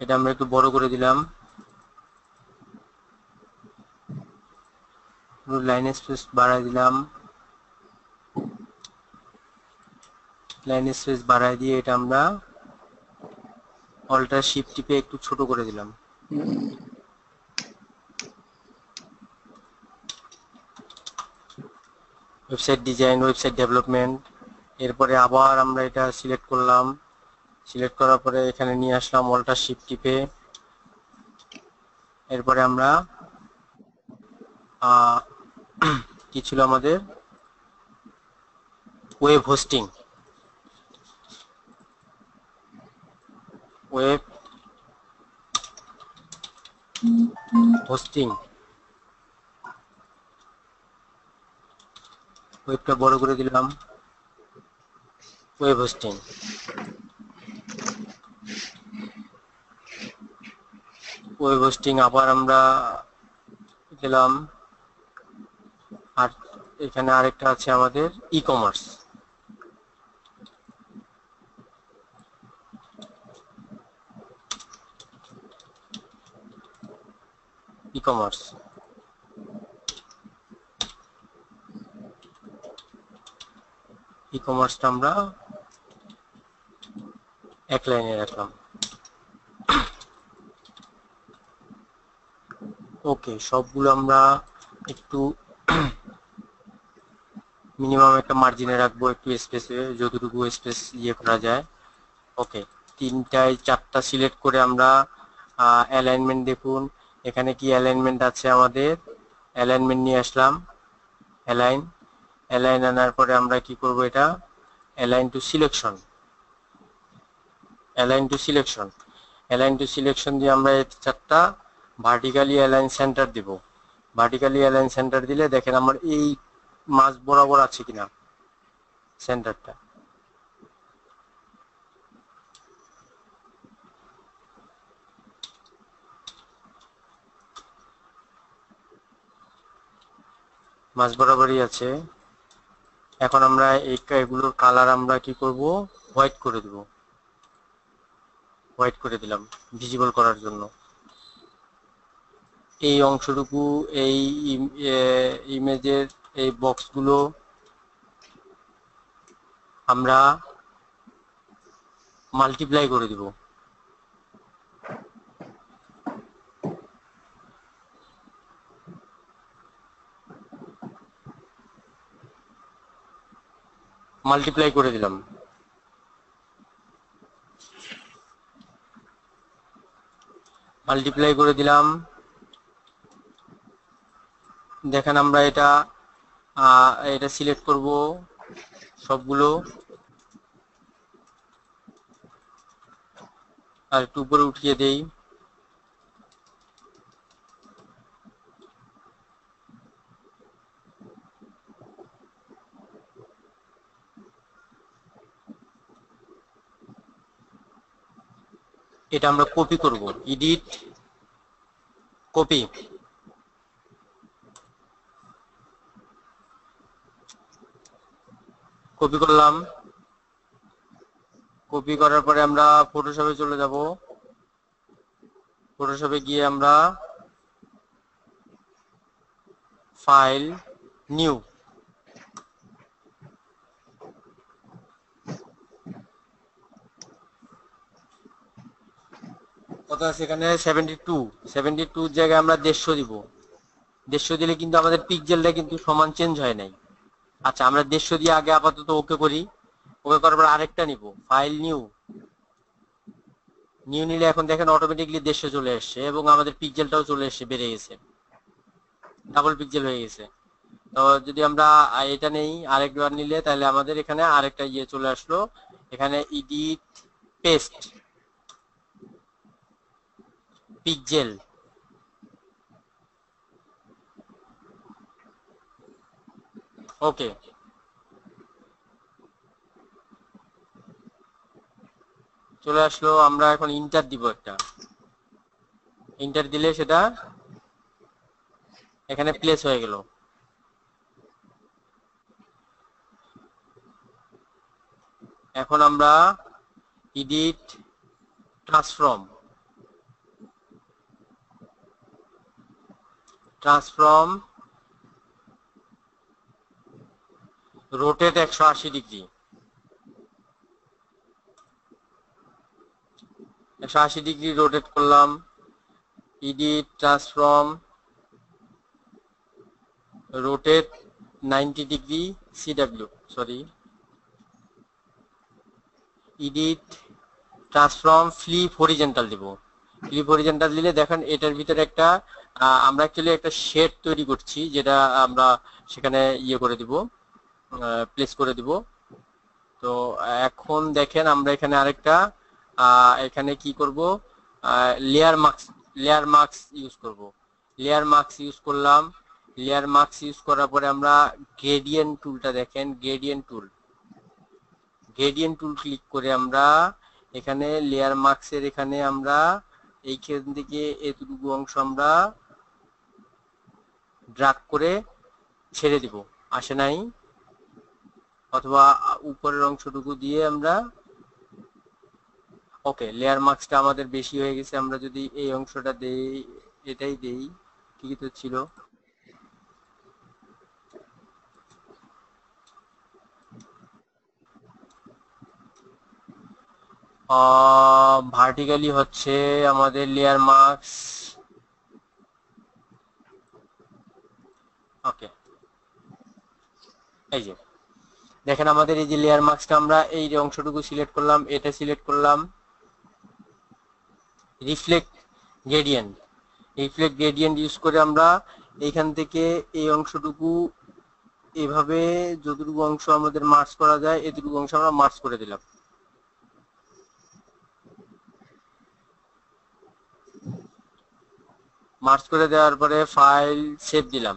[SPEAKER 4] এটা আমরা একটু বড় করে দিলাম। লাইন স্পেস বাড়াই দিলাম। লাইন স্পেস বাড়াই দিয়ে এটা আমরা অল্টার শিফট টিপে একটু ছোট করে দিলাম। ওয়েবসাইট ডিজাইন ওয়েবসাইট ডেভেলপমেন্ট এরপরে আবার আমরা এটা সিলেক্ট করলাম। সিলেক্ট করার পরে এখানে নিয়ে আসলাম অল্টার শিফট টিপে এরপরে আমরা কি ছিল আমাদের? ওয়েব হোস্টিং ওয়েব হোস্টিং ওয়েবটা বড় করে দিলাম। ওয়েব হোস্টিং ওয়েব হোস্টিং আবার আমরা দিলাম। আর এখানে আরেকটা আছে আমাদের ই কমার্স ই কমার্স ই কমার্সটা আমরা এক লাইনে রাখলাম। ওকে সবগুলো আমরা একটু মিনিমাম একটা মার্জিনে রাখব, একটু স্পেসে যতটুকু স্পেস ইয়ে করা যায়। ওকে তিনটায় চারটা সিলেক্ট করে আমরা অ্যালাইনমেন্ট দেখুন। এখানে কি অ্যালাইনমেন্ট আছে আমাদের? অ্যালাইনমেন্ট নিয়ে আসলাম। অ্যালাইন অ্যালাইন আনার পরে আমরা কি করব এটা? Align to selection align to selection align to selection দিয়ে আমরা চারটা ভার্টিক্যালি অ্যালাইন সেন্টার দিব। ভার্টিক্যালি অ্যালাইন সেন্টার দিলে দেখেন আমার এই মাছ বরাবর আছে কিনা সেন্টারটা মাছ বরাবরই আছে। এখন আমরা এগুলোর কালার আমরা কি করব? হোয়াইট করে দেব। হোয়াইট করে দিলাম ভিজিবল করার জন্য। এই অংশটুকু, এই ইমেজের এই বক্সগুলো আমরা মাল্টিপ্লাই করে দিব। মাল্টিপ্লাই করে দিলাম। মাল্টিপ্লাই করে দিলাম। দেখেন আমরা এটা এটা সিলেক্ট করব সবগুলো। আর একটু উপরে উঠিয়ে দেই। এটা আমরা কপি করব। এডিট কপি কপি করলাম। কপি করার পরে আমরা ফটোশপে চলে যাব। ফটোশপে গিয়ে আমরা ফাইল নিউ কত আছে এখানে সেভেন্টি টু সেভেন্টি টু জায়গায় আমরা দেড়শো দিব। দেড়শো দিলে কিন্তু আমাদের পিকজেলটা কিন্তু সমান চেঞ্জ হয় নাই। আচ্ছা আমরা দেড়শো দিয়ে আগে আপাতত ওকে করি। ওকে করার পর আরেকটা নিব। ফাইল নিউ নিউ নিলে এখন দেখেন অটোমেটিকলি দেড়শো চলে আসছে এবং আমাদের পিকজেলটাও চলে এসছে, বেড়ে গেছে। ডাবল পিকজেল হয়ে গেছে। তো যদি আমরা এটা নেই, আরেকবার নিলে তাহলে আমাদের এখানে আরেকটা ইয়ে চলে আসলো। এখানে ইডিট পেস্ট পিকজেল ওকে চলে আসলো, আমরা এখন ইন্টার দিব একটা। ইন্টার দিলে সেটা এখানে প্লেস হয়ে গেল। এখন আমরা ইডিট ট্রান্সফর্ম ট্রান্সফর্ম রোটেট একশো আশি ডিগ্রি একশো আশি ডিগ্রি রোটেট করলাম। Edit transform rotate ninety degree CW sorry edit transform flip horizontal দিব। ফ্লিপ হরিজেন্টাল দিলে দেখেন এটার ভিতরে একটা আমরা অ্যাকচুয়ালি একটা শেড তৈরি করছি, যেটা আমরা সেখানে ইয়ে করে দিব প্লেস করে দিব। তো এখন দেখেন আমরা এখানে আরেকটা এখানে কি করব? Layer masks layer masks use করব। লেয়ার মার্কস ইউজ করলাম। লেয়ার মার্কস ইউজ করার পরে আমরা গ্রেডিয়েন্ট টুলটা দেখেন gradient tool gradient tool click করে আমরা এখানে লেয়ার মার্কসের এখানে আমরা এইখান থেকে এতটুকু অংশ আমরা ড্রাগ করে ছেড়ে দিব। আসে নাই। অথবা উপরের অংশটুকু দিয়ে আমরা, ওকে লেয়ার মার্কসটা আমাদের বেশি হয়ে গেছে। আমরা যদি এই অংশটা দেই, এটাই দেই ঠিকই তো ছিল? ভার্টিক্যালি হচ্ছে আমাদের লেয়ার মার্কস ওকে। এই যে, দেখেন আমাদের এই যে লেয়ার মার্কসটা আমরা এই যে অংশটুকু সিলেক্ট করলাম, এটা সিলেক্ট করলাম reflect gradient reflect gradient use করে আমরা এইখান থেকে এই অংশটুকু এভাবে যতটুকু অংশ আমাদের মার্চ করা যায়, এতটুকু অংশ আমরা মার্চ করে দিলাম। মার্চ করে দেওয়ার পরে ফাইল সেভ দিলাম।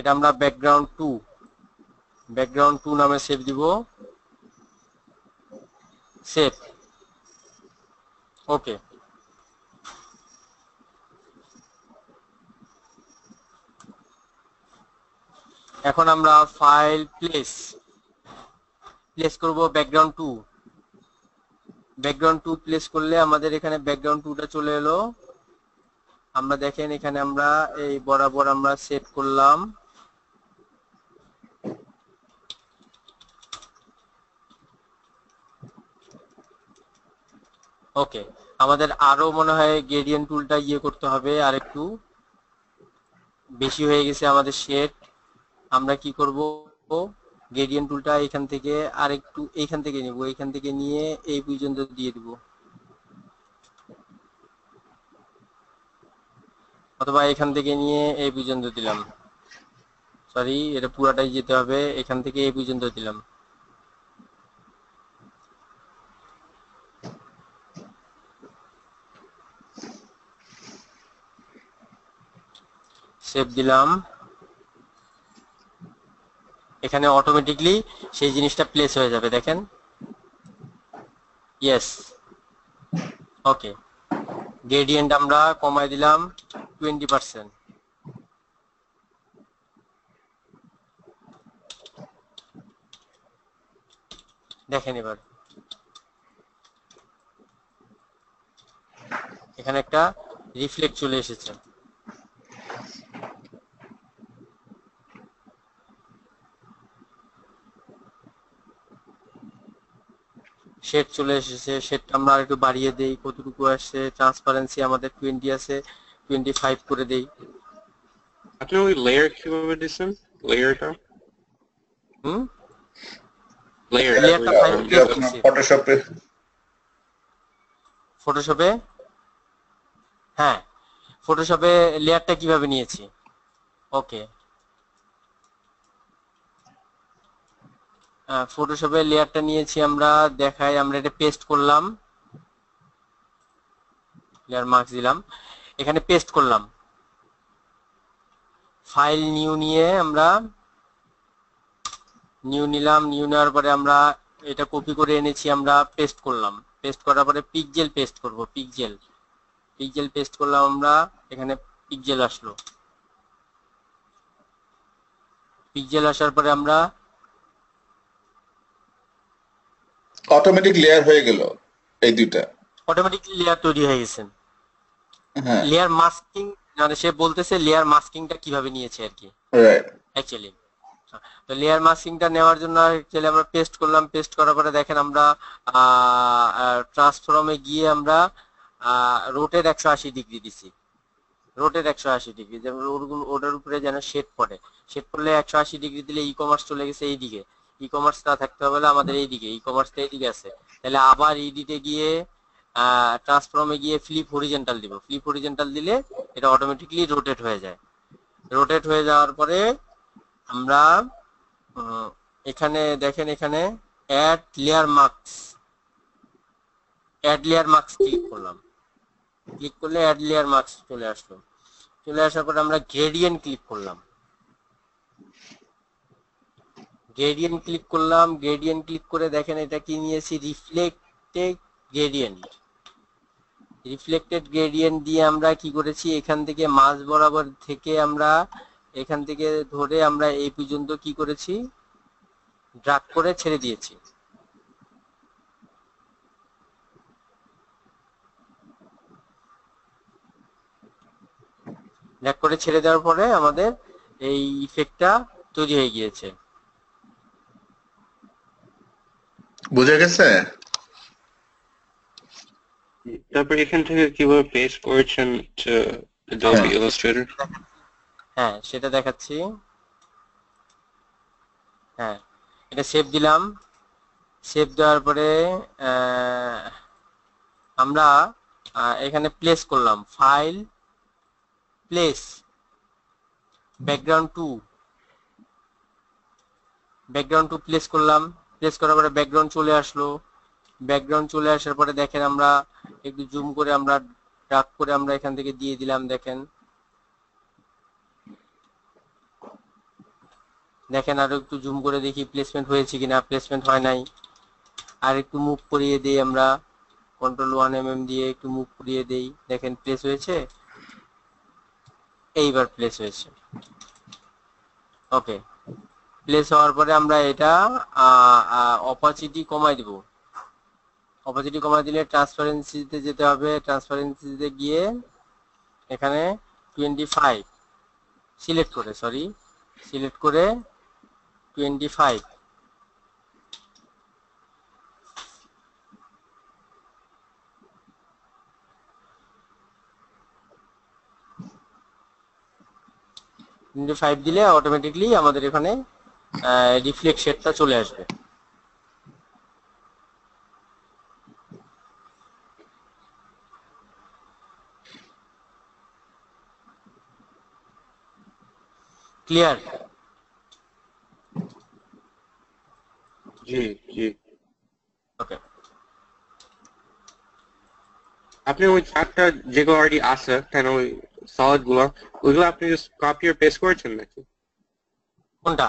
[SPEAKER 4] এটা আমরা ব্যাকগ্রাউন্ড টু ব্যাকগ্রাউন্ড টু নামে সেভ দিব। সেভ ওকে এখন আমরা ফাইল প্লেস প্লেস করব background two background two place করলে আমাদের এখানে ব্যাকগ্রাউন্ড টুটা চলে এলো। আমরা দেখেন এখানে আমরা এই বরাবর আমরা সেট করলাম। ওকে আমাদের আরও মনে হয় গ্রেডিয়েন্ট টুলটা ইয়ে করতে হবে আর একটু বেশি হয়ে গেছে আমাদের শেড আমরা কি করব? গ্রেডিয়েন্ট টুলটা এখান থেকে আর একটু এইখান থেকে নিব। এইখান থেকে নিয়ে এই পর্যন্ত দিয়ে দিব। অথবা এখান থেকে নিয়ে এই পর্যন্ত দিলাম। সরি এটা পুরাটাই যেতে হবে। এখান থেকে এই পর্যন্ত দিলাম। সেভ দিলাম। এখানে অটোমেটিকলি সেই জিনিসটা প্লেস হয়ে যাবে, দেখেন। ইয়েস ওকে গ্রেডিয়েন্ট আমরা কমাই দিলাম টোয়েন্টি পার্সেন্ট দেখেন এবার। এখানে একটা রিফ্লেক্ট চলে এসেছে। শেড চলে এসেছে শেডটা আমরা একটু বাড়িয়ে দেই কতটুকু আসছে ট্রান্সপারেন্সি আমাদের টোয়েন্টি আছে টোয়েন্টি ফাইভ করে দেই।
[SPEAKER 1] আপনি ওই লেয়ার কীভাবে দিচ্ছেন লেয়ারটা
[SPEAKER 4] হুম?
[SPEAKER 1] লেয়ার
[SPEAKER 4] Layer-টা five
[SPEAKER 3] যে আপনার ফটোশপে
[SPEAKER 4] ফটোশপে হ্যাঁ। ফটোশপে লেয়ারটা কীভাবে নিয়েছি? ওকে ফটোশপে লেয়ারটা নিয়েছি আমরা, দেখাই, আমরা এটা পেস্ট করলাম। লেয়ার মার্কস দিলাম। এখানে পেস্ট করলাম। ফাইল নিউ নিয়ে আমরা নিউ নিলাম নিউ নেওয়ার পরে আমরা এটা কপি করে এনেছি, আমরা পেস্ট করলাম। পেস্ট করার পরে পিকজেল পেস্ট করব পিকজেল পিকজেল পেস্ট করলাম আমরা, এখানে পিকজেল আসলো। পিকজেল আসার পরে আমরা
[SPEAKER 3] অটোমেটিক লেয়ার হয়ে গেল এই দুইটা।
[SPEAKER 4] অটোমেটিকলি লেয়ার তৈরি হয়ে গেছে।
[SPEAKER 3] হ্যাঁ।
[SPEAKER 4] লেয়ার মাস্কিং মানে সে বলতেছে লেয়ার মাস্কিংটা কীভাবে নিয়েছে আর কি। অ্যাকচুয়ালি তো লেয়ার মাস্কিংটা নেওয়ার জন্য অ্যাকচুয়ালি আমরা পেস্ট করলাম পেস্ট করার পরে দেখেন আমরা ট্রান্সফর্মে গিয়ে আমরা রোটের একশো আশি ডিগ্রি দিছি। রোটের একশো আশি ডিগ্রি যেমন ওটার উপরে যেন শেড পড়ে। শেড পড়লে একশো আশি ডিগ্রি দিলে ই কমার্স চলে গেছে এই ই কমার্সটা থাকতে হবে আমাদের এই দিকে ই কমার্সটা এই দিকে আছে। তাহলে আবার ইডিটে গিয়ে ট্রান্সফর্মে গিয়ে ফ্লিপ হরিজেন্টাল দিব। ফ্লিপ হরিজেন্টাল দিলে এটা অটোমেটিকলি রোটেট হয়ে যায়। রোটেট হয়ে যাওয়ার পরে আমরা এখানে দেখেন এখানে add layer masks add layer masks click করলাম। ক্লিক করলে অ্যাড লেয়ার মার্কস চলে আসলো। চলে আসার পরে আমরা গ্রেডিয়েন্ট ক্লিক করলাম। গ্রেডিয়েন্ট ক্লিক করলাম গ্রেডিয়েন্ট ক্লিক করে দেখেন এটা কি নিয়েছি? রিফ্লেক্টেড গ্রেডিয়েন্ট রিফ্লেক্টেড গ্রেডিয়েন্ট দিয়ে আমরা কি করেছি? এখান থেকে মাঝ বরাবর থেকে আমরা, এখান থেকে ধরে আমরা এই পর্যন্ত কি করেছি? ড্রাগ করে ছেড়ে দিয়েছি। ড্রাগ করে ছেড়ে দেওয়ার পরে আমাদের এই ইফেক্টটা তৈরি হয়ে গিয়েছে।
[SPEAKER 3] বুঝা গেছে?
[SPEAKER 1] তারপর এখান থেকে কীভাবে পেস্ট করেছেন Adobe Illustrator?
[SPEAKER 4] হ্যাঁ সেটা দেখাচ্ছি। হ্যাঁ এটা সেভ দিলাম। সেভ দেওয়ার পরে আহ, আমরা আহ, এখানে প্লেস করলাম। File place background two background two place করলাম। প্লেস করার পরে ব্যাকগ্রাউন্ড চলে আসলো। ব্যাকগ্রাউন্ড চলে আসার পরে দেখেন আমরা একটু জুম করে আমরা ডাক করে আমরা এখান থেকে দিয়ে দিলাম, দেখেন। দেখেন আরও একটু জুম করে দেখি প্লেসমেন্ট হয়েছে কিনা প্লেসমেন্ট হয় নাই। আর একটু মুভ করিয়ে দেই আমরা। কন্ট্রোল ওয়ান এম এম দিয়ে একটু মুভ করিয়ে দেই। দেখেন প্লেস হয়েছে। এইবার প্লেস হয়েছে। ওকে প্লেস হওয়ার পরে আমরা এটা অপাচিটি কমাই দিব। অপাচিটি কমাই দিলে ট্রান্সপারেন্সিতে যেতে হবে। ট্রান্সপারেন্সিতে গিয়ে এখানে টোয়েন্টি ফাইভ সিলেক্ট করে সরি সিলেক্ট করে টোয়েন্টি ফাইভ টোয়েন্টি ফাইভ দিলে অটোমেটিকলি আমাদের এখানে রিফ্লেক্ট শেডটা চলে আসবে। ক্লিয়ার
[SPEAKER 1] জি জি।
[SPEAKER 4] ওকে
[SPEAKER 1] আপনি ওই চারটা যেগুলো অলরেডি আছে কেন ওই সলিডগুলো ওইগুলো আপনি কপি আর পেস্ট করেছেন নাকি?
[SPEAKER 4] কোনটা?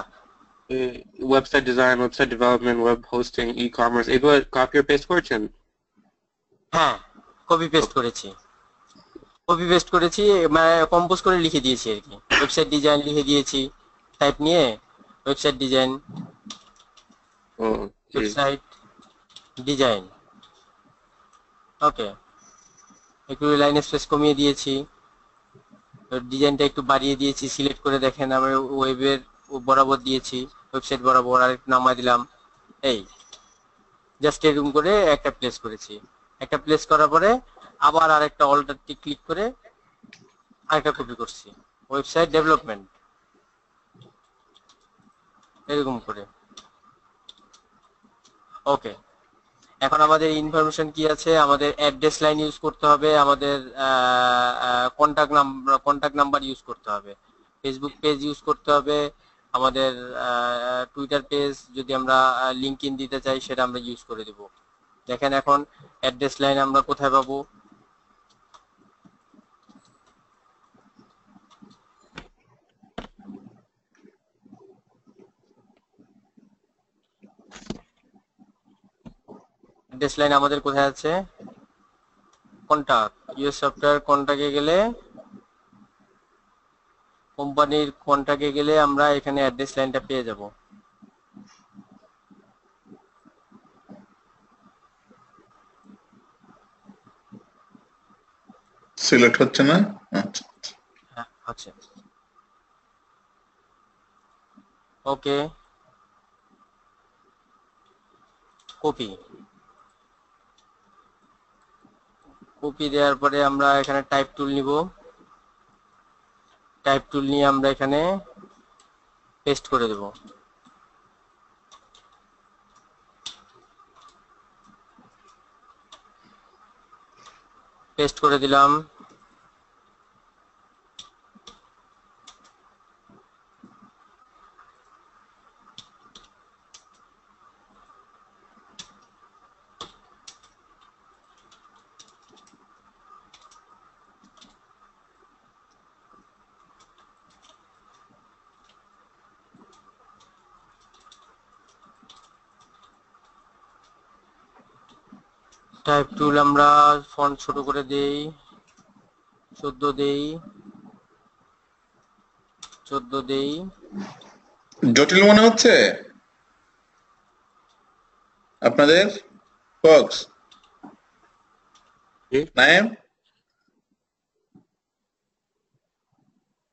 [SPEAKER 1] Website design website development web hosting e commerce এগুলো কপি আর পেস্ট করেছেন?
[SPEAKER 4] হ্যাঁ কপি পেস্ট করেছি। কপি পেস্ট করেছি মানে কম্পোজ করে লিখে দিয়েছি আর কি। ওয়েবসাইট ডিজাইন লিখে দিয়েছি টাইপ নিয়ে
[SPEAKER 1] website design
[SPEAKER 4] website design okay একটু লাইন স্পেস কমিয়ে দিয়েছি। ডিজাইনটা একটু বাড়িয়ে দিয়েছি সিলেক্ট করে দেখেন আমি ওয়েবের বরাবর দিয়েছি। ওয়েবসাইট বরাবর আর একটু নামায় দিলাম। এই জাস্ট এরকম করে একটা প্লেস করেছি। একটা প্লেস করার পরে আবার আরেকটা অল্টারটি ক্লিক করে আরেকটা কপি করছি। ওয়েবসাইট ডেভেলপমেন্ট এরকম করে। ওকে এখন আমাদের ইনফরমেশন কি আছে? আমাদের অ্যাড্রেস লাইন ইউজ করতে হবে, আমাদের contact number contact number use করতে হবে। ফেসবুক পেজ ইউজ করতে হবে আমাদের টুইটার পেজ যদি আমরা লিঙ্ক ইন দিতে চাই, সেটা আমরা ইউজ করে দিব। দেখেন এখন অ্যাড্রেস লাইন আমরা কোথায় পাবো? অ্যাড্রেস লাইন আমাদের কোথায় আছে? কন্টাক্ট ইউএস সফটওয়্যার কন্টাক্টে গেলে কোম্পানির কন্টাক্টে গেলে আমরা এখানে অ্যাড্রেস লাইনটা পেয়ে যাব।
[SPEAKER 3] সিলেক্ট হচ্ছে না? আচ্ছা
[SPEAKER 4] হ্যাঁ আছে। ওকে কপি কপি দেওয়ার পরে আমরা এখানে টাইপ টুল নিব। টাইপ টুল নিয়ে আমরা এখানে পেস্ট করে দেব। পেস্ট করে দিলাম। টাইপ টুল আমরা ফন্ট ছোট করে দেই চোদ্দ দেই চোদ্দ দেই।
[SPEAKER 3] জটিল মনে হচ্ছে? আপনাদের? ফক্স। নাইম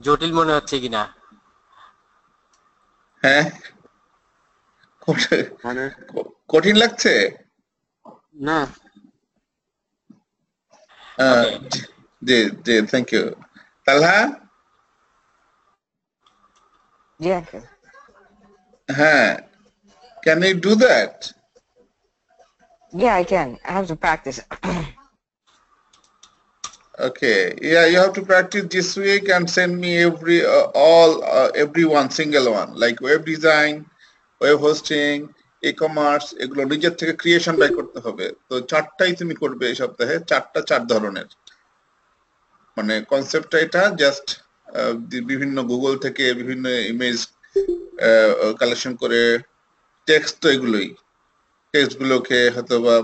[SPEAKER 4] জটিল মনে হচ্ছে কিনা?
[SPEAKER 3] হ্যাঁ।
[SPEAKER 1] মানে?
[SPEAKER 3] কঠিন লাগছে?
[SPEAKER 1] না.
[SPEAKER 3] জি- জি জি thank you Talha
[SPEAKER 5] Yeah. okay.
[SPEAKER 3] হ্যাঁ can you do that
[SPEAKER 5] Yeah, I can. I have to practice.
[SPEAKER 3] Okay, yeah, you have to practice this week and send me every uh, all uh, every one single one like web design, web hosting, e-commerce, এগুলো নিজের থেকে creation by করতে হবে। তো চারটাই তুমি করবে এই সপ্তাহে, চারটা চার ধরনের। মানে কনসেপ্টটা এটা জাস্ট বিভিন্ন গুগল থেকে বিভিন্ন ইমেজ কালেকশন করে টেক্সট তো এগুলোই। টেক্সট গুলোকে হয়তো বা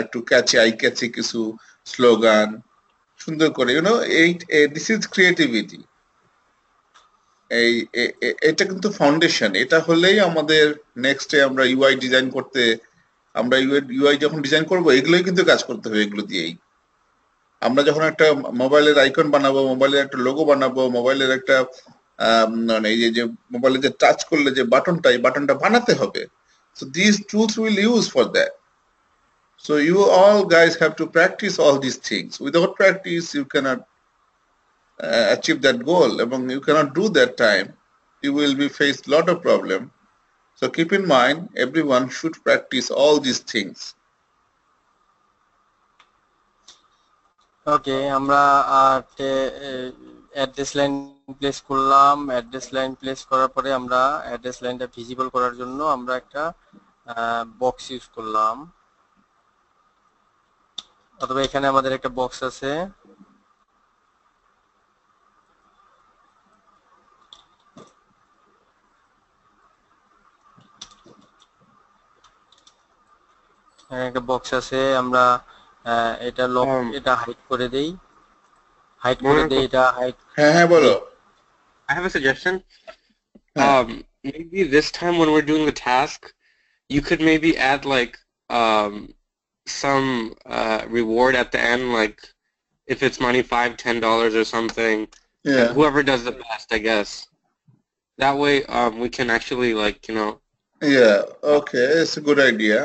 [SPEAKER 3] একটু ক্যাচি আই ক্যাচি কিছু স্লোগান সুন্দর করে ইউনো এই দিস ইজ ক্রিয়েটিভিটি এই এটা কিন্তু ফাউন্ডেশন এটা হলেই আমাদের নেক্সট আমরা ইউআই ডিজাইন করতে আমরা ইউআই যখন ডিজাইন করব এগুলোই কিন্তু কাজ করতে হবে এগুলো দিয়েই। আমরা যখন একটা মোবাইলের আইকন বানাবো মোবাইলের একটা লোগো বানাবো মোবাইলের একটা মানে এই যে- মোবাইলে যে টাচ করলে যে বাটনটা এই বাটনটা বানাতে হবে। So this tools will use for that So you all guys have to practice all these things. Without practice, you cannot uh, achieve that goal. এবং you cannot do that time. You will be faced lot of problem. So keep in mind, everyone should practice all these things.
[SPEAKER 4] Okay আমরা address line place করলাম address line place করার পরে আমরা address লাইনটা visible করার জন্য আমরা একটা বক্স ইউজ করলাম অথবা এখানে আমাদের একটা বক্স আছে একটা বক্স আছে আমরা আহ, এটা লক
[SPEAKER 1] Um,
[SPEAKER 4] এটা হাইড করে দেই হাইড করে
[SPEAKER 1] মনে
[SPEAKER 4] দেই
[SPEAKER 1] কর-
[SPEAKER 4] এটা হাইড
[SPEAKER 3] হ্যাঁ হ্যাঁ বলো
[SPEAKER 1] I have a suggestion.
[SPEAKER 3] Huh.
[SPEAKER 1] Um, maybe this time when we're doing the task, you could maybe add like um, some uh, reward at the end, like if it's money five, ten dollars or something.
[SPEAKER 3] Yeah.
[SPEAKER 1] Whoever does the best, I guess. That way, um, we can actually like you know.
[SPEAKER 3] Yeah. Okay. It's a good idea.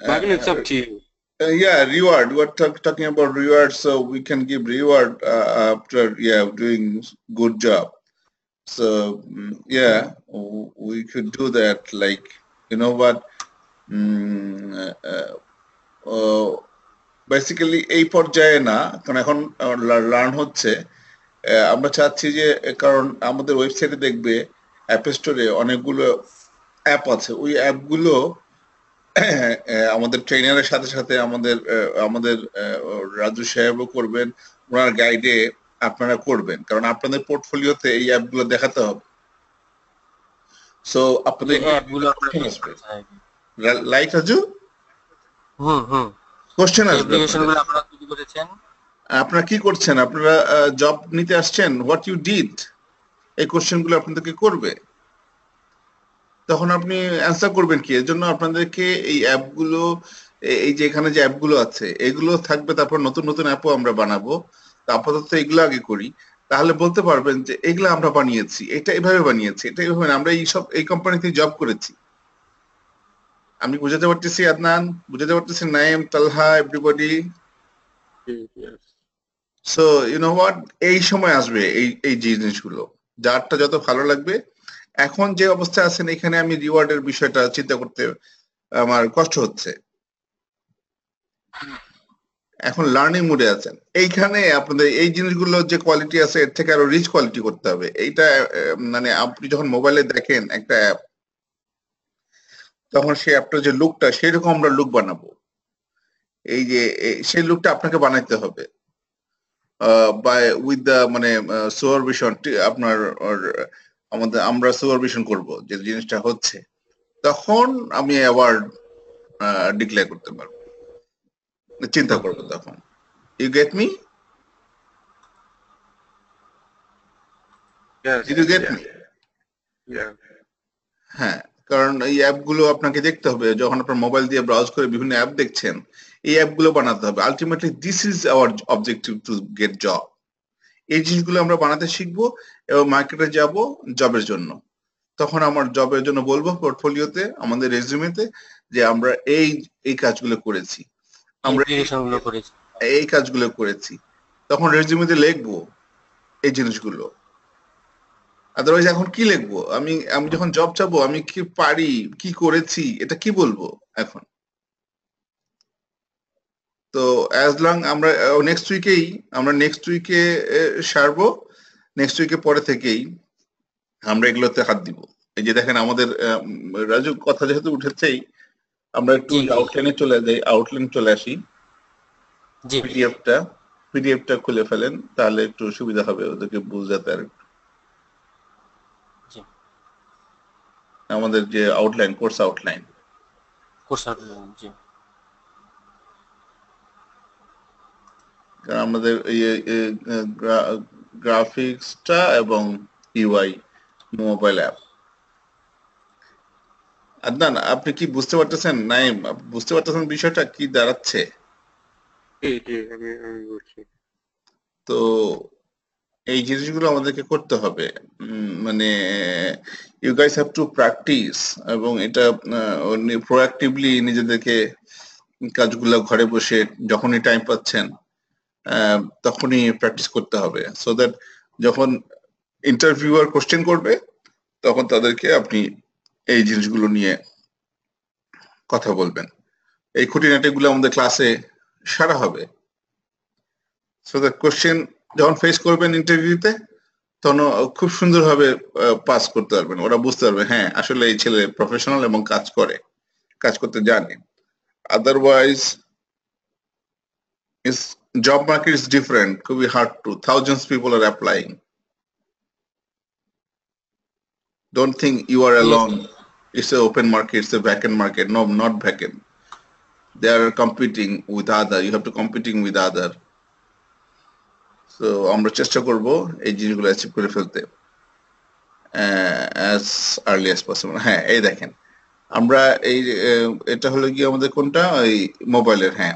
[SPEAKER 1] Mean, it's up to you.
[SPEAKER 3] Uh, yeah, reward. We're talk, talking about reward, so we can give reward uh, after yeah doing good job. So mm, yeah, we could do that. Like you know what? Mm, uh, uh, basically এই পর্যায়ে না কারণ এখন learn হচ্ছে আমরা চাচ্ছি যে কারণ আমাদের ওয়েবসাইটে দেখবে অ্যাপ স্টোরে অনেকগুলো অ্যাপ আছে ওই অ্যাপগুলো আহ, আমাদের ট্রেনারের সাথে সাথে আমাদের আমাদের রাজু সাহেবও করবেন। ওনার গাইডে আপনারা করবেন। কারণ আপনাদের পোর্টফোলিওতে এই অ্যাপগুলো দেখাতে হবে। সো আপনাদের
[SPEAKER 4] অ্যাপগুলো করতে হয়।
[SPEAKER 3] লাইক রাজু?
[SPEAKER 4] হুম হুম।
[SPEAKER 3] কোশ্চেন আসবে
[SPEAKER 4] আপনারা তৈরি করেছেন?
[SPEAKER 3] আপনারা কি করছেন? আপনারা জব নিতে আসছেন? হোয়াট ইউ ডিড এই কোশ্চেনগুলো আপনাদেরকে করবে। তখন আপনি অ্যান্সার করবেন কি? এর জন্য আপনাদেরকে এই অ্যাপগুলো এই যে এখানে যে অ্যাপগুলো আছে, এগুলো থাকবে, তারপর নতুন নতুন অ্যাপও আমরা বানাবো। আপাতত এগুলো আগে করি। তাহলে বলতে পারবেন যে এগুলো আমরা বানিয়েছি, এটা এভাবে বানিয়েছি, এটা এভাবে আমরা এই সব, এই কোম্পানিতে জব করেছি। আমি বুঝাতে পারতেছি, আদনান? বুঝাতে পারতেছি Naim Talha
[SPEAKER 1] everybody
[SPEAKER 3] so you know what এই সময় আসবে এই এই জিনিসগুলো। যারটা যত ভালো লাগবে এখন যে অবস্থায় আছেন, এখানে আমি রিওয়ার্ডের বিষয়টা চিন্তা করতে আমার কষ্ট হচ্ছে। এখন লার্নিং মুডে আছেন। এইখানে আপনাদের এই জিনিসগুলো যে কোয়ালিটি আছে, এর থেকে আরও রিচ কোয়ালিটি করতে হবে। এইটা মানে আপনি যখন মোবাইলে দেখেন একটা অ্যাপ তখন সেই অ্যাপটার যে লুকটা সেরকম আমরা লুক বানাবো। এই যে সেই লুকটা আপনাকে বানাইতে হবে। বাই উইথ দ্য মানে সুপারভিশন আপনার আমাদের আমরা সুপারভিশন করব যে জিনিসটা হচ্ছে তখন আমি অ্যাওয়ার্ড ডিক্লেয়ার করতে পারব। চিন্তা করব তখন। You get me
[SPEAKER 1] yeah.
[SPEAKER 3] হ্যাঁ কারণ এই অ্যাপগুলো আপনাকে দেখতে হবে যখন আপনার মোবাইল দিয়ে ব্রাউজ করে বিভিন্ন অ্যাপ দেখছেন এই অ্যাপগুলো বানাতে হবে। Ultimately this is our objective to get job এই জিনিসগুলো আমরা বানাতে শিখব এবং মার্কেটে যাব জবের জন্য। তখন আমার জবের জন্য বলব পোর্টফোলিওতে আমাদের রেজিউমেতে যে আমরা এই এই কাজগুলো করেছি। আমরা এই- কাজগুলো করেছি। তখন রেজিউমেতে লিখব এই জিনিসগুলো। আদারওয়াইজ এখন কি লিখব? আমি আমি যখন জব চাবো আমি কি পারি কি করেছি এটা কি বলব এখন? তো অ্যাজ লং আমরা নেক্সট উইকেই আমরা নেক্সট উইকে সারবো। নেক্সট উইকে পরে থেকেই আমরা এগুলোতে হাত দিব। এই যে দেখেন আমাদের রাজু কথা যেহেতু উঠেছেই আমরা একটু। আউটলাইনে চলে যাই আউটলাইন চলে আসি।
[SPEAKER 4] জি।
[SPEAKER 3] পিডিএফটা পিডিএফটা খুলে ফেলেন তাহলে একটু সুবিধা হবে ওদেরকে বুঝাতে আর একটু।
[SPEAKER 4] জি।
[SPEAKER 3] আমাদের যে outline course outline
[SPEAKER 4] course outline জি।
[SPEAKER 3] কারণ আমাদের গ্রাফিক্সটা এবং ইউআই মোবাইল অ্যাপ আদনান আপনি কি বুঝতে পারতেছেন? নাইম বুঝতে পারতেছেন বিষয়টা কি দাঁড়াচ্ছে। তো এই জিনিসগুলো আমাদেরকে করতে হবে। মানে you guys have to practice এবং এটা প্রোয়াক্টিভলি নিজেদেরকে কাজগুলো ঘরে বসে যখনই টাইম পাচ্ছেন তখনই প্র্যাকটিস করতে হবে। সো দ্যাট যখন ইন্টারভিউয়ার কোশ্চেন করবে, তখন তাদেরকে আপনি এই জিনিসগুলো নিয়ে কথা বলবেন। এই খুঁটিনাটিগুলো আমাদের ক্লাসে সারা হবে। সো দ্যাট কোশ্চেন যখন ফেস করবেন ইন্টারভিউতে তখন খুব সুন্দরভাবে পাস করতে পারবেন। ওরা বুঝতে পারবে হ্যাঁ আসলে এই ছেলে প্রফেশনাল এবং কাজ করে, কাজ করতে জানে। Otherwise is job market is different could be hard to thousands people are applying don't think you are alone it's an open market it's a vacant market no not vacant they are competing with other you have to competing with other so আমরা চেষ্টা করব এই জিনিসগুলো achieve করে ফেলতে as early as possible হ্যাঁ এই দেখেন আমরা এই এটা হলো কি আমাদের কোনটা ওই মোবাইলের হ্যাঁ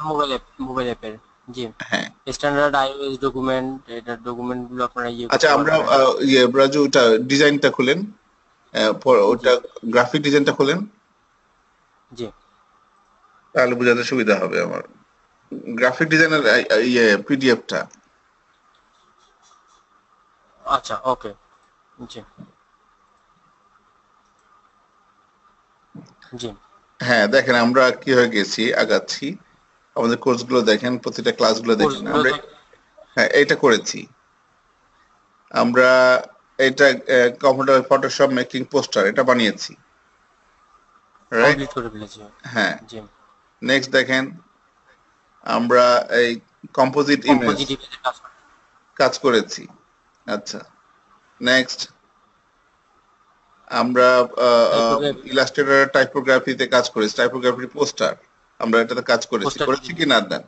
[SPEAKER 4] মোবাইল অ্যাপ মোবাইল অ্যাপের জি।
[SPEAKER 3] হ্যাঁ।
[SPEAKER 4] স্ট্যান্ডার্ড আইওএস ডকুমেন্ট এটার ডকুমেন্টগুলো আপনারা ইয়ে
[SPEAKER 3] আচ্ছা আমরা ইয়ে রাজু ওটা ডিজাইনটা খুলেন ওটা গ্রাফিক ডিজাইনটা খুলেন।
[SPEAKER 4] জি।
[SPEAKER 3] তাহলে বোঝাতে সুবিধা হবে আমার। গ্রাফিক ডিজাইনের ইয়ে পিডিএফটা
[SPEAKER 4] আচ্ছা ওকে। জি। জি।
[SPEAKER 3] হ্যাঁ দেখেন আমরা কি হয়ে গেছি আগাচ্ছি। আমাদের কোর্সগুলো দেখেন প্রতিটা ক্লাসগুলো দেখেন। আমরা হ্যাঁ এটা করেছি। আমরা এটা কম্পিউটার ফটোশপ মেকিং পোস্টার এটা বানিয়েছি। রাইট হ্যাঁ। নেক্সট দেখেন আমরা এই কম্পোজিট ইমেজ
[SPEAKER 4] কাজ
[SPEAKER 3] করেছি। আচ্ছা। নেক্সট আমরা. ইলাস্ট্রেটর টাইপোগ্রাফিতে কাজ করেছি। টাইপোগ্রাফি পোস্টার আমরা এটাতে কাজ করেছি। করেছি কি না দেন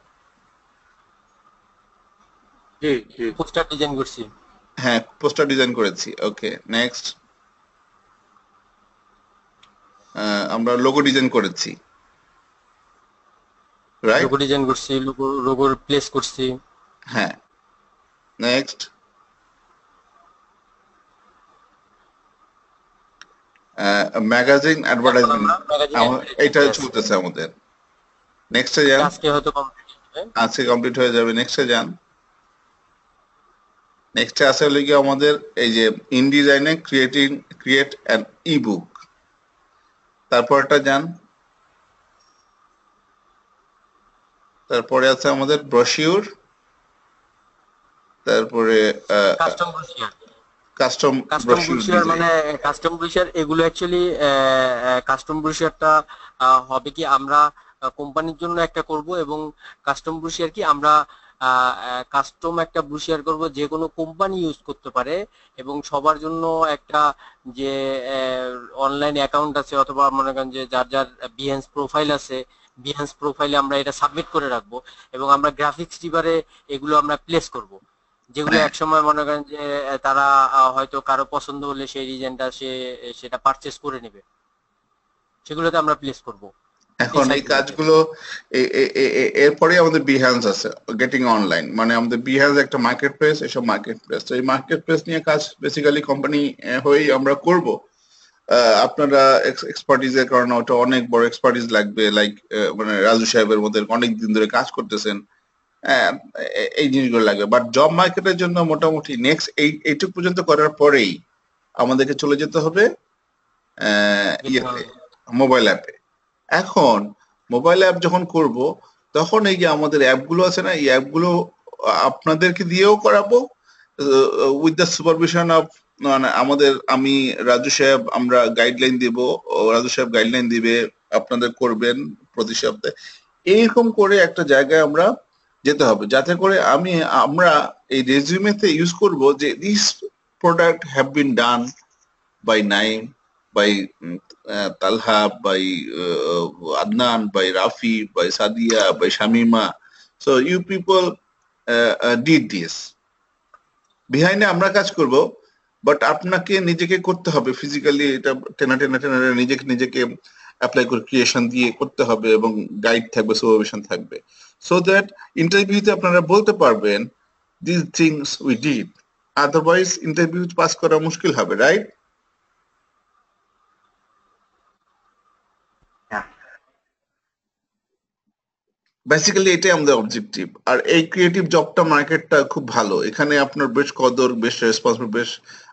[SPEAKER 1] জি জি
[SPEAKER 4] পোস্টার ডিজাইন করছি।
[SPEAKER 3] হ্যাঁ পোস্টার ডিজাইন করেছি। ওকে নেক্সট আমরা লোগো ডিজাইন করেছি। রাইট
[SPEAKER 4] লোগো ডিজাইন করছি লোগো লোগোর প্লেস করছি।
[SPEAKER 3] হ্যাঁ। নেক্সট ম্যাগাজিন অ্যাডভার্টাইজমেন্ট এটা চলতেছে আমাদের। নেক্সটে যান।
[SPEAKER 4] আজকে হয়তো কমপ্লিট হবে
[SPEAKER 3] আজকে কমপ্লিট হয়ে যাবে। নেক্সটে যান। নেক্সটে আছে হলো কি আমাদের এই যে ইন ডিজাইনে creating create an ebook তারপরটা যান। তারপরে আছে আমাদের ব্রশিউর তারপরে
[SPEAKER 4] custom
[SPEAKER 3] brochure
[SPEAKER 4] custom
[SPEAKER 3] custom
[SPEAKER 4] brochure মানে কাস্টম ব্রুশিয়ার এগুলো অ্যাকচুয়ালি কাস্টম ব্রুশিয়ারটা হবে কি আমরা কোম্পানির জন্য একটা করব এবং কাস্টম ব্রুশিয়ার কি আমরা কাস্টম একটা ব্রুশিয়ার করব যে কোনো কোম্পানি ইউজ করতে পারে এবং সবার জন্য একটা যে অনলাইন অ্যাকাউন্ট আছে অথবা মনে করেন যে যার যার বিহেন্স প্রোফাইল আছে বিহেন্স প্রোফাইলে আমরা এটা সাবমিট করে রাখব এবং আমরা গ্রাফিক্স ডিবারে এগুলো আমরা প্লেস করব যেগুলো
[SPEAKER 3] হ্যাঁ।
[SPEAKER 4] এক সময় মনে করেন যে তারা হয়তো কারও পছন্দ হলে সেই ডিজাইনটা সে, সেটা পারচেস করে নেবে সেগুলোতে আমরা প্লেস করব
[SPEAKER 3] এখন এই কাজগুলো এরপরে আমাদের বিহ্যান্স আছে গেটিং অনলাইন মানে আমাদের বিহ্যান্স একটা মার্কেট প্লেস এসব মার্কেট প্লেস তো এই মার্কেট প্লেস নিয়ে কাজ বেসিক্যালি কোম্পানি হয়েই আমরা করব। আপনারা এক্সপার্টিজের কারণে ওটা অনেক বড় এক্সপার্টিজ লাগবে লাইক মানে রাজু সাহেবের মধ্যে অনেক দিন ধরে কাজ করতেছেন। এই জিনিসগুলো লাগবে। বাট জব মার্কেটের জন্য মোটামুটি নেক্সট এই এইটুক পর্যন্ত করার পরেই আমাদেরকে চলে যেতে হবে মোবাইল অ্যাপে এখন মোবাইল অ্যাপ যখন করব, তখন এই যে আমাদের অ্যাপগুলো আছে না, এই অ্যাপগুলো আপনাদেরকে দিয়েও করাবো উইথ দ্য সুপারভিশন অফ আমাদের, আমি রাজু সাহেব আমরা গাইডলাইন দিব রাজু সাহেব গাইডলাইন দিবে, আপনাদের করবেন প্রতি সপ্তাহে। এইরকম করে একটা জায়গায় আমরা যেতে হবে, যাতে করে আমি, আমরা এই রেজিউমেতে ইউজ করব যে this product have been done by Naim by Talha, by Adnan, by Rafi, by Sadia, by Shamima. So you people did this. বিহাইন্ডে আমরা কাজ করব বাট আপনাকে নিজেকে করতে হবে ফিজিক্যালি এটা টেনা টেনা টেনা নিজেকে নিজেকে অ্যাপ্লাই করে ক্রিয়েশন দিয়ে করতে হবে এবং গাইড থাকবে সুপারভিশন থাকবে সো দ্যাট ইন্টারভিউতে আপনারা বলতে পারবেন this things we did otherwise interview pass করা মুশকিল হবে রাইট বেসিক্যালি এটাই আমাদের অবজেক্টিভ আর এই ক্রিয়েটিভ জবটা মার্কেটটা খুব ভালো। এখানে আপনার বেশ কদর, বেশ রেসপন্সিবল বেশ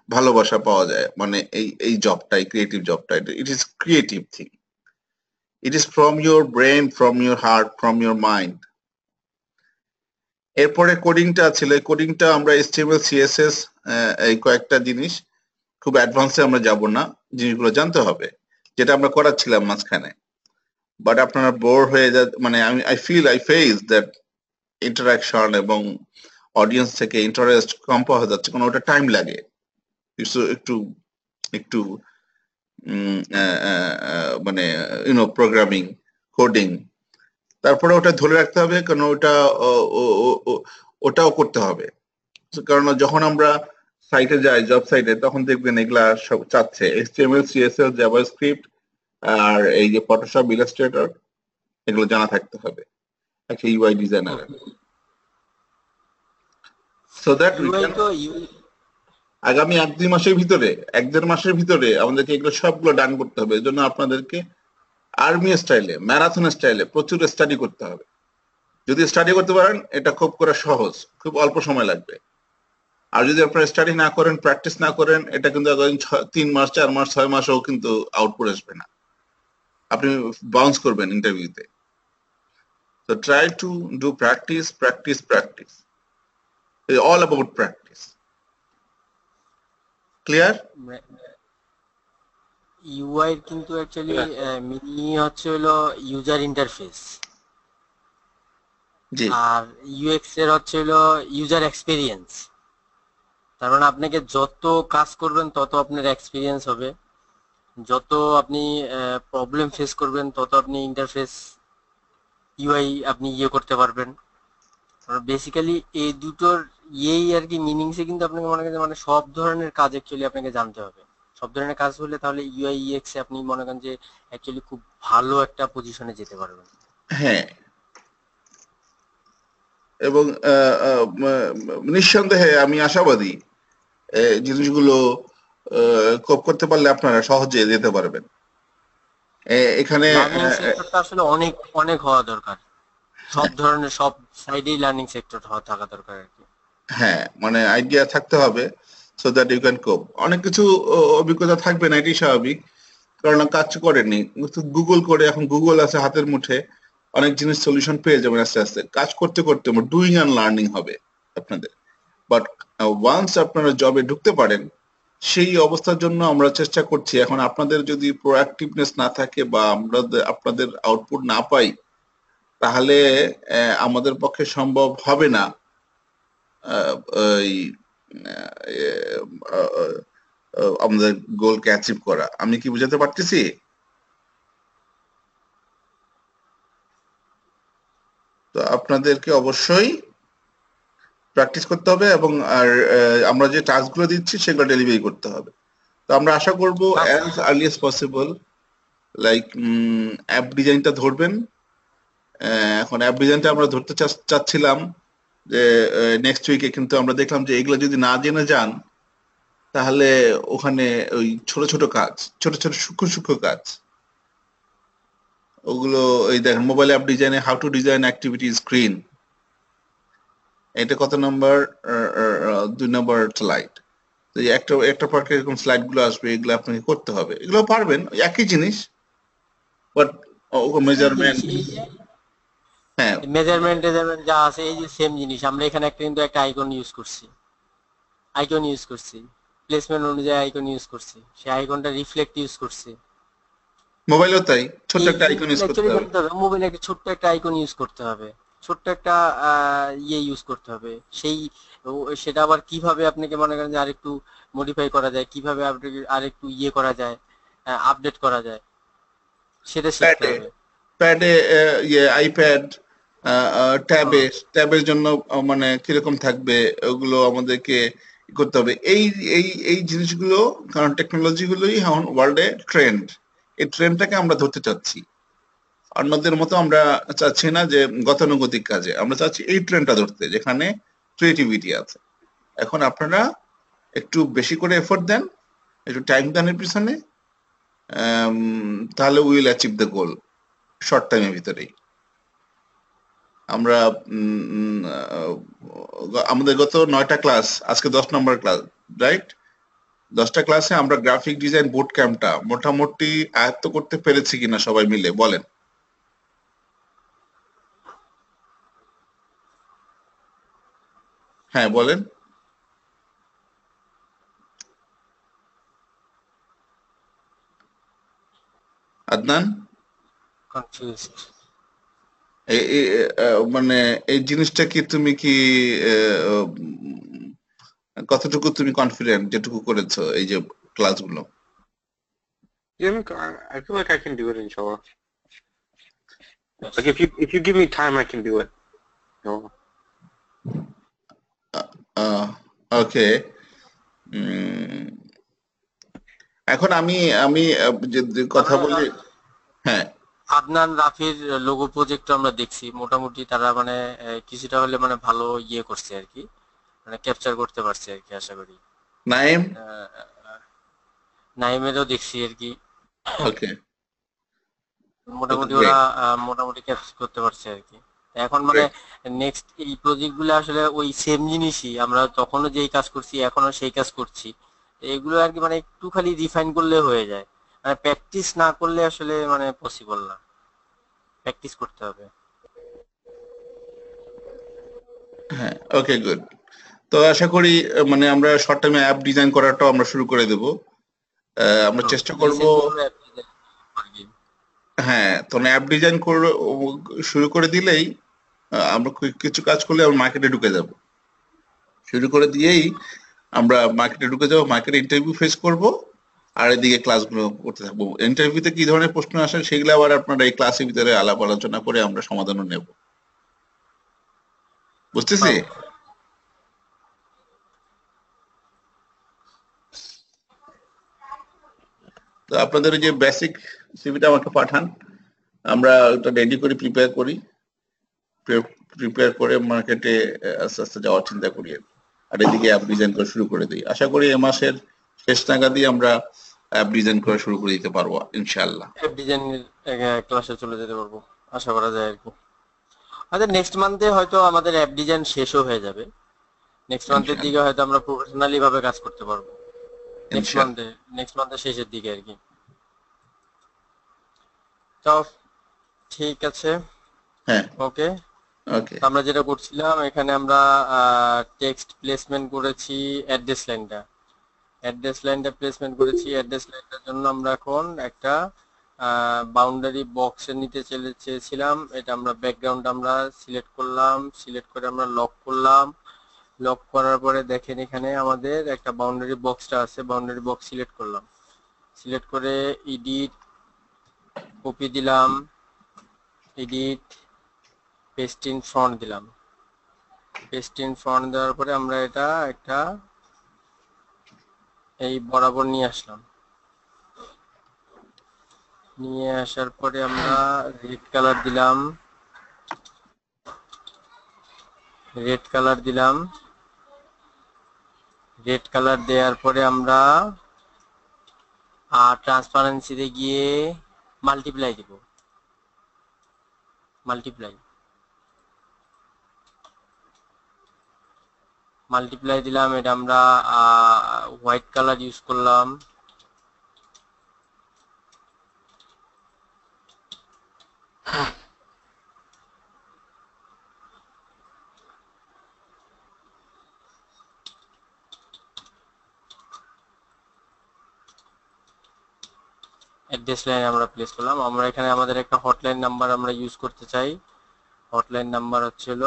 [SPEAKER 3] ভালোবাসা পাওয়া যায়। মানে এই এই জবটা এই ক্রিয়েটিভ জবটা it is creative thing it is from your brain from your heart from your mind এরপরে কোডিংটা ছিল এই কোডিংটা আমরা এসটিএমএল সিএসএস এই কয়েকটা জিনিস। খুব অ্যাডভান্সে আমরা যাব না। জিনিসগুলো জানতে হবে। যেটা আমরা করাচ্ছিলাম মাঝখানে। বাট আপনারা বোর হয়ে যা মানে আমি I feel I face that interaction এবং অডিয়েন্স থেকে ইন্টারেস্ট কম পাওয়া যাচ্ছে। কোনো ওটা টাইম লাগে। একটু একটু মানে ইউনো প্রোগ্রামিং কোডিং তারপরে ওটা ধরে রাখতে হবে, কারণ ওটা ওটাও করতে হবে। কারণ যখন আমরা সাইটে যাই জব সাইটে তখন দেখবেন এগুলা সব চাচ্ছে। এইচটিএমএল সিএসএস জাভাস্ক্রিপ্ট আর এই যে ফটোশপ ইলাস্ট্রেটর এগুলো জানা থাকতে হবে। একটা ইউআই ডিজাইনার সো দ্যাট আগামী এক দুই মাসের ভিতরে এক দেড় মাসের ভিতরে আমাদেরকে এগুলো সবগুলো ডান করতে হবে। এর জন্য আপনাদেরকে আর্মি স্টাইলে ম্যারাথন স্টাইলে প্রচুর স্টাডি করতে হবে। যদি স্টাডি করতে পারেন এটা খুব করা সহজ খুব অল্প সময় লাগবে। আর যদি আপনারা স্টাডি না করেন প্র্যাকটিস না করেন এটা কিন্তু তিন মাস চার মাস ছয় মাসেও কিন্তু আউটপুট আসবে না। আপনি বাউন্স করবেন ইন্টারভিউতে তো। Try to do practice practice practice all about practice clear
[SPEAKER 4] UI কিন্তু অ্যাকচুয়ালি মিনি হচ্ছে হলো ইউজার ইন্টারফেস
[SPEAKER 3] জি।
[SPEAKER 4] আর ইউএক্স এর হচ্ছে হলো ইউজার এক্সপিরিয়েন্স তার মানে আপনাকে যত কাজ করবেন তত আপনার এক্সপিরিয়েন্স হবে। যত আপনি প্রবলেম ফেস করবেন, তত আপনি ইন্টারফেস ইউআই আপনি ইয়ে করতে পারবেন। বেসিক্যালি এই দুটোর ইয়েই আর কি মিনিংসে কিন্তু আপনাকে মনে করেন মানে সব ধরনের কাজ অ্যাকচুয়ালি আপনাকে জানতে হবে। সব ধরনের কাজ হলে তাহলে ইউআই ইএক্স আপনি মনে করেন যে অ্যাকচুয়ালি খুব ভালো একটা পজিশনে যেতে পারবেন।
[SPEAKER 3] হ্যাঁ। এবং নিঃসন্দেহে আমি আশাবাদী জিনিসগুলো কোপ করতে পারলে আপনারা সহজে যেতে পারবেন। এখানে
[SPEAKER 4] আসলে অনেক অনেক হওয়া দরকার। সব ধরনের সব সাইডেই লার্নিং সেক্টর হওয়া থাকা দরকার আর কি।
[SPEAKER 3] হ্যাঁ মানে আইডিয়া থাকতে হবে so that you can cope অনেক কিছু অভিজ্ঞতা থাকবে না এটি স্বাভাবিক। কারণ কাজ করেনি গুগল করে এখন গুগল আছে হাতের মুঠে। অনেক জিনিস সলিউশন পেয়ে যাবেন আস্তে আস্তে। কাজ করতে করতে ডুইং অ্যান্ড লার্নিং হবে আপনাদের। বাট ওয়ান্স আপনারা জবে ঢুকতে পারেন সেই অবস্থার জন্য আমরা চেষ্টা করছি। এখন আপনাদের যদি প্রোঅ্যাক্টিভনেস না থাকে বা আমরা আপনাদের আউটপুট না পাই, তাহলে আমাদের পক্ষে সম্ভব হবে না আমাদের গোলকে অ্যাচিভ করা। আমি কি বুঝাতে পারতেছি? তো আপনাদেরকে অবশ্যই প্র্যাকটিস করতে হবে এবং আর আমরা যে টাস্কগুলো দিচ্ছি সেগুলো ডেলিভারি করতে হবে। তো আমরা আশা করব as early possible like app ডিজাইনটা ধরবেন। এখন অ্যাপ ডিজাইনটা আমরা ধরতে চাচ্ছিলাম যে নেক্সট উইকে কিন্তু আমরা দেখলাম যে এগুলো যদি না জেনে যান তাহলে ওখানে ওই ছোট ছোট কাজ ছোট ছোট সূক্ষ্ম সূক্ষ্ম কাজ। ওগুলো এই দেখেন মোবাইল অ্যাপ ডিজাইনে how to design activity screen এটা কত নম্বর? দুই নম্বর স্লাইড তো একটা একটা পর একটা এরকম স্লাইডগুলো আসবে এগুলো আপনাকে করতে হবে। এগুলো পারবেন একই জিনিস বাট মেজারমেন্ট হ্যাঁ।
[SPEAKER 4] মেজারমেন্ট টেজারমেন্ট যা আছে এই যে সেম জিনিস আমরা এখানে একটা কিন্তু একটা আইকন ইউজ করছি। আইকন ইউজ করছি। প্লেসমেন্ট অনুযায়ী আইকন ইউজ করছি। সেই আইকনটা রিফ্লেক্ট ইউজ করছি।
[SPEAKER 3] মোবাইলও তাই ছোট্ট একটা আইকন ইউজ করতে হবে।
[SPEAKER 4] মোবাইলে একটা ছোট্ট একটা আইকন ইউজ করতে হবে। ছোট্ট একটা ইয়ে ইউজ করতে হবে। সেই সেটা আবার কীভাবে আপনাকে মনে করেন যে আরেকটু মডিফাই করা যায় কীভাবে আরেকটু ইয়ে করা যায় আপডেট করা যায় সেটা শিখতে হবে।
[SPEAKER 3] প্যাডে ইয়ে আইপ্যাড ট্যাবে ট্যাবের জন্য মানে কীরকম থাকবে ওগুলো আমাদেরকে করতে হবে। এই এই এই জিনিসগুলো কারণ টেকনোলজি গুলোই এখন ওয়ার্ল্ডে ট্রেন্ড এই ট্রেন্ডটাকে আমরা ধরতে চাচ্ছি। অন্যদের মতো আমরা চাচ্ছি না যে গতানুগতিক কাজে, আমরা চাচ্ছি এই ট্রেন্ডটা ধরতে, যেখানে ক্রিয়েটিভিটি আছে। এখন আপনারা একটু বেশি করে এফোর্ট দেন, একটু টাইম দেন এর পিছনে তাহলে will achieve the goal short টাইমের ভিতরেই। আমরা আমাদের গত নয়টা ক্লাস আজকে দশ নম্বর ক্লাস রাইট দশটা ক্লাসে আমরা গ্রাফিক ডিজাইন বোর্ড ক্যাম্পটা মোটামুটি আয়ত্ত করতে পেরেছি কিনা সবাই মিলে, বলেন। হ্যাঁ বলেন আদনান মানে এই জিনিসটা কি তুমি কি কতটুকু তুমি কনফিডেন্ট যেটুকু করেছ এই যে ক্লাসগুলো
[SPEAKER 1] Like if you if you give me time, I can do it. No.
[SPEAKER 3] ওকে এখন আমি আমি কথা বলি হ্যাঁ।
[SPEAKER 4] আদনান রাফির লোগো প্রজেক্ট আমরা দেখছি। মোটামুটি তারা মানে কিছুটা হলে মানে ভালো ইয়ে করছে আর কি। মানে ক্যাপচার করতে পারছি আর কি আশা করি।
[SPEAKER 3] নাইম?
[SPEAKER 4] নাইমেরও দেখছি আর কি।
[SPEAKER 3] ওকে
[SPEAKER 4] মোটামুটি ওরা মোটামুটি ক্যাপচার করতে পারছে আর কি। এখন মানে নেক্সট এই প্রজেক্টগুলো আসলে ওই সেম জিনিসই। আমরা তখনও যেই কাজ করছি এখনও সেই কাজ করছি। এগুলো আর কি মানে একটু খালি রিফাইন করলে হয়ে যায়। মানে প্র্যাকটিস না করলে আসলে মানে পসিবল না। প্র্যাকটিস করতে হবে।
[SPEAKER 3] হ্যাঁ ওকে গুড তো আশা করি মানে আমরা শর্ট টাইমে অ্যাপ ডিজাইন করাটাও আমরা শুরু করে দেব। আমরা চেষ্টা করব হ্যাঁ তো অ্যাপ ডিজাইন করে শুরু করে দিলেই আমরা কিছু কাজ করলে আমরা মার্কেটে ঢুকে যাব। শুরু করে দিয়েই আমরা মার্কেটে ঢুকে যাব মার্কেটে ইন্টারভিউ ফেস করব, আর এদিকে ক্লাসগুলো করতে থাকব। ইন্টারভিউতে কি ধরনের প্রশ্ন আসে সেগুলো আবার আপনারা এই ক্লাসের ভিতরে আলাপ আলোচনা করে আমরা সমাধানও নেব। বুঝতেছি? তো আপনাদের যে বেসিক সিভিটা আমাকে পাঠান। আমরা ওটা রেডি করে প্রিপেয়ার করি। প্রিপেয়ার করে মার্কেটে আস্তে আস্তে যাওয়ার চিন্তা করি আর এদিকে অ্যাপ ডিজাইন করা শুরু করে দিই। আশা করি এ মাসের শেষ নাগাদই আমরা অ্যাপ ডিজাইন করা শুরু করে দিতে পারব ইনশাআল্লাহ।
[SPEAKER 4] অ্যাপ ডিজাইনের ক্লাসে চলে যেতে পারব আশা করা যায় আর কি। আমাদের নেক্সট মান্থে হয়তো আমাদের অ্যাপ ডিজাইন শেষও হয়ে যাবে। নেক্সট মান্থের দিকে হয়তো আমরা প্রফেশনালি ভাবে কাজ করতে পারব। নেক্সট মান্থে নেক্সট মান্থের শেষের দিকে আর কি। তো ঠিক আছে।
[SPEAKER 3] হ্যাঁ।
[SPEAKER 4] ওকে?
[SPEAKER 3] ওকে।
[SPEAKER 4] আমরা যেটা করছিলাম এখানে আমরা টেক্সট প্লেসমেন্ট করেছি অ্যাড্রেস লাইনটা অ্যাড্রেস লাইনটা প্লেসমেন্ট করেছি। অ্যাড্রেস লাইনটার জন্য আমরা এখন একটা বাউন্ডারি বক্সে নিতে চলে চেয়েছিলাম। এটা আমরা ব্যাকগ্রাউন্ড আমরা সিলেক্ট করলাম। সিলেক্ট করে আমরা লক করলাম। লক করার পরে দেখেন এখানে আমাদের একটা বাউন্ডারি বক্সটা আছে। বাউন্ডারি বক্স সিলেক্ট করলাম। সিলেক্ট করে এডিট কপি দিলাম এডিট পেস্ট ইন ফ্রন্ট দিলাম। পেস্ট ইন ফ্রন্ট দেওয়ার পরে আমরা এটা একটা এই বরাবর নিয়ে আসলাম। নিয়ে আসার পরে আমরা রেড কালার দিলাম। রেড কালার দিলাম। রেড কালার দেওয়ার পরে আমরা আর ট্রান্সপারেন্সিতে গিয়ে মাল্টিপ্লাই দিব। মাল্টিপ্লাই মাল্টিপ্লাই দিলাম এটা আমরা হোয়াইট কালার ইউজ করলাম। অ্যাড্রেস লাইন আমরা প্লেস করলাম। আমরা এখানে আমাদের একটা হটলাইন নাম্বার আমরা ইউজ করতে চাই। হটলাইন নাম্বার হচ্ছিল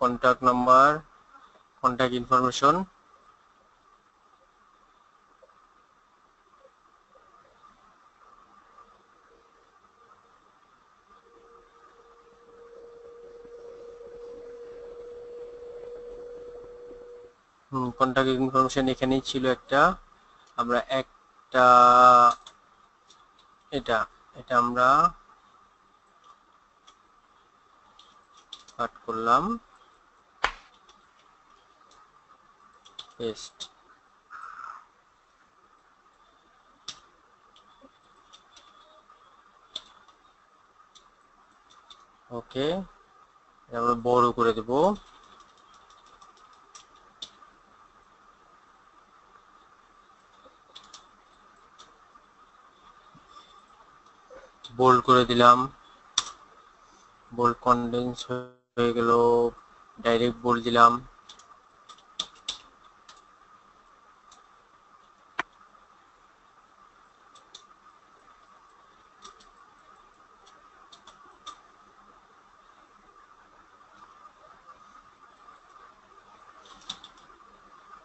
[SPEAKER 4] contact number contact information hmm contact information এখানেই ছিল একটা? আমরা একটা, এটা এটা আমরা কাট করলাম। পেস্ট ওকে আমরা বড় করে দেব। বোল্ড করে দিলাম। বোল্ড কন্ডেন্স হয়ে গেল ডাইরেক্ট বোল্ড দিলাম।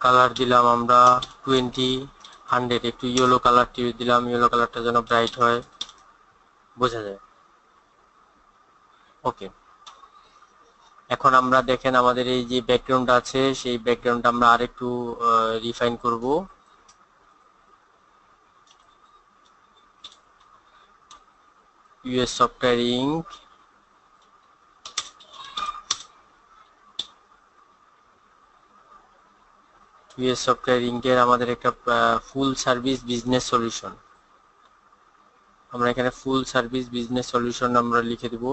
[SPEAKER 4] কালার দিলাম আমরা টোয়েন্টি হান্ড্রেড একটু ইয়েলো কালারটি দিলাম ইয়েলো কালারটা যেন ব্রাইট হয়। বোঝা যায়। ওকে এখন আমরা দেখেন আমাদের এই যে ব্যাকগ্রাউন্ড আছে, সেই ব্যাকগ্রাউন্ড আমরা আরেকটু রিফাইন করব। US software Inc US software ইঙ্কের আমাদের একটা ফুল সার্ভিস বিজনেস সলিউশন আমরা এখানে ফুল সার্ভিস বিজনেস সলিউশন আমরা লিখে দেব।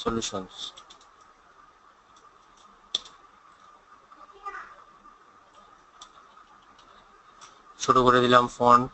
[SPEAKER 4] সলিউশনস ছোট করে দিলাম ফন্ট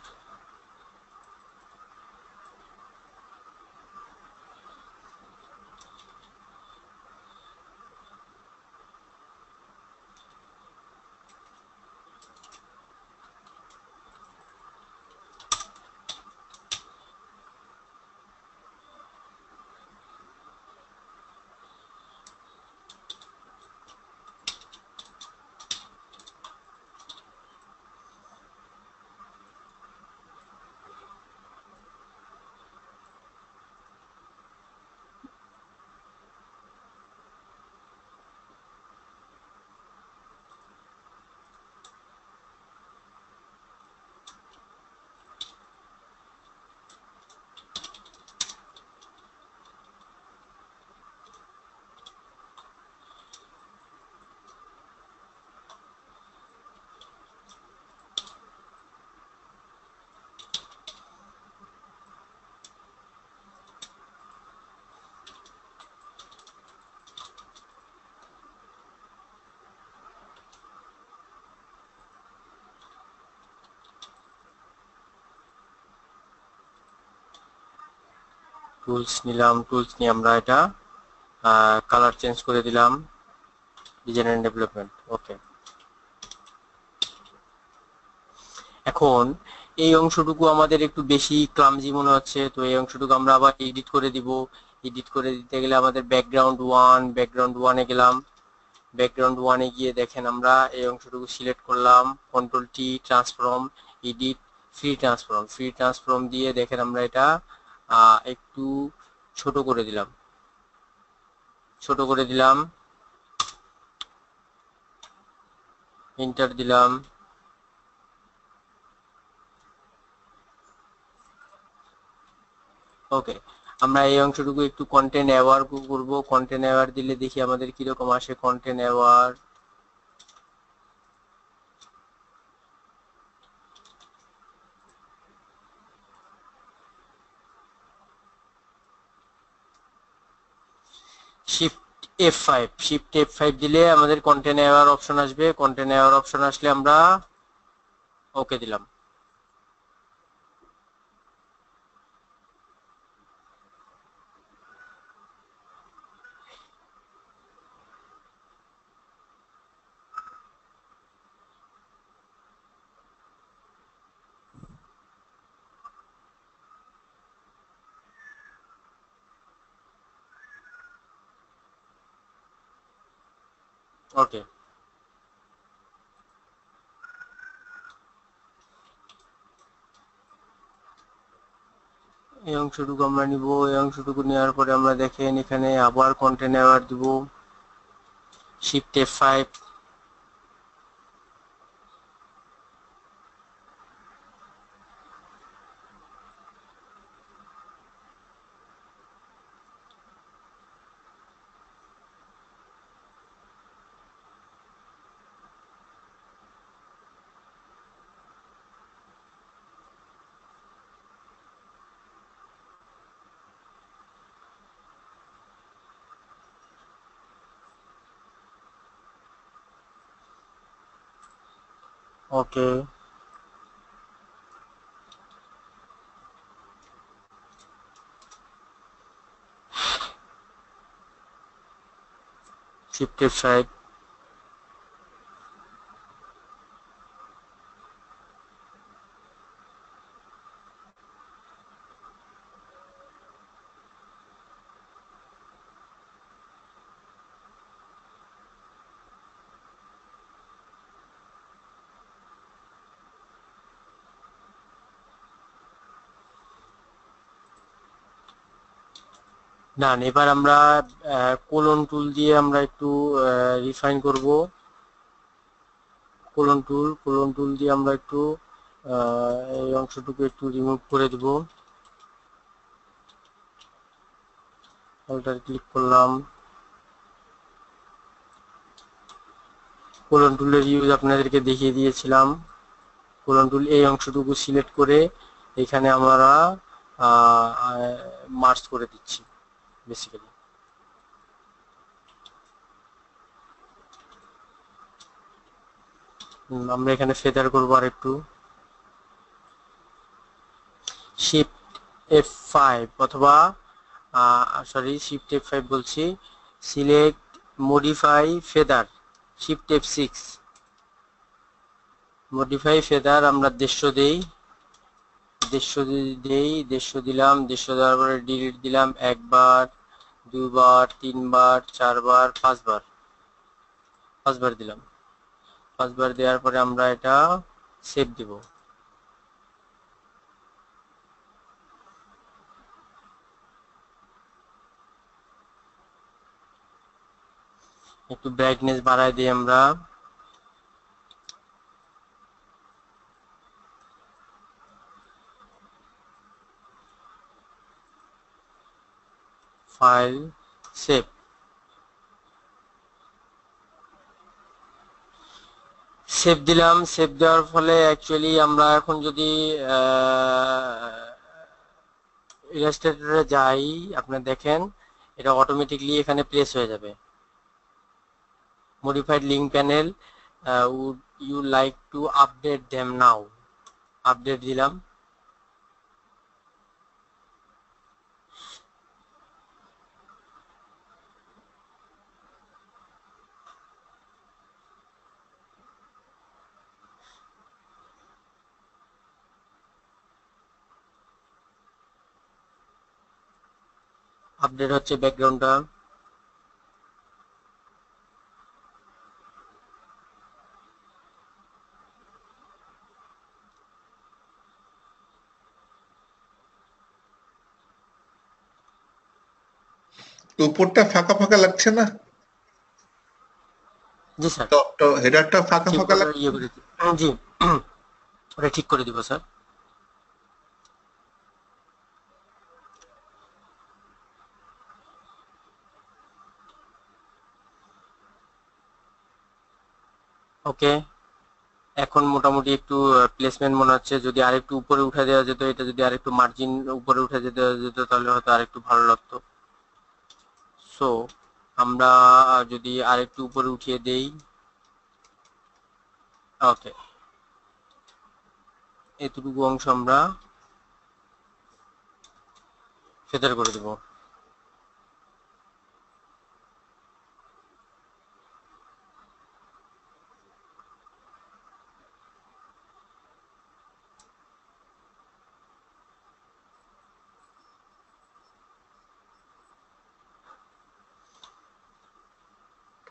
[SPEAKER 4] টুলস নিলাম টুলস নিয়ে আমরা এটা কালার চেঞ্জ করে দিলাম ডিজাইন এন্ড ডেভেলপমেন্ট ওকে এখন, এই অংশটুকু আমাদের একটু বেশি ক্লামজি মনে হচ্ছে, তো এই অংশটুকু আমরা আবার এডিট করে দিব। এডিট করে দিতে গেলে আমাদের ব্যাকগ্রাউন্ড ওয়ান ব্যাকগ্রাউন্ড ওয়ানে গেলাম। ব্যাকগ্রাউন্ড ওয়ানে গিয়ে দেখেন আমরা এই অংশটুকু সিলেক্ট করলাম control T transform edit free transform free transform দিয়ে দেখেন আমরা এটা একটু ছোট করে দিলাম। ছোট করে দিলাম। এন্টার দিলাম। ওকে আমরা এই অংশটুকু একটু কন্টেন্ট অ্যাওয়ার করব। কন্টেন্ট অ্যাওয়ার দিলে দেখি আমাদের কীরকম আসে। Content aware shift F five shift F five দিলে আমাদের কন্টেন্ট অ্যাওয়ার অপশন আসবে। কন্টেন্ট অ্যাওয়ার অপশন আসলে আমরা ওকে দিলাম। ওকে এই অংশটুকু আমরা নিব, এই অংশটুকু নেওয়ার পরে আমরা দেখেন এখানে আবার কন্টেন্ট অ্যাওয়ার দিব shift five okay shift F five done এবার আমরা কোলন টুল দিয়ে আমরা একটু রিফাইন করব। কোলন টুল কোলন টুল দিয়ে আমরা একটু এই অংশটুকু একটু রিমুভ করে দেব। অল্টার ক্লিক করলাম। কোলন টুলের ইউজ আপনাদেরকে দেখিয়ে দিয়েছিলাম। কোলন টুল এই অংশটুকু সিলেক্ট করে এখানে আমরা মার্চ করে দিচ্ছি। বেসিক্যালি আমরা এখানে ফেদার করব আর একটু। শিফট এফ ফাইভ অথবা সরি শিফট এফ ফাইভ বলছি। Select modify feather. Shift F six modify feather আমরা দেড়শো দেই। দেড়শো দেই, দেড়শো দিলাম, দেড়শো দেওয়ার পরে ডিলিট দিলাম একবার। দুবার, তিনবার, চারবার, পাঁচবার। পাঁচবার দিলাম। পাঁচবার দেওয়ার পরে আমরা এটা সেভ দিব। একটু ব্রাইটনেস বাড়ায় দিই আমরা ফাইল সেভ সেভ দিলাম সেভ দেওয়ার ফলে অ্যাকচুয়ালি আমরা এখন যদি ইলাস্ট্রেটরে যাই আপনারা দেখেন এটা অটোমেটিকলি এখানে প্লেস হয়ে যাবে। Modified link panel uh, would you like to update them now? Update দিলাম। আপডেট হচ্ছে ব্যাকগ্রাউন্ডটা
[SPEAKER 3] উপরটা ফাঁকা ফাঁকা লাগছে না?
[SPEAKER 4] জি স্যার।
[SPEAKER 3] টপটা হেডারটা ফাঁকা ফাঁকা লাগছে?
[SPEAKER 4] ইয়ে। জি ওটা ঠিক করে দিব স্যার। ওকে। এখন মোটামুটি একটু প্লেসমেন্ট মনে হচ্ছে, যদি আরেকটু উপরে উঠে দেওয়া যেত, এটা যদি আরেকটু মার্জিন উপরে উঠে যেতে যেত, তাহলে হয়তো আরেকটু ভালো লাগতো। সো আমরা যদি আরেকটু উপরে উঠিয়ে দেই। ওকে এতটুকু অংশ আমরা ফেদার করে দেব।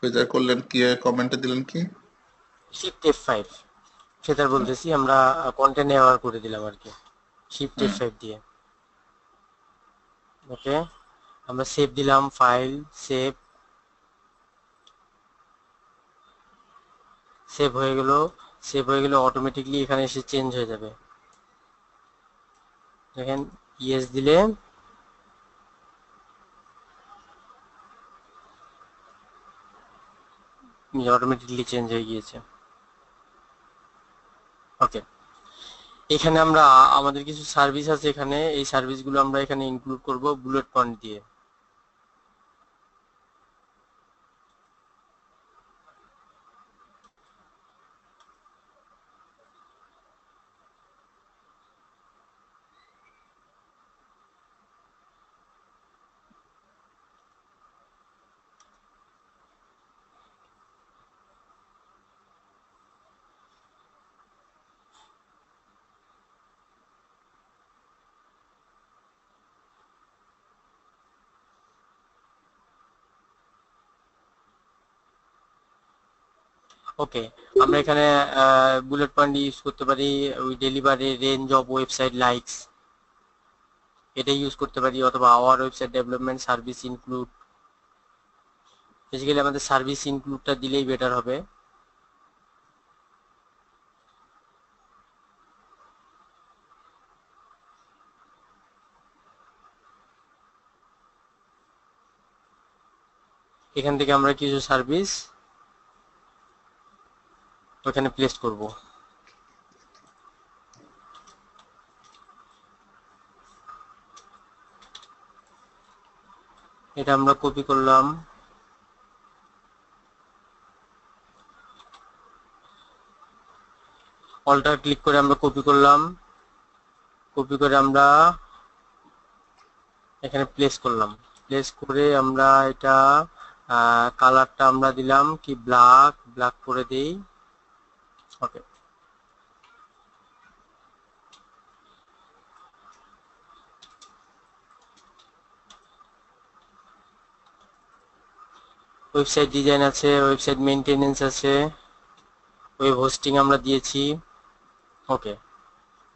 [SPEAKER 3] ফেজার করলেন কি কমেন্টে দিলেন কি?
[SPEAKER 4] শিফট এফ ফাইভ ফেদার বলতেছি, আমরা কন্টেন্ট ব্যবহার করে দিলাম আর কি। শিফট এফ ফাইভ দিয়ে। ওকে আমরা সেভ দিলাম ফাইল সেভ সেভ হয়ে গেল। সেভ হয়ে গেলে অটোমেটিকলি এখানে এসে চেঞ্জ হয়ে যাবে। দেখেন ইয়েস দিলে অটোমেটিকলি চেঞ্জ হয়ে গিয়েছে। ওকে এখানে আমরা, আমাদের কিছু সার্ভিস আছে এখানে। এই সার্ভিসগুলো আমরা এখানে ইনক্লুড করব বুলেট পয়েন্ট দিয়ে। ওকে আমরা এখানে বুলেট পয়েন্ট ইউজ করতে পারি, ওই delivery range of website likes এটা ইউজ করতে পারি, অথবা our website development service include basically আমাদের সার্ভিস ইনক্লুডটা দিলেই বেটার হবে। এখান থেকে আমরা কিছু সার্ভিস ওখানে প্লেস করব। এটা আমরা কপি করলাম। অল্টার ক্লিক করে আমরা কপি করলাম। কপি করে আমরা এখানে প্লেস করলাম। প্লেস করে আমরা এটা কালারটা আমরা দিলাম কি ব্ল্যাক ব্ল্যাক করে দেই। ওকে ওয়েবসাইট ডিজাইন আছে ওয়েবসাইট মেনটেনেন্স আছে ওয়েব হোস্টিং আমরা দিয়েছি। ওকে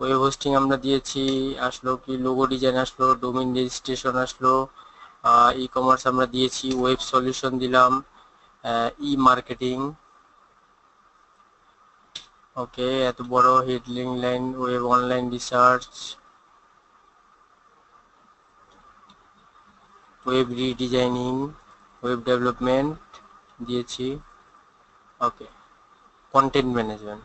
[SPEAKER 4] ওয়েব হোস্টিং আমরা দিয়েছি, আসলো কি লোগো ডিজাইন আসলো ডোমেইন রেজিস্ট্রেশন আসলো ই কমার্স আমরা দিয়েছি ওয়েব সলিউশন দিলাম ই মার্কেটিং ওকে এত বড় হেডলিং line web online research web redesigning web development দিয়েছি। ওকে কন্টেন্ট ম্যানেজমেন্ট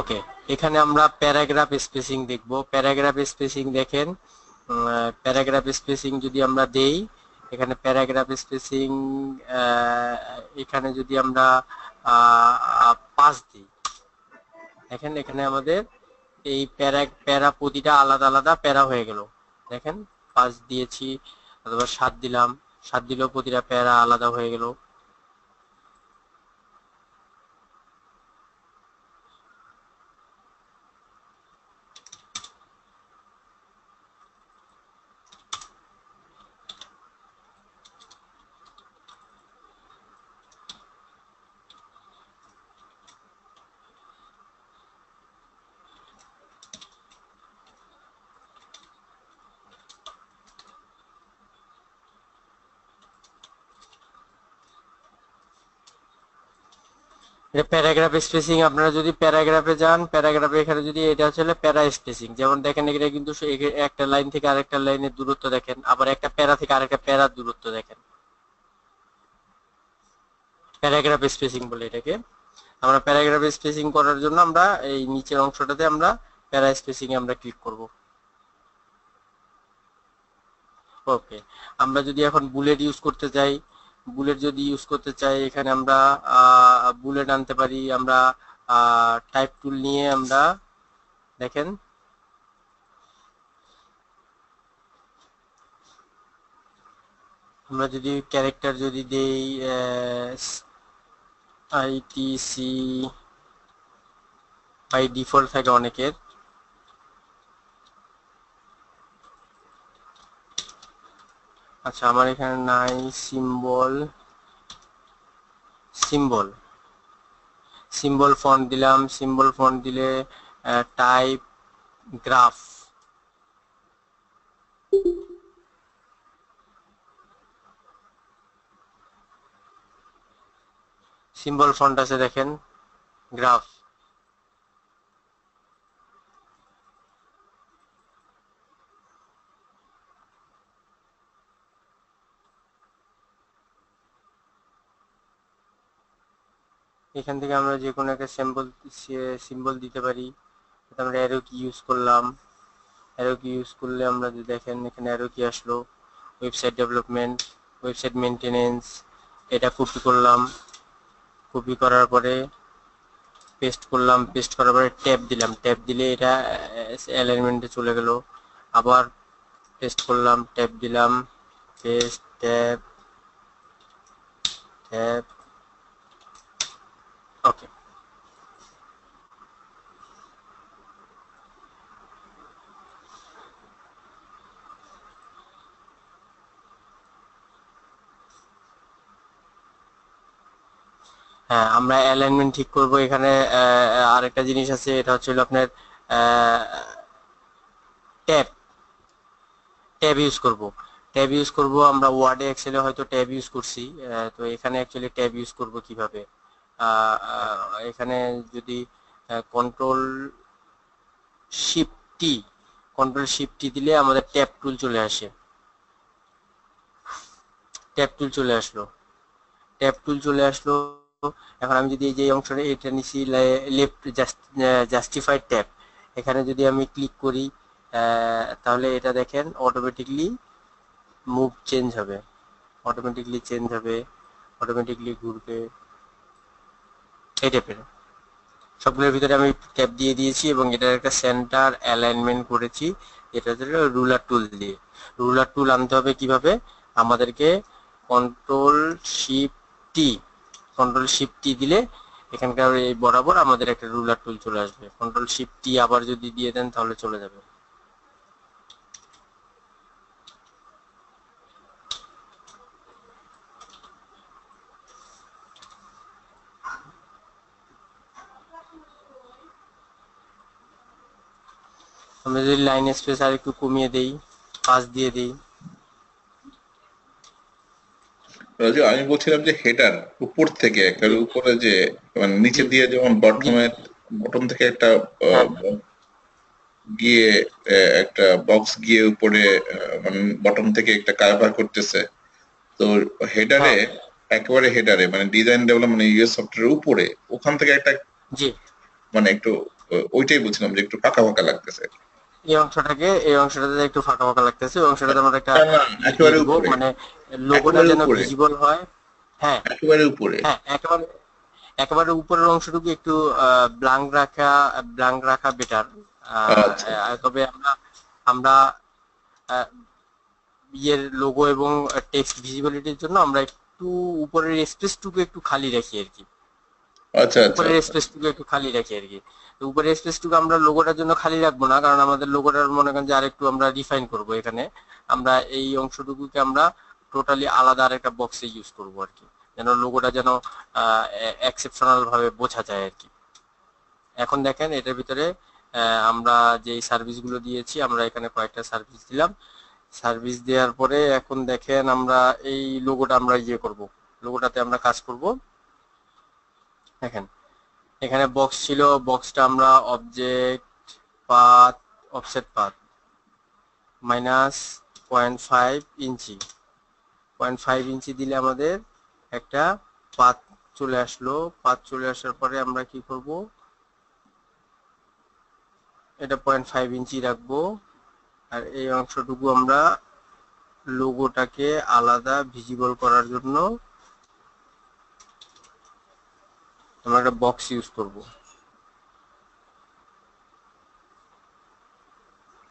[SPEAKER 4] ওকে এখানে আমরা প্যারাগ্রাফ স্পেসিং দেখব। প্যারাগ্রাফ স্পেসিং দেখেন প্যারাগ্রাফ স্পেসিং যদি আমরা দেই, এখানে প্যারাগ্রাফ স্পেসিং এখানে যদি আমরা পাঁচ দিই, দেখেন এখানে আমাদের এই প্যারা প্যারা প্রতিটা আলাদা আলাদা প্যারা হয়ে গেল। দেখেন, পাঁচ দিয়েছি, অথবা সাত দিলাম, সাত দিলেও প্রতিটা প্যারা আলাদা হয়ে গেল। প্যারাগ্রাফ স্পেসিং, আপনারা যদি প্যারাগ্রাফে যান, প্যারাগ্রাফে এখানে যদি এটা হচ্ছে প্যারা স্পেসিং। যেমন দেখেন, এখানে কিন্তু একটা লাইন থেকে আরেকটা লাইনের দূরত্ব দেখেন, আবার একটা প্যারা থেকে আরেকটা প্যারার দূরত্ব দেখেন। প্যারাগ্রাফ স্পেসিং বলে এটাকে। আমরা প্যারাগ্রাফ স্পেসিং করার জন্য আমরা এই নিচের অংশটাতে আমরা প্যারা স্পেসিং আমরা ক্লিক করব। ওকে, আমরা যদি এখন বুলেট ইউজ করতে চাই বুলেট যদি ইউজ করতে চাই, এখানে আমরা বুলেট আনতে পারি। আমরা টাইপ টুল নিয়ে আমরা, দেখেন। আমরা যদি ক্যারেক্টার যদি দেই আইটিসি বাই ডিফল্ট থাকে অনেকের। আচ্ছা আমার এখানে নাই সিম্বল সিম্বল সিম্বল ফন্ট দিলাম সিম্বল ফন্ট দিলে টাইপ গ্রাফ সিম্বল ফন্ট আছে দেখেন গ্রাফ এখান থেকে আমরা যে কোনো একটা সিম্বল সিম্বল দিতে পারি। আমরা অ্যারো কি ইউজ করলাম। অ্যারো কি ইউজ করলে আমরা যদি দেখেন এখানে অ্যারো কি আসলো। ওয়েবসাইট ডেভেলপমেন্ট ওয়েবসাইট মেনটেনেন্স এটা কপি করলাম। কপি করার পরে পেস্ট করলাম। পেস্ট করার পরে ট্যাব দিলাম। ট্যাব দিলে এটা অ্যালাইনমেন্টে চলে গেল। আবার পেস্ট করলাম ট্যাব দিলাম। পেস্ট ট্যাব ট্যাব ওকে হ্যাঁ আমরা অ্যালাইনমেন্ট ঠিক করব এখানে আরেকটা জিনিস আছে, এটা হচ্ছে আপনার ট্যাব। ট্যাব ইউজ করব। ট্যাব ইউজ করব, আমরা ওয়ার্ডে এক্সেলে হয়তো ট্যাব ইউজ করছি তো এখানে অ্যাকচুয়ালি ট্যাব ইউজ করব কীভাবে? এখানে যদি কন্ট্রোল শিফটি কন্ট্রোল শিফটি দিলে আমাদের ট্যাব টুল চলে আসে। ট্যাব টুল চলে আসলো। ট্যাব টুল চলে আসলো, এখন আমি যদি এই যে অংশটা, এটা নিছি লেফট জাস্টিফাইড ট্যাব এখানে যদি আমি ক্লিক করি তাহলে এটা দেখেন অটোমেটিকলি মুভ চেঞ্জ হবে। অটোমেটিকলি চেঞ্জ হবে অটোমেটিকলি ঘুরবে। এই সবগুলোর ভিতরে আমি ট্যাব দিয়ে দিয়েছি এবং এটার একটা সেন্টার অ্যালাইনমেন্ট করেছি। এটা রুলার টুল দিয়ে। রুলার টুল আনতে হবে কীভাবে? আমাদেরকে কন্ট্রোল শিফট কন্ট্রোল শিফট দিলে এখানকার এই বরাবর আমাদের একটা রুলার টুল চলে আসবে। কন্ট্রোল শিফট আবার যদি দিয়ে দেন তাহলে চলে যাবে। আমরা যদি লাইন স্পেস আর একটু কমিয়ে দেই পাস দিয়ে দেই।
[SPEAKER 3] রাজু আমি বলছিলাম যে হেডার উপর থেকে একটা উপরে যে মানে নিচে দিয়ে যেমন বটমের বটম থেকে একটা গিয়ে একটা বক্স গিয়ে উপরে মানে বটম থেকে একটা কারবার করতেছে। তো হেডারে একেবারে হেডারে মানে ডিজাইন ডেভেলপ মানে ইউএস সফটওয়্যারের উপরে ওখান থেকে একটা
[SPEAKER 4] জি।
[SPEAKER 3] মানে একটু ওইটাই বলছিলাম যে একটু ফাঁকা ফাঁকা লাগতেছে।
[SPEAKER 4] এই অংশটাকে এই অংশটাতে একটু ফাঁকা ফাঁকা লাগতেছে ওই অংশটাতে আমরা একটা মানে লোগোটা যেন ভিজিবল হয়। হ্যাঁ।
[SPEAKER 3] একেবারে উপরে।
[SPEAKER 4] হ্যাঁ একেবারে একেবারে উপরের অংশটুকু একটু ব্লাঙ্ক রাখা ব্লাঙ্ক রাখা বেটার
[SPEAKER 3] আচ্ছা।
[SPEAKER 4] তবে আমরা আমরা ইয়ের লোগো এবং টেক্সট ভিজিবিলিটির জন্য আমরা একটু উপরের স্পেসটুকু একটু খালি রাখি আর কি।
[SPEAKER 3] আচ্ছা আচ্ছা
[SPEAKER 4] উপরের স্পেসটুকু একটু খালি রাখি আর কি। তো উপরের স্পেসটুকু আমরা লোগোটার জন্য খালি রাখব না, কারণ আমাদের লোগোটার মনে করেন যে আরেকটু আমরা রিফাইন করব এখানে। আমরা এই অংশটুকুকে আমরা টোটালি আলাদা আরেকটা বক্সে ইউজ করব আর কি। যেন লোগোটা যেন এক্সেপশনাল ভাবে বোঝা যায় আর কি। এখন দেখেন এটার ভিতরে আমরা যে সার্ভিসগুলো দিয়েছি, আমরা এখানে কয়েকটা সার্ভিস দিলাম। সার্ভিস দেওয়ার পরে এখন দেখেন আমরা এই লোগোটা আমরা ইয়ে করব। লোগোটাতে আমরা কাজ করব। দেখেন এখানে বক্স ছিল বক্সটা আমরা object path offset path minus point five inch. Point five inch দিলে আমাদের একটা পাত চলে আসলো। পাত চলে আসার পরে আমরা কি করব? এটা পয়েন্ট ফাইভ ইঞ্চি রাখব। আর এই অংশটুকু আমরা লোগোটাকে আলাদা ভিজিবল করার জন্য আমরা একটা বক্স ইউজ করব।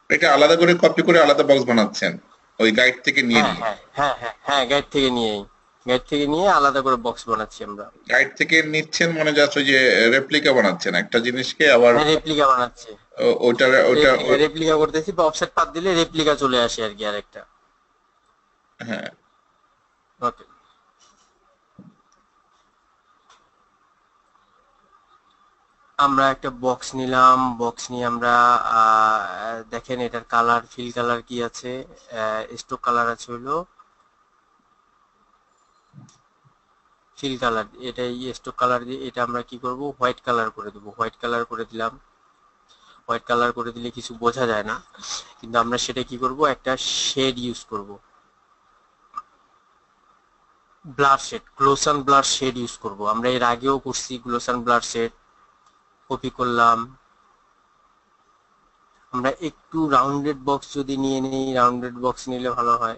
[SPEAKER 3] এটা আলাদা করে কপি করে আলাদা বক্স বানাচ্ছেন? ওই গাইড থেকে নিয়ে
[SPEAKER 4] হ্যাঁ হ্যাঁ হ্যাঁ হ্যাঁ হ্যাঁ গাইড থেকে নিয়েই। গাইড থেকে নিয়ে আলাদা করে বক্স বানাচ্ছি আমরা।
[SPEAKER 3] গাইড থেকে নিচ্ছেন মনে যাচ্ছে যে রেপ্লিকা বানাচ্ছেন। একটা জিনিসকে আবার
[SPEAKER 4] হ্যাঁ রেপ্লিকা বানাচ্ছি।
[SPEAKER 3] ও- ওইটা ওইটা ওই-
[SPEAKER 4] রেপ্লিকা করতেছি বা অফসেট পাত দিলে রেপ্লিকা চলে আসে আর কি আরেকটা।
[SPEAKER 3] হ্যাঁ।
[SPEAKER 4] ওকে আমরা একটা বক্স নিলাম বক্স নিয়ে আমরা দেখেন এটার কালার ফিল কালার কি আছে? স্টোক কালার আছে হলো ফিল কালার এটাই স্টোক কালার দিয়ে এটা আমরা কি করব? হোয়াইট কালার করে দেবো। হোয়াইট কালার করে দিলাম। হোয়াইট কালার করে দিলে কিছু বোঝা যায় না। কিন্তু আমরা সেটা কি করব? একটা শেড ইউজ করব। Blur shade Gaussian blur shade use করব। আমরা এর আগেও করছি গ্লোসান ব্লার শেড কপি করলাম। আমরা একটু রাউন্ডেড বক্স যদি নিয়ে নিই রাউন্ডেড বক্স নিলে ভালো হয়।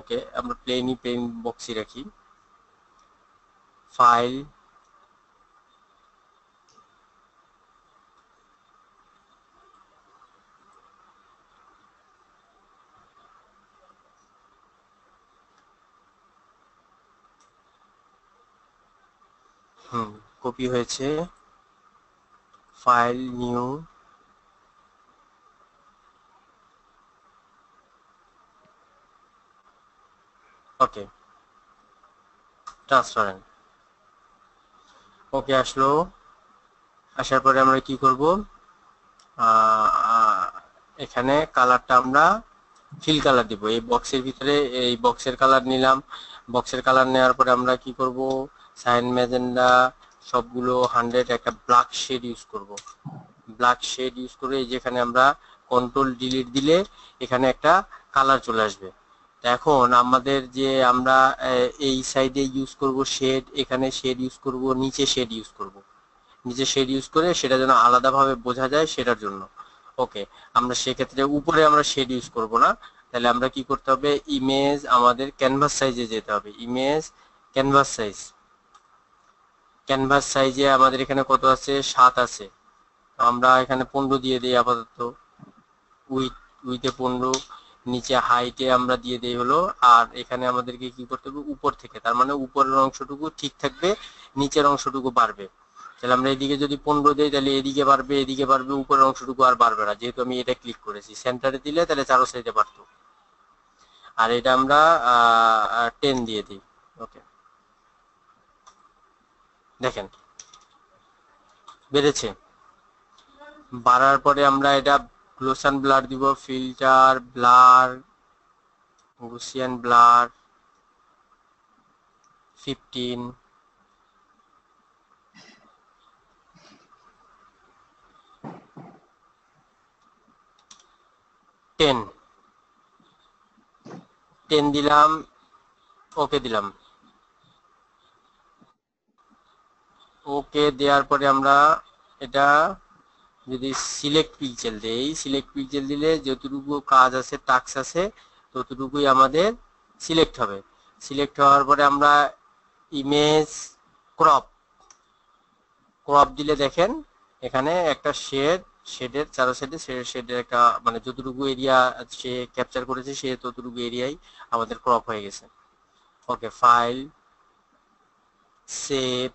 [SPEAKER 4] ওকে আমরা প্লেনই প্লেন বক্সই রাখি। ফাইল হুম কপি হয়েছে। File new okay transparent okay আসলো। আসার পরে আমরা কি করব? এখানে কালারটা আমরা ফিল কালার দিব। এই বক্সের ভিতরে, এই বক্সের কালার নিলাম। বক্সের কালার নেওয়ার পরে আমরা কি করব? সাইন ম্যাজেন্ডা সবগুলো হান্ড্রেড একটা ব্ল্যাক শেড ইউজ করব। ব্ল্যাক শেড ইউজ করে যেখানে আমরা কন্ট্রোল ডিলিট দিলে এখানে একটা কালার চলে আসবে। এখন আমাদের যে আমরা এই সাইডে ইউজ করব শেড এখানে শেড ইউজ করব, নিচে শেড ইউজ করব। নিচে শেড ইউজ করে সেটা যেন আলাদাভাবে বোঝা যায় সেটার জন্য। ওকে আমরা সেক্ষেত্রে উপরে আমরা শেড ইউজ করব না। তাহলে আমরা কি করতে হবে? ইমেজ আমাদের ক্যানভাস সাইজে যেতে হবে। ইমেজ ক্যানভাস সাইজ ক্যানভাস সাইজে আমাদের এখানে কত আছে? সাত আছে। আমরা এখানে পনেরো দিয়ে দিই আপাতত। উইথ উইথে পনেরো, নিচে হাইটে আমরা দিয়ে দিই হলো। আর এখানে আমাদেরকে কি করতে হবে? উপর থেকে। তার মানে উপরের অংশটুকু ঠিক থাকবে, নিচের অংশটুকু বাড়বে। তাহলে আমরা এদিকে যদি পনেরো দিই, তাহলে এদিকে বাড়বে এদিকে বাড়বে, উপরের অংশটুকু আর বাড়বে না। যেহেতু আমি এটা ক্লিক করেছি। সেন্টারে দিলে তাহলে চারো সাইডে বাড়তো। আর এটা আমরা টেন দিয়ে দিই। ওকে দেখেন। বেড়েছে। বাড়ার পরে আমরা এটা গ্লোসান ব্লার দিব filter blur Gaussian blur fifteen ten ten দিলাম ওকে দিলাম। ওকে দেওয়ার পরে আমরা এটা যদি সিলেক্ট পিক্সেল দেই সিলেক্ট পিক্সেল দিলে যতটুকু কাজ আছে টাক্স আছে, ততটুকুই আমাদের সিলেক্ট হবে। সিলেক্ট হওয়ার পরে আমরা ইমেজ ক্রপ ক্রপ দিলে দেখেন এখানে একটা শেড শেডের চারো সাইডে শেডের একটা মানে যতটুকু এরিয়া সে ক্যাপচার করেছে, সে ততটুকু এরিয়াই আমাদের ক্রপ হয়ে গেছে। Okay file save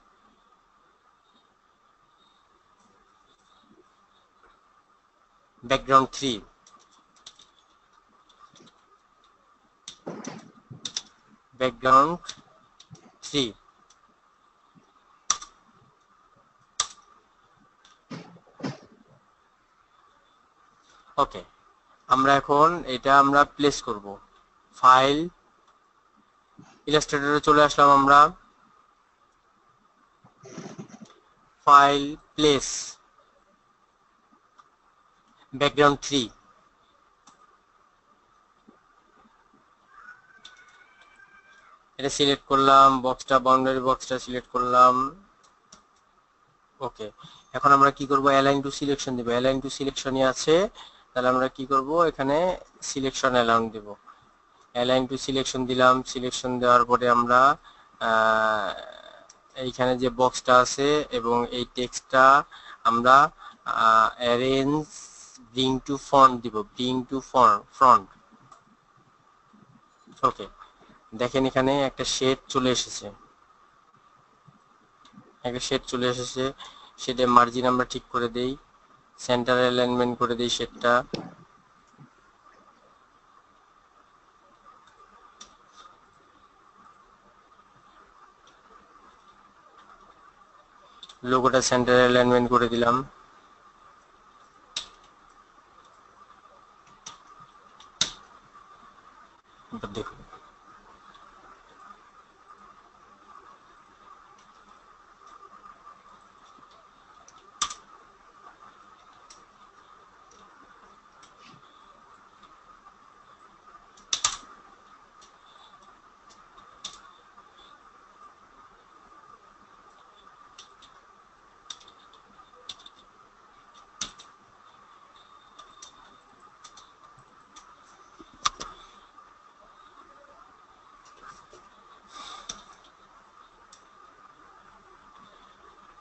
[SPEAKER 4] background 3 background 3 okay আমরা এখন এটা আমরা প্লেস করব। ফাইল ইলাস্ট্রেটরে চলে আসলাম আমরা। ফাইল প্লেস ব্যাকগ্রাউন্ড থ্রি এটা সিলেক্ট করলাম বক্সটা বাউন্ডারি বক্সটা সিলেক্ট করলাম। ওকে এখন আমরা কি করব? অ্যালাইন টু সিলেকশন দিব। অ্যালাইন টু সিলেকশনই আছে। তাহলে আমরা কি করব? এখানে সিলেকশন অ্যালাউন দেব। অ্যালাইন টু সিলেকশন দিলাম। সিলেকশন দেওয়ার পরে আমরা এইখানে যে বক্সটা আছে এবং এই টেক্সটটা আমরা অ্যারেঞ্জ ব্রিং টু ফ্রন্ট দিব ব্রিং টু ফ্রন্ট ওকে দেখেন এখানে একটা শেড চলে এসেছে। একটা শেড চলে এসেছে। শেডের মার্জিন আমরা ঠিক করে দেই। সেন্টার অ্যালাইনমেন্ট করে দেই শেডটা। লোগোটা সেন্টার অ্যালাইনমেন্ট করে দিলাম।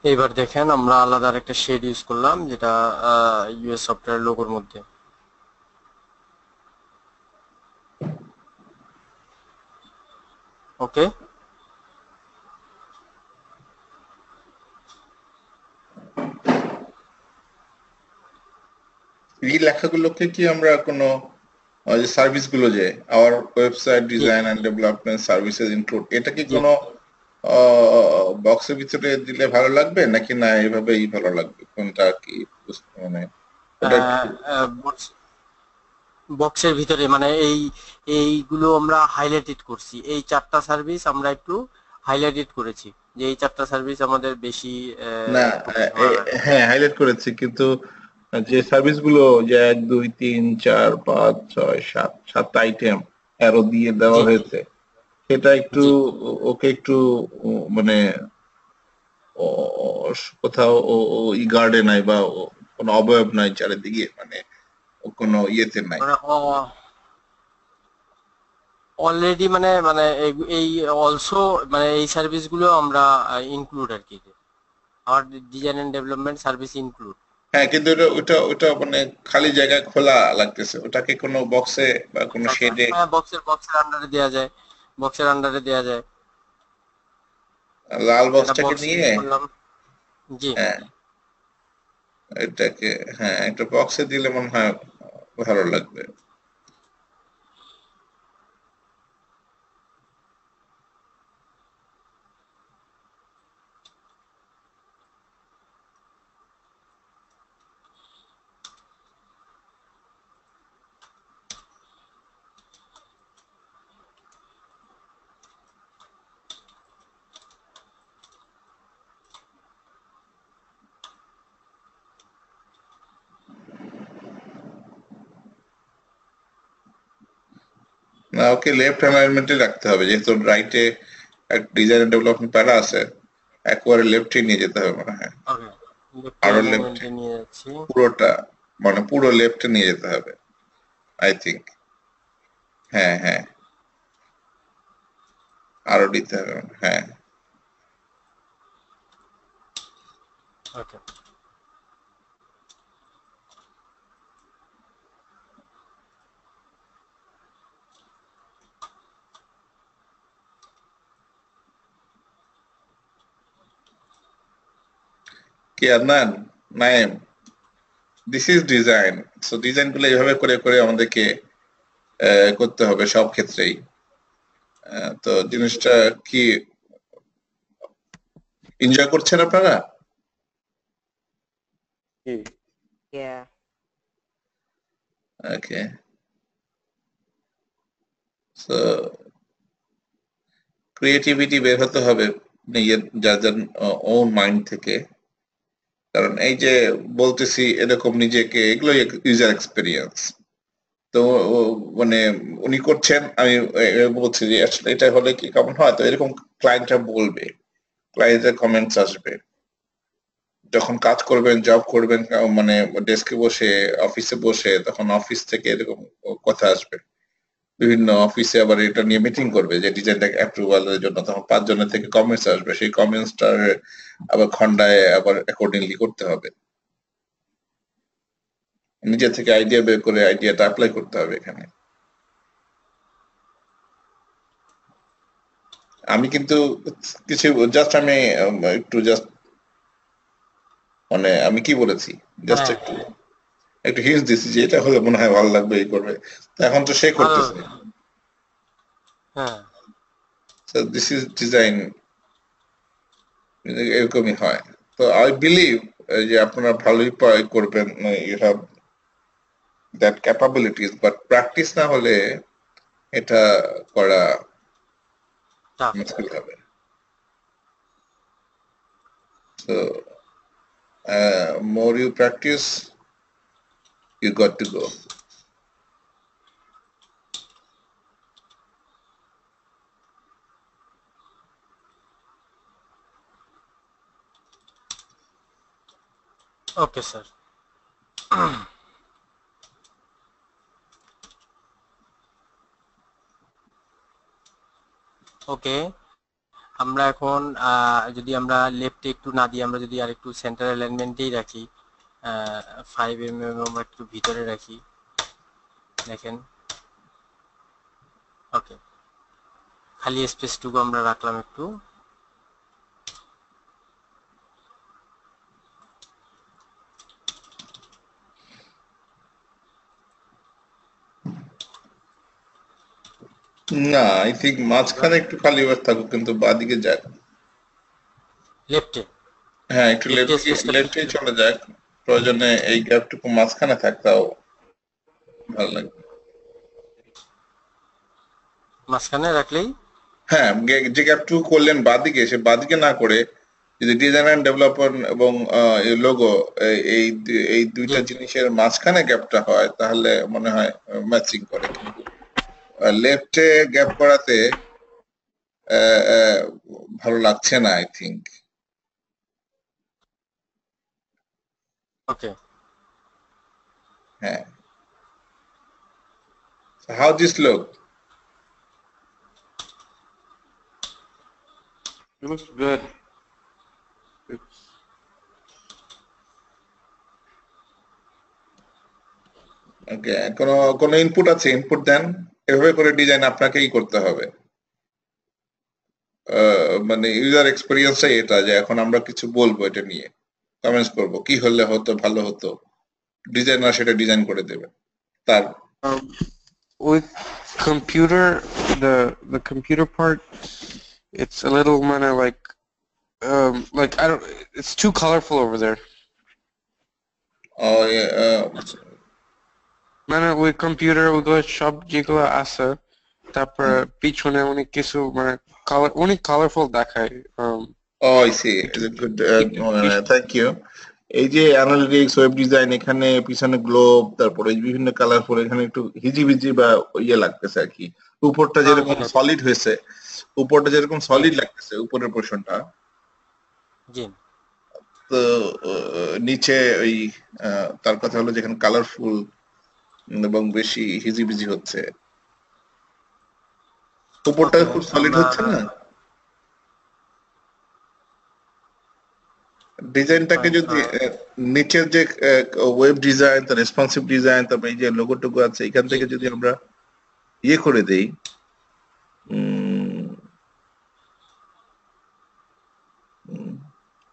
[SPEAKER 4] এইবার দেখেন, আমরা আলাদা একটা শেড ইউজ করলাম, যেটা ইউএস সফটওয়্যার লোগোর মধ্যে। ওকে
[SPEAKER 3] এই লেখাগুলোকে কি আমরা কোনো যে সার্ভিসগুলো যে our website design and development services include এটা কি কোনো বক্সের ভিতরে দিলে ভালো লাগবে নাকি না এভাবেই ভালো লাগবে কোনটা কি মানে
[SPEAKER 4] বক্সের ভিতরে মানে এই এইগুলো আমরা হাইলাইটেড করছি এই চারটা সার্ভিস আমরা একটু হাইলাইটেড করেছি যে এই চারটা সার্ভিস আমাদের বেশি
[SPEAKER 3] না। হ্যাঁ হাইলাইট করেছি কিন্তু যে সার্ভিসগুলো যে এক দুই তিন চার পাঁচ ছয় সাত সাতটা আইটেম অ্যারো দিয়ে দেওয়া। হয়েছে সেটা একটু ওকে একটু মানে ও- কোথাও ও- গার্ডে নাই বা কোনো অবয়ব নাই চারিদিকে মানে কোনো ইয়েতে নাই।
[SPEAKER 4] মানে অলরেডি মানে মানে এই- এই অলসো মানে এই সার্ভিসগুলো আমরা ইনক্লুড আর কি। আর design and development service include
[SPEAKER 3] হ্যাঁ কিন্তু ওটা ওটা ওটা মানে খালি জায়গায় খোলা লাগতেছে। ওটাকে কোনো বক্সে বা কোনো শেডে
[SPEAKER 4] হ্যাঁ বক্সের বক্সের আন্ডারে দেওয়া যায়। বক্সের আন্ডারে দেয়া যায়।
[SPEAKER 3] লাল বক্সটাকে নিয়ে?
[SPEAKER 4] জি।
[SPEAKER 3] হ্যাঁ। এটাকে হ্যাঁ একটা বক্সে দিলে মনে হয় ভালো লাগবে। না ওকে লেফট অ্যালাইনমেন্টে রাখতে হবে। যেহেতু রাইটে এক ডিজাইন ডেভেলপমেন্ট প্যারা আছে একবারে লেফটে নিয়ে যেতে হবে মনে হয়। আরও
[SPEAKER 4] লেফট
[SPEAKER 3] পুরোটা মানে পুরো লেফটে নিয়ে যেতে হবে আই থিংক হ্যাঁ হ্যাঁ। আরও দিতে হবে হ্যাঁ।
[SPEAKER 4] ওকে
[SPEAKER 3] কি Adnan Naim this is design so ডিজাইনগুলো এইভাবে করে করে আমাদেরকে আহ, করতে হবে সব ক্ষেত্রেই। আহ, তো জিনিসটা কি এনজয় করছেন আপনারা? ওকে সো ক্রিয়েটিভিটি বের হতে হবে নিজের যার যার ওন মাইন্ড থেকে। কারণ এই যে বলতেছি এরকম নিজেকে, এগুলোই ইউজার এক্সপিরিয়েন্স তো মানে উনি করছেন, আমি বলছি যে আসলে এটা হলে কি কেমন হয়? তো এরকম ক্লায়েন্টরা বলবে ক্লায়েন্টের কমেন্টস আসবে। যখন কাজ করবেন জব করবেন মানে ডেস্কে বসে অফিসে বসে, তখন অফিস থেকে এরকম কথা আসবে। বিভিন্ন অফিসে আবার এটা নিয়ে মিটিং করবে যে ডিজাইনটা অ্যাপ্রুভালের জন্য। তখন পাঁচ জনের থেকে কমেন্টস আসবে। সেই কমেন্টসটার আবার খন্ডায় আবার অ্যাকর্ডিংলি করতে হবে। নিজে থেকে আইডিয়া বের করে আইডিয়াটা অ্যাপ্লাই করতে হবে এখানে। আমি কিন্তু কিছু জাস্ট আমি একটু জাস্ট মানে আমি কি বলেছি? জাস্ট। একটু একটু হিন্স দিছি যে এটা হলে মনে হয় ভালো লাগবে এই করবে। এখন তো সে করতেছে।
[SPEAKER 4] হ্যাঁ।
[SPEAKER 3] So this is design এরকমই হয়। তো আই বিলিভ যে আপনারা ভালোই করবেন you have that capabilities but practice না হলে এটা করা মুশকিল হবে। So uh, more you practice you got to go.
[SPEAKER 4] Okay sir okay আমরা এখন আহ, যদি আমরা লেফটে একটু না দিয়ে আমরা যদি আর একটু সেন্টার অ্যালাইনমেন্টেই রাখি ফাইভ এম এম আমরা একটু ভিতরে রাখি। দেখেন। ওকে খালি স্পেসটুকু আমরা রাখলাম একটু।
[SPEAKER 3] না আই থিঙ্ক মাঝখানে একটু খালি ওয়ার থাকুক কিন্তু বাদিকে যায়
[SPEAKER 4] লেফটে
[SPEAKER 3] হ্যাঁ একটু লেফট লেফটে চলে যাক। প্রয়োজনে এই গ্যাপটুকু মাঝখানে থাকতাও ভালো লাগবে।
[SPEAKER 4] মাঝখানে রাখলেই?
[SPEAKER 3] হ্যাঁ যে গ্যাপটুকু করলেন বাদিকে সে বাদিকে না করে যদি ডিজাইন অ্যান্ড ডেভেলপার এবং লোগো এই এই দুইটা জিনিসের মাঝখানে গ্যাপটা হয় তাহলে মনে হয় ম্যাচিং করে। কিন্তু লেফটে গ্যাপ করাতে ভালো লাগছে না আই থিঙ্ক
[SPEAKER 4] ওকে
[SPEAKER 3] হ্যাঁ। How this look
[SPEAKER 1] It looks good. It's
[SPEAKER 3] okay কোনো কোনো ইনপুট আছে? ইনপুট দেন। এভাবে করে ডিজাইন আপনাকেই করতে হবে। আহ, মানে ইউজার এক্সপিরিয়েন্সটাই এটা যে এখন আমরা কিছু বলব এটা নিয়ে। কমেন্টস করব কি হলে হতো ভালো হতো ডিজাইনার সেটা ডিজাইন করে দেবে তার
[SPEAKER 1] um, with computer the the computer part it's a little kind of like um like I don't it's too colorful over there.
[SPEAKER 3] oh আহ, আহ,
[SPEAKER 1] মানে ওই কম্পিউটার ওগুলো সব যেগুলো আছে তারপর পিছনে অনেক কিছু মানে কালার অনেক কালারফুল দেখায় um,
[SPEAKER 3] Oh, I see. A good. Uh, thank you. এই যে অ্যানালিটিক্স ওয়েব ডিজাইন এখানে পিছনে গ্লোব তারপরে বিভিন্ন কালারফুল এখানে একটু হিজিবিজি বা ইয়ে লাগতেছে আর কি উপরটা যেরকম সলিড হয়েছে উপরটা যেরকম সলিড লাগতেছে উপরের পোর্শনটা
[SPEAKER 4] জি
[SPEAKER 3] তো নিচে ওই তার কথা হলো যেখানে কালারফুল এবং বেশি হিজিবিজি হচ্ছে উপরটা খুব সলিড হচ্ছে না ডিজাইনটাকে
[SPEAKER 4] আচ্ছা।
[SPEAKER 3] যদি নিচের যে ওয়েব ডিজাইন তার রেসপন্সিভ ডিজাইন তারপরে এই যে লোগোটুকু আছে এখান থেকে যদি আমরা ইয়ে করে দেই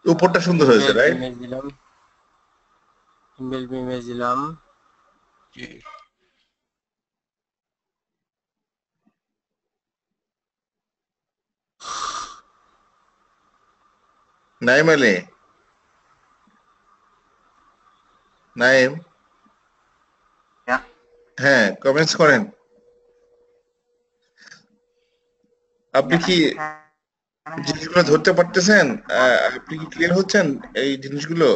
[SPEAKER 3] উপরটা সুন্দর হয়েছে রাইট
[SPEAKER 4] ইমেজ দিলাম। ইমেজ দিলাম।
[SPEAKER 3] নাইম আলী? নাইম হ্যাঁ কমেন্টস করেন। আপনি কি জিনিসগুলো ধরতে পারতেছেন? আপনি কি ক্লিয়ার হচ্ছেন এই জিনিসগুলো?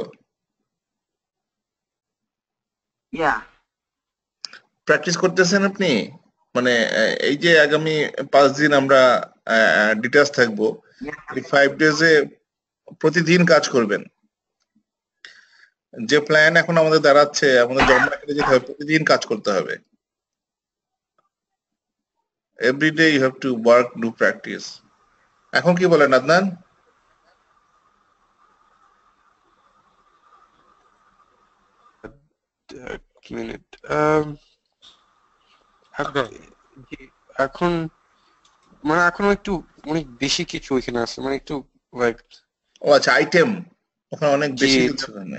[SPEAKER 3] প্র্যাকটিস করতেছেন আপনি? মানে এই যে আগামী পাঁচ দিন আমরা ডিটেলস থাকব। এই ফাইভ ডেজে প্রতিদিন কাজ করবেন। যে প্ল্যান এখন আমাদের দাঁড়াচ্ছে আমাদের করে যেতে হবে প্রতিদিন কাজ করতে হবে। Every day you have to work do practice এখন কি বলেন আদনান.
[SPEAKER 1] জি, এখন মানে এখন একটু অনেক বেশি কিছু ওইখানে আছে মানে একটু লাইক
[SPEAKER 3] ও আচ্ছা আইটেম ওখানে অনেক বেশি কিছু ওখানে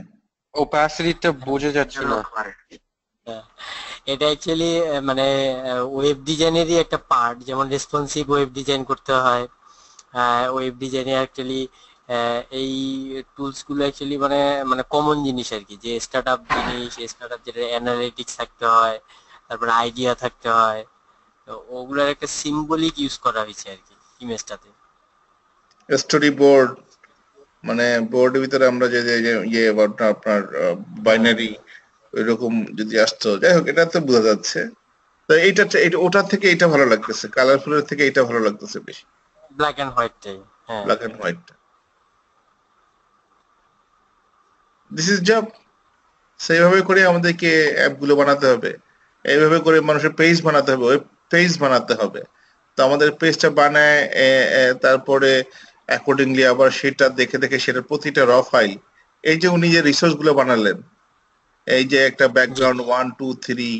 [SPEAKER 1] ওপাসিটিটা বোঝা যাচ্ছে না।
[SPEAKER 4] এটা অ্যাকচুয়ালি মানে ওয়েব ডিজাইনেরই একটা পার্ট যেমন রেসপন্সিভ ওয়েব ডিজাইন করতে হয়। ওয়েব ডিজাইনে অ্যাকচুয়ালি এই টুলসগুলো অ্যাকচুয়ালি মানে মানে কমন জিনিস আর কি যে স্টার্ট আপ জিনিস স্টার্ট আপ যেটা অ্যানালিটিক্স থাকতে হয় তারপরে আইডিয়া থাকতে হয় তো ওগুলোর একটা সিম্বলিক ইউজ করা হয়েছে আর কি ইমেজটাতে
[SPEAKER 3] স্টোরি বোর্ড মানে বোর্ডের ভিতরে আমরা যে ইয়ে আপনার বাইনারি এরকম যদি আসতো যাই হোক এটা তো বোঝা যাচ্ছে। তো এইটা এটা ওটার থেকে এটা ভালো লাগতেছে কালারফুলের থেকে এটা ভালো লাগতেছে বেশি।
[SPEAKER 4] ব্ল্যাক হোয়াইটটাই হ্যাঁ।
[SPEAKER 3] Black and white this is job সেইভাবে করে আমাদেরকে অ্যাপগুলো বানাতে হবে। এইভাবে করে মানুষের পেজ বানাতে হবে ওয়েব পেজ বানাতে হবে। তো আমাদের পেজটা বানায় তারপরে অ্যাকর্ডিংলি আবার সেটা দেখে দেখে সেটার প্রতিটা র ফাইল এই যে উনি যে রিসোর্সগুলো বানালেন, এই যে একটা ব্যাকগ্রাউন্ড ওয়ান টু থ্রি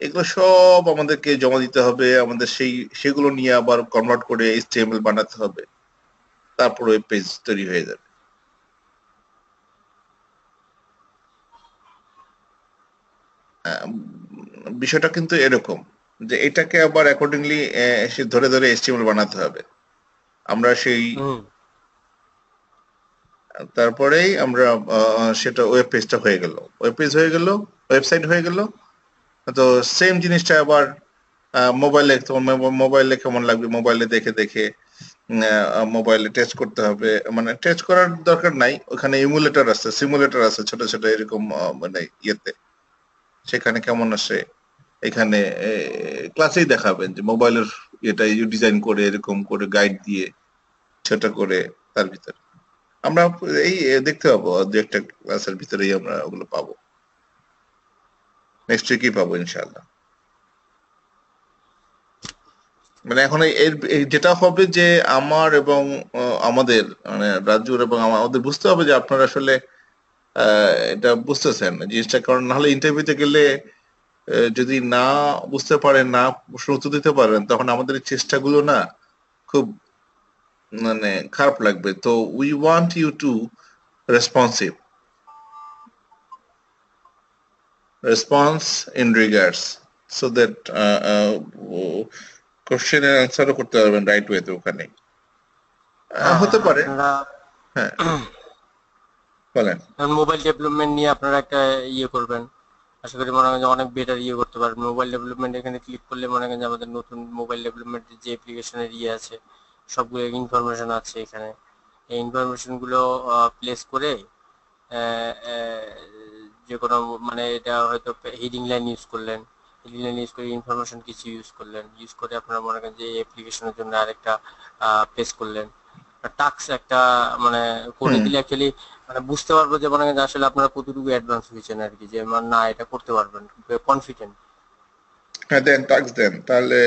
[SPEAKER 3] এগুলো সব আমাদেরকে জমা দিতে হবে, আমাদের সেই, সেগুলো নিয়ে আবার কনভার্ট করে এইচটিএমএল বানাতে হবে। তারপর ওই পেজ তৈরি হয়ে যাবে। বিষয়টা কিন্তু এরকম, যে এটাকে আবার অ্যাকর্ডিংলি ধরে ধরে এস্টিমেল বানাতে হবে। আমরা সেই তারপরেই আমরা সেটা ওয়েব পেজটা হয়ে গেল। ওয়েব পেজ হয়ে গেল ওয়েবসাইট হয়ে গেল। তো সেম জিনিসটা আবার মোবাইলে তোমার মোবাইলে কেমন লাগবে? মোবাইলে দেখে দেখে মোবাইলে টেস্ট করতে হবে। মানে টেস্ট করার দরকার নাই। ওখানে ইমুলেটর আছে সিমুলেটর আছে ছোট ছোট এরকম মানে ইয়েতে। সেখানে কেমন আসে? এখানে ক্লাসেই দেখাবেন যে মোবাইলের এটা ডিজাইন করে এরকম করে গাইড দিয়ে। ছোট করে তার ভিতরে। আমরা এই দেখতে পাবো, দু একটা ক্লাসের ভিতরেই আমরা ওগুলো পাবো। নেক্সট উইকই পাবো, ইনশাআল্লাহ। মানে এখন এর যেটা হবে যে আমার এবং আমাদের মানে রাজুর এবং আমাদের বুঝতে হবে যে আপনারা আসলে এটা বুঝতেছেন। জিনিসটা কারণ নাহলে ইন্টারভিউতে গেলে যদি না বুঝতে পারেন, না প্রশ্ন উত্তর দিতে পারেন, তখন আমাদের চেষ্টাগুলো না খুব মানে খারাপ লাগবে। তো we want you to responsive response in regards so that কোশ্চেনের অ্যান্সারও করতে পারবেন রাইট ওয়েতে ওখানে। হতে পারে। হ্যাঁ। বলেন।
[SPEAKER 4] মোবাইল ডেভেলপমেন্ট নিয়ে আপনারা একটা ইয়ে করবেন। আশা করি মনে হয় অনেক বেটার ইয়ে করতে পারবেন। মোবাইল ডেভেলপমেন্ট এখানে ক্লিক করলে মনে করেন যে আমাদের নতুন মোবাইল ডেভেলপমেন্টের যে অ্যাপ্লিকেশনের ইয়ে আছে সবগুলো ইনফরমেশন আছে এখানে। এই ইনফরমেশনগুলো প্লেস করে যে কোনো মানে এটা হয়তো হিডিং লাইন ইউজ করলেন। হিডিং লাইন ইউজ করে ইনফরমেশন কিছু ইউজ করলেন। ইউজ করে আপনারা মনে করেন যে এই অ্যাপ্লিকেশনের জন্য আরেকটা প্লেস করলেন। টাক্স একটা মানে করে দিলে অ্যাকচুয়ালি মানে বুঝতে পারব যে মনে করেন আসলে আপনারা কতটুকু অ্যাডভান্স হয়েছেন আর কি যে মানে না এটা করতে পারবেন কনফিডেন্ট
[SPEAKER 3] হ্যাঁ দেন টাক্স দেন। তাহলে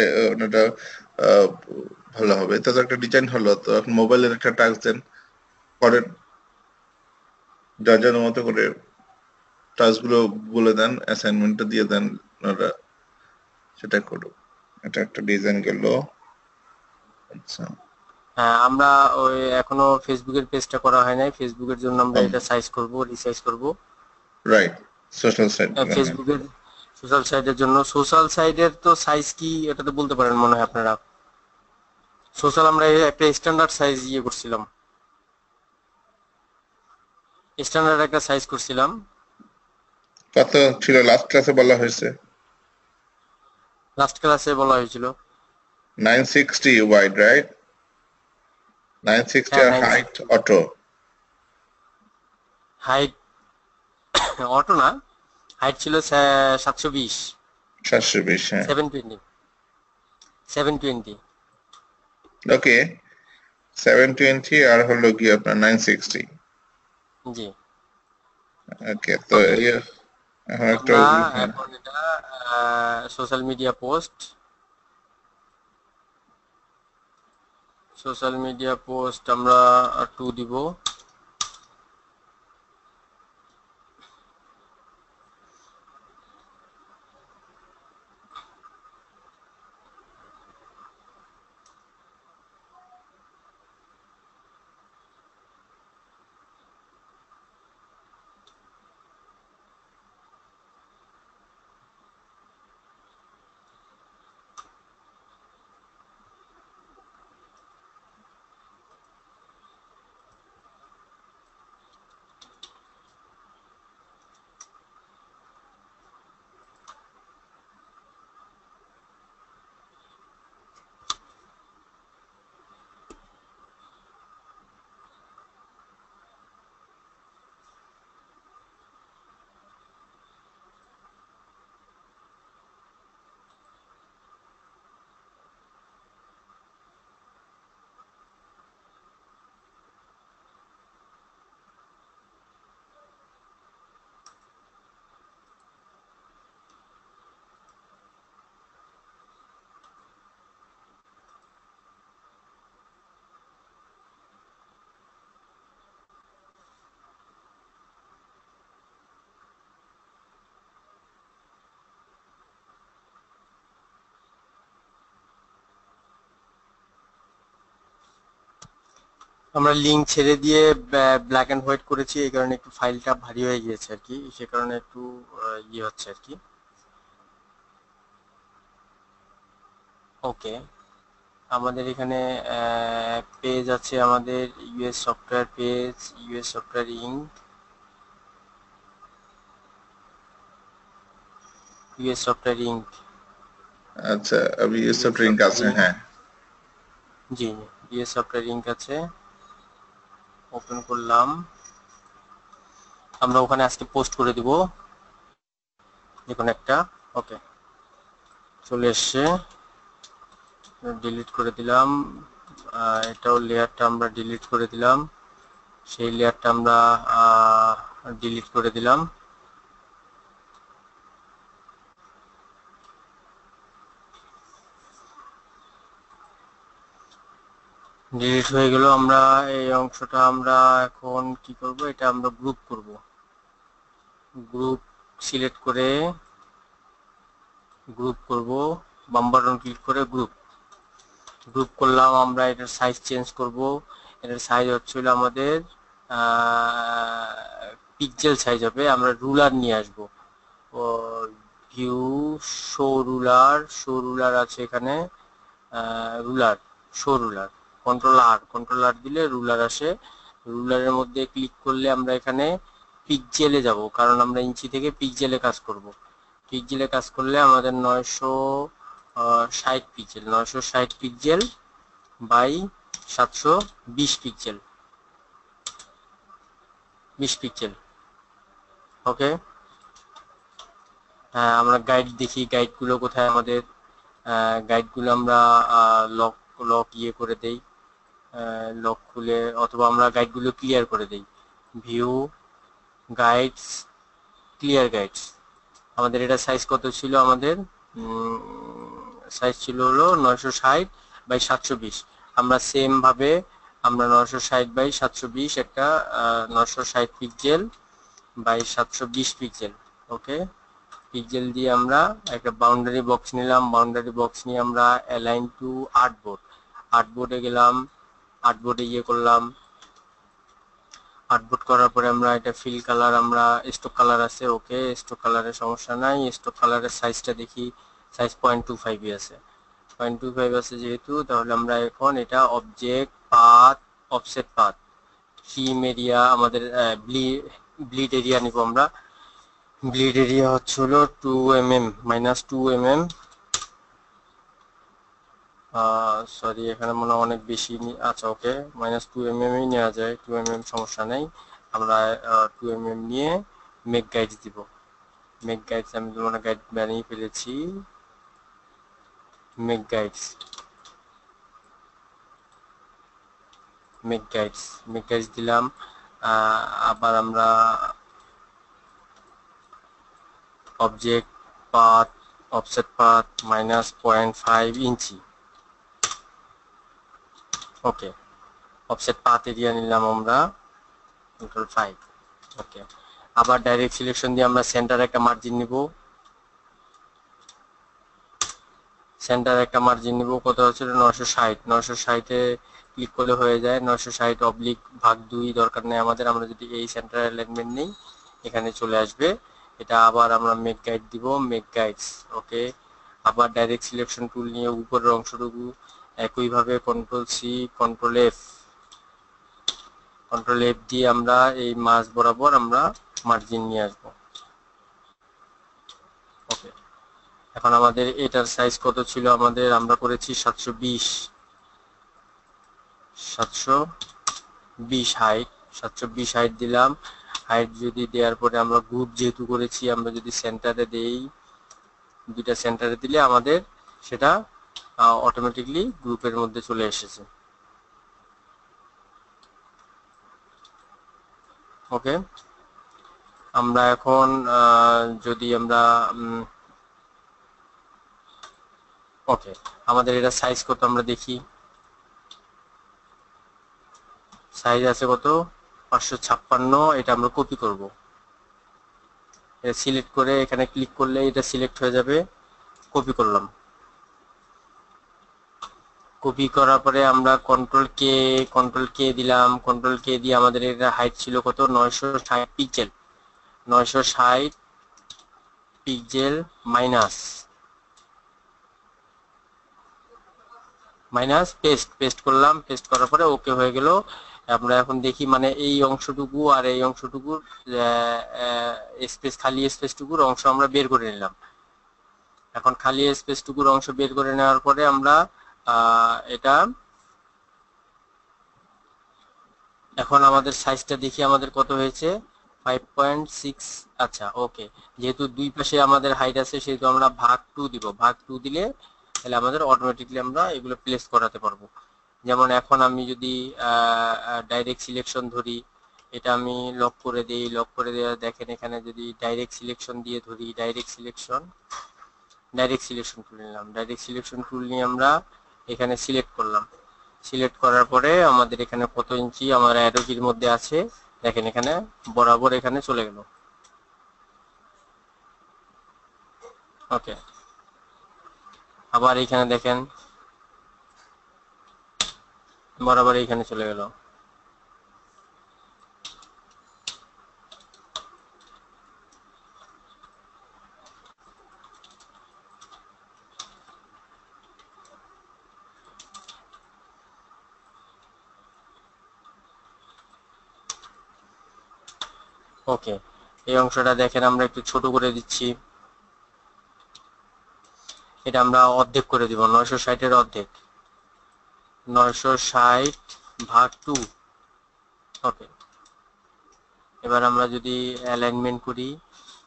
[SPEAKER 3] আহ, ভালো হবে। তো একটা ডিজাইন হলো তো এখন মোবাইলের একটা টাক্স দেন পরের যার যার মতো করে টাস্কগুলো বলে দেন অ্যাসাইনমেন্টটা দিয়ে দেন ওরা সেটা করুক। এটা একটা ডিজাইন গেল। আচ্ছা।
[SPEAKER 4] হ্যাঁ আমরা ওই এখনও ফেসবুকের পেজটা করা হয় নাই। ফেসবুকের জন্য আমরা এটা সাইজ করব রিসাইজ করব।
[SPEAKER 3] রাইট সোশ্যাল সাইট
[SPEAKER 4] ফেসবুকের সোশ্যাল সাইটের জন্য। সোশ্যাল সাইটের তো সাইজ কি এটা তো বলতে পারেন মনে হয় আপনারা? সোশ্যাল আমরা একটা স্ট্যান্ডার্ড সাইজ ইয়ে করছিলাম। স্ট্যান্ডার্ড একটা সাইজ করছিলাম।
[SPEAKER 3] কত ছিল? লাস্ট ক্লাসে বলা হয়েছে।
[SPEAKER 4] লাস্ট ক্লাসে বলা হয়েছিল।
[SPEAKER 3] 960 wide right? 960
[SPEAKER 4] হ্যাঁ,
[SPEAKER 3] আর
[SPEAKER 4] 960
[SPEAKER 3] height auto
[SPEAKER 4] হাইট অটো না হাইট ছিল সাতশো বিশ।
[SPEAKER 3] 720 হ্যাঁ।
[SPEAKER 4] Seven twenty seven twenty
[SPEAKER 3] okay 720 আর হলো কি আপনার 960
[SPEAKER 4] জি।
[SPEAKER 3] ওকে তো. ইয়ে এখন একটা
[SPEAKER 4] এখন এটা social media post social media post আমরা টু দিব। আমরা লিংক ছেড়ে দিয়ে ব্ল্যাক এন্ড হোয়াইট করেছি এই কারণে একটু ফাইলটা ভারী হয়ে গিয়েছে আর কি। সে কারণে একটু আহ, ইয়ে হচ্ছে আর কি। ওকে আমাদের এখানে পেজ আছে আমাদের US software page US software Inc US software Inc
[SPEAKER 3] আচ্ছা আমি সফট লিংক আছে হ্যাঁ।
[SPEAKER 4] জি ইউএস সফটওয়্যার ইঙ্ক আছে। ওপেন করলাম। আমরা ওখানে আজকে পোস্ট করে দিব। দেখুন একটা ওকে চলে এসছে। ডিলিট করে দিলাম। এটাও লেয়ারটা আমরা ডিলিট করে দিলাম। সেই লেয়ারটা আমরা ডিলিট করে দিলাম। ডিলিট হয়ে গেল, আমরা এই অংশটা আমরা এখন কি করব? এটা আমরা গ্রুপ করব। গ্রুপ সিলেক্ট করে গ্রুপ করব বাম বাটন ক্লিক করে গ্রুপ গ্রুপ করলাম, আমরা এটার সাইজ চেঞ্জ করব। এটার সাইজ হচ্ছে হলো আমাদের পিক্সেল সাইজ হবে। আমরা রুলার নিয়ে আসব। View show ruler show ruler আছে এখানে ruler show ruler control R control R দিলে রুলার আসে। রুলারের মধ্যে ক্লিক করলে আমরা এখানে পিকজেলে যাব, কারণ আমরা ইঞ্চি থেকে পিকজেলে কাজ করব। পিকজেলে কাজ করলে আমাদের নয়শো ষাট পিক্সেল নয়শো ষাট পিক্সেল বাই সাতশো বিশ পিক্সেল বিশ পিক্সেল ওকে হ্যাঁ আমরা গাইড দেখি গাইডগুলো কোথায় আমাদের। গাইডগুলো আমরা লক লক ইয়ে করে দেই। লক খুলে অথবা আমরা গাইডগুলো ক্লিয়ার করে দেই। ভিউ গাইডস ক্লিয়ার গাইডস আমাদের এটা সাইজ কত ছিল আমাদের? সাইজ ছিল হলো নয়শো ষাট বাই সাতশো বিশ। আমরা সেম ভাবে আমরা নয়শো ষাট বাই সাতশো বিশ একটা নয়শো ষাট পিক্সেল বাই সাতশো বিশ পিক্সেল ওকে পিক্সেল দিয়ে আমরা একটা বাউন্ডারি বক্স নিলাম। বাউন্ডারি বক্স নিয়ে আমরা align to art board art বোর্ডে গেলাম। আর্ট বোর্ডে ইয়ে করলাম। আর্ট বোর্ড করার পরে আমরা এটা ফিল কালার আমরা স্টক কালার আছে ওকে স্টক কালারের সমস্যা নাই। স্টক কালারের সাইজটা দেখি সাইজ পয়েন্ট টু ফাইভই আছে। পয়েন্ট টু ফাইভ আছে যেহেতু, তাহলে আমরা এখন এটা object path offset path theme area আমাদের ব্লিড এরিয়া নিব আমরা। ব্লিড এরিয়া হচ্ছে হলো two M M minus two M M sorry এখানে মনে অনেক বেশি আচ্ছা ওকে মাইনাস টু এম এমই নেওয়া যায় টু এম এম সমস্যা নেই। আমরা টু এম এম নিয়ে মেক গাইডস দিব। মেক গাইডস আমি তোমার গাইড বানিয়ে ফেলেছি। Make guides make guides make guides দিলাম। আবার আমরা object path offset path minus point five inch okay offset path area নিলাম আমরা কন্ট্রোল ফাইভ ওকে আবার ডাইরেক্ট সিলেকশন দিয়ে আমরা সেন্টার একটা মার্জিন নিব। সেন্টার একটা মার্জিন নিব। কত হচ্ছে? নশো ষাট। নশো ষাটে ক্লিক করলে হয়ে যায়। নশো ষাট অবলিক ভাগ দুই দরকার নেই আমাদের। আমরা যদি এই সেন্টার অ্যালাইনমেন্ট নেই, এখানে চলে আসবে। এটা আবার আমরা মেক গাইড দিব। মেক গাইডস ওকে আবার ডাইরেক্ট সিলেকশন টুল নিয়ে উপরের অংশটুকু একইভাবে control C control F control F দিয়ে আমরা এই মাছ বরাবর আমরা মার্জিন নিয়ে আসব। ওকে এখন আমাদের এটার সাইজ কত ছিল? আমাদের আমরা করেছি সাতশো বিশ। সাতশো বিশ হাইট সাতশো বিশ হাইট দিলাম। হাইট যদি দেওয়ার পরে আমরা গ্রুপ যেহেতু করেছি, আমরা যদি সেন্টারে দেই, দুইটা সেন্টারে দিলে আমাদের সেটা অটোমেটিকলি গ্রুপের মধ্যে চলে এসেছে। ওকে আমরা এখন যদি আমরা ওকে আমাদের এটা সাইজ কত আমরা দেখি? সাইজ আছে কত? পাঁচশো ছাপ্পান্ন, এটা আমরা কপি করব। এটা সিলেক্ট করে এখানে ক্লিক করলে এটা সিলেক্ট হয়ে যাবে। কপি করলাম। কপি করার পরে আমরা কন্ট্রোল কে কন্ট্রোল কে দিলাম। কন্ট্রোল কে দিয়ে আমাদের এটা হাইট ছিল কত? নয়শো ষাট পিক্সেল নয়শো ষাট pixel minus minus paste paste করলাম পেস্ট করার পরে ওকে হয়ে গেল। আমরা এখন দেখি মানে এই অংশটুকু আর এই অংশটুকুর স্পেস খালি স্পেসটুকুর অংশ আমরা বের করে নিলাম। এখন খালি স্পেসটুকুর অংশ বের করে নেওয়ার পরে আমরা এটা এখন আমাদের সাইজটা দেখি, আমাদের কত হয়েছে? ফাইভ পয়েন্ট সিক্স আচ্ছা ওকে যেহেতু দুই পাশে আমাদের হাইট আছে, সেহেতু আমরা ভাগ টু দিব। ভাগ টু দিলে তাহলে আমাদের অটোমেটিকলি আমরা এগুলো প্লেস করাতে পারব। যেমন এখন আমি যদি ডাইরেক্ট সিলেকশন ধরি, এটা আমি লক করে দিই লক করে দেওয়া দেখেন এখানে যদি ডাইরেক্ট সিলেকশন দিয়ে ধরি direct selection direct selection tool নিলাম। ডাইরেক্ট সিলেকশন টুল নিয়ে আমরা এখানে সিলেক্ট করলাম। সিলেক্ট করার পরে আমাদের এখানে কত ইঞ্চি আমার অ্যারোজির মধ্যে আছে, দেখেন এখানে বরাবর এখানে চলে গেল। ওকে আবার এখানে দেখেন, বরাবর এখানে চলে গেল। ওকে, এই অংশটা দেখেন, আমরা একটু ছোট করে দিচ্ছি। এটা আমরা অর্ধেক করে দিব, নয়শো ষাটের অর্ধেক। নয়শো ষাট ভাগ টু। ওকে। এবার আমরা যদি অ্যালাইনমেন্ট করি,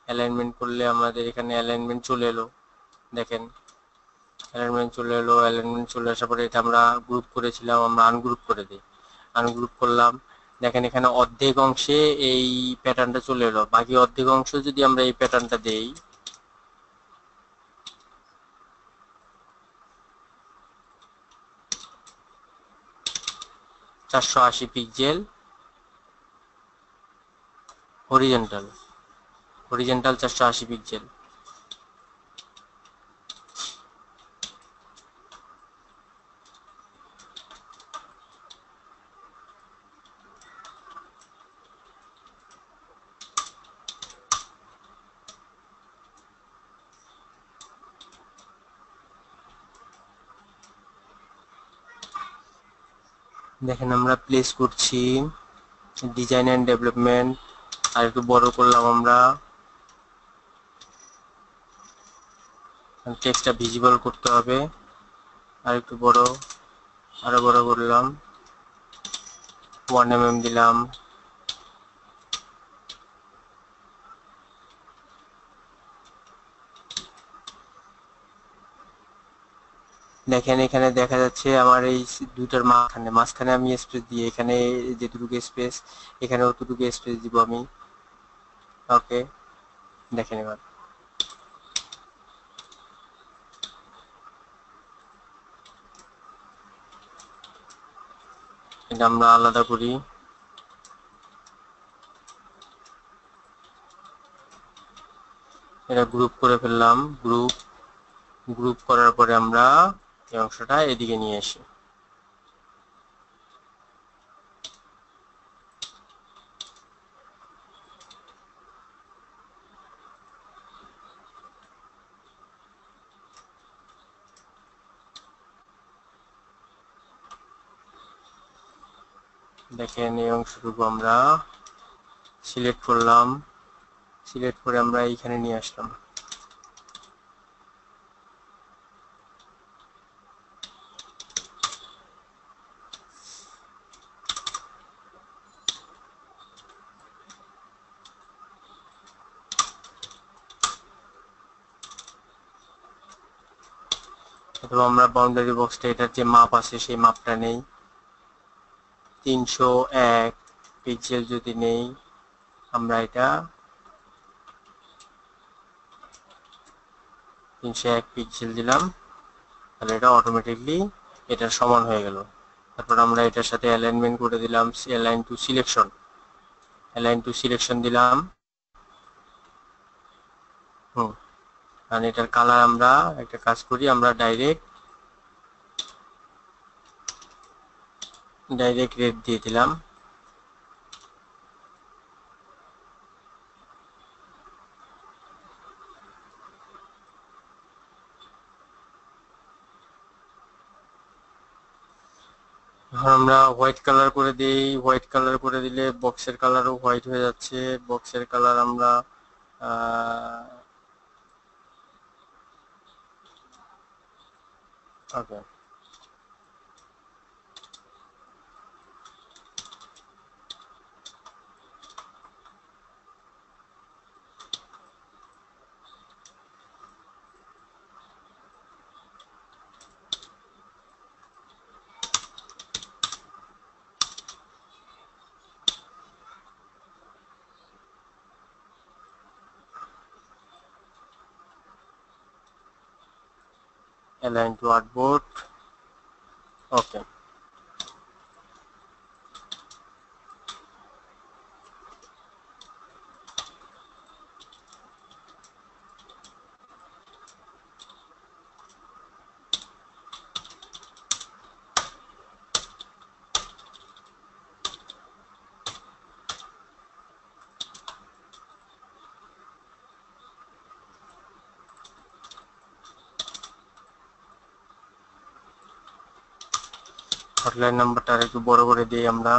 [SPEAKER 4] অ্যালাইনমেন্ট করলে আমাদের এখানে অ্যালাইনমেন্ট চলে এলো। দেখেন, অ্যালাইনমেন্ট চলে এলো, অ্যালাইনমেন্ট চলে আসার পরে এটা আমরা গ্রুপ করেছিলাম, আমরা আনগ্রুপ করে দিই। আনগ্রুপ করলাম দেখেন এখানে অর্ধেক অংশে এই প্যাটার্নটা চলে এলো। বাকি অর্ধেক অংশ যদি আমরা এই প্যাটার্নটা দেই, চারশো আশি পিক্সেল হরিজেন্টাল হরিজেন্টাল চারশো আশি পিক্সেল দেখেন আমরা প্লেস করছি ডিজাইন এন্ড ডেভেলপমেন্ট আর একটু বড় করলাম আমরা। টেক্সটটা ভিজিবল করতে হবে। আর একটু বড়, আরও বড় করলাম। ওয়ান এম এম দিলাম। দেখেন, এখানে দেখা যাচ্ছে আমার এই দুটার মাঝখানে মাঝখানে আমি স্পেস দিয়ে, এখানে যেটুকু স্পেস এখানে অতটুকু স্পেস দিব আমি। ওকে দেখেন এবার। এটা আমরা আলাদা করি। এটা গ্রুপ করে ফেললাম গ্রুপ গ্রুপ করার পরে আমরা এই অংশটা এদিকে নিয়ে আসি দেখেন এই অংশটুকু আমরা সিলেক্ট করলাম। সিলেক্ট করে আমরা এইখানে নিয়ে আসলাম। অথবা আমরা বাউন্ডারি বক্সটা এটার যে মাপ আছে, সেই মাপটা নেই। তিনশো এক পিক্সেল যদি নেই, আমরা এটা তিনশো এক পিক্সেল দিলাম। তাহলে এটা অটোমেটিকলি এটার সমান হয়ে গেল। তারপর আমরা এটার সাথে অ্যালাইনমেন্ট করে দিলাম align to selection align to selection দিলাম। হুম। কারণ এটার কালার আমরা একটা কাজ করি, আমরা ডাইরেক্ট ডাইরেক্ট রেড দিয়ে দিলাম। আমরা হোয়াইট কালার করে দিই হোয়াইট কালার করে দিলে বক্সের কালারও হোয়াইট হয়ে যাচ্ছে। বক্সের কালার আমরা okay align to artboard okay hotline নাম্বারটা আর একটু বড় করে দিই আমরা।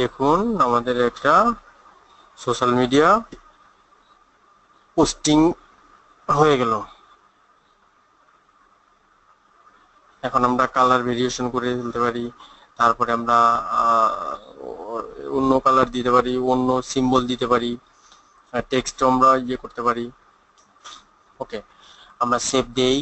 [SPEAKER 4] দেখুন আমাদের একটা সোশ্যাল মিডিয়া পোস্টিং হয়ে গেল। এখন আমরা কালার ভেরিয়েশন করে তুলতে পারি, তারপরে আমরা অন্য কালার দিতে পারি, অন্য সিম্বল দিতে পারি টেক্সট আমরা ইয়ে করতে পারি। ওকে আমরা সেভ দেই।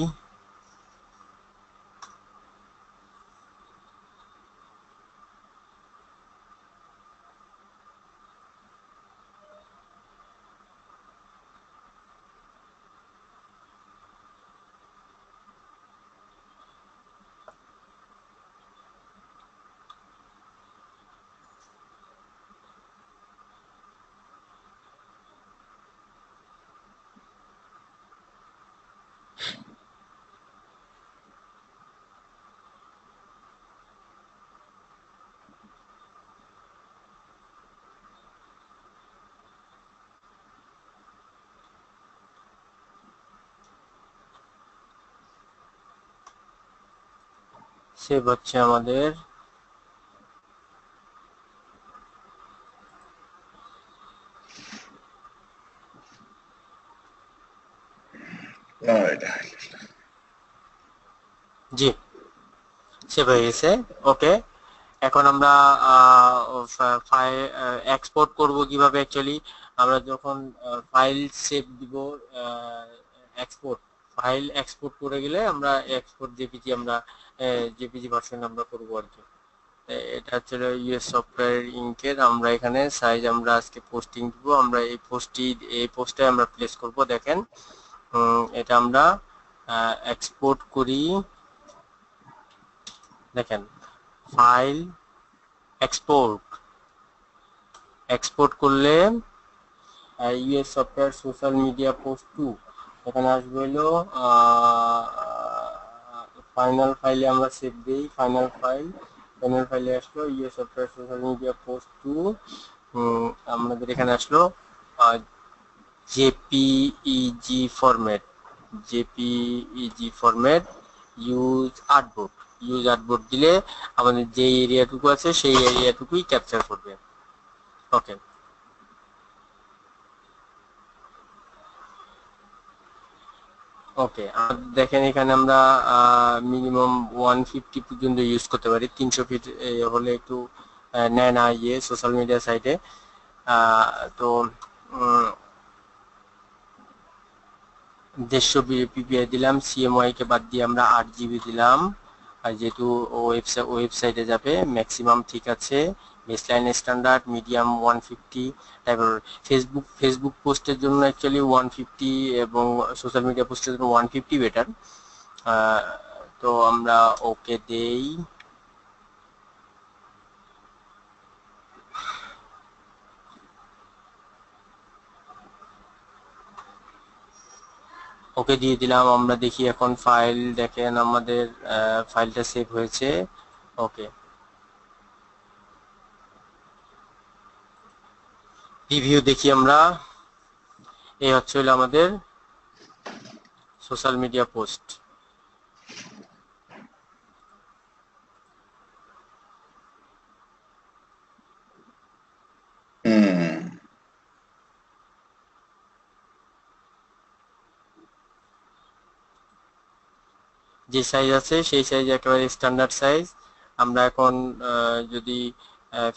[SPEAKER 4] সেভ হচ্ছে আমাদের জি সেভ হয়ে গেছে ওকে। এখন আমরা এক্সপোর্ট করব কীভাবে অ্যাকচুয়ালি আমরা যখন ফাইল সেভ দিব এক্সপোর্ট ফাইল এক্সপোর্ট করে গেলে আমরা এক্সপোর্ট জেপিজি আমরা জেপিজি ভার্সন আমরা করব আর কি। এটা হচ্ছে ইউএস সফটওয়্যার ইনকের আমরা এখানে সাইজ আমরা আজকে পোস্টিং দিব, আমরা এই পোস্টটি এই পোস্টে আমরা প্লেস করব, দেখেন। এটা আমরা এক্সপোর্ট করি। দেখেন ফাইল এক্সপোর্ট এক্সপোর্ট করলে US software social media post two এখানে আসবে হলো ফাইনাল ফাইলে আমরা সেভ দিই ফাইনাল ফাইল ফাইনাল ফাইলে আসলো US software social media post two আমাদের এখানে আসলো JPEG format JPEG format use artboard use artboard দিলে আমাদের যে এরিয়াটুকু আছে, সেই এরিয়াটুকুই ক্যাপচার করবে। ওকে ওকে দেখেন এখানে আমরা মিনিমাম ওয়ান ফিফটি পর্যন্ত ইউজ করতে পারি। তিনশো ফিট হলে একটু নেয় না ইয়ে সোশ্যাল মিডিয়া সাইটে তো দেড়শো পিপিআই দিলাম সিএমওয়াই কে বাদ দিয়ে আমরা আট জিবি দিলাম। আর যেহেতু ওয়েবসাইট ওয়েবসাইটে যাবে ম্যাক্সিমাম ঠিক আছে। Baseline standard medium one fifty তারপর ফেসবুক ফেসবুক পোস্টের জন্য অ্যাকচুয়ালি ওয়ান ফিফটি এবং সোশ্যাল মিডিয়া পোস্টের জন্য ওয়ান ফিফটি বেটার তো আমরা ওকে দেই। ওকে দিয়ে দিলাম, আমরা দেখি এখন ফাইল দেখেন আমাদের ফাইলটা সেভ হয়েছে। ওকে। রিভিউ দেখি আমরা। এই হচ্ছে হলো আমাদের সোশ্যাল মিডিয়া পোস্ট যে সাইজ আছে, সেই সাইজ একেবারে স্ট্যান্ডার্ড সাইজ আমরা এখন যদি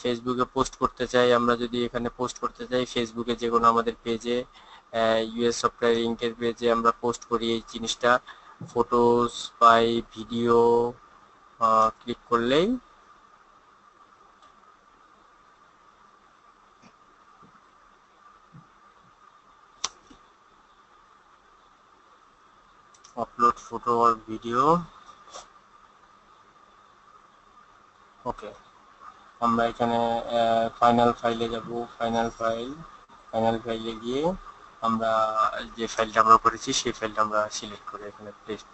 [SPEAKER 4] ফেসবুকে পোস্ট করতে চাই, আমরা যদি এখানে পোস্ট করতে চাই ফেসবুকে যে কোনো আমাদের পেজে ইউএস সফটওয়্যার ইঙ্কের পেজে আমরা পোস্ট করি এই জিনিসটা। ফটোস বাই ভিডিও ক্লিক করলেই upload photo or video okay আমরা এখানে ফাইনাল ফাইলে যাব। ফাইনাল ফাইল ফাইনাল ফাইলে গিয়ে আমরা যে ফাইলটা আমরা করেছি, সেই ফাইলটা আমরা সিলেক্ট করে এখানে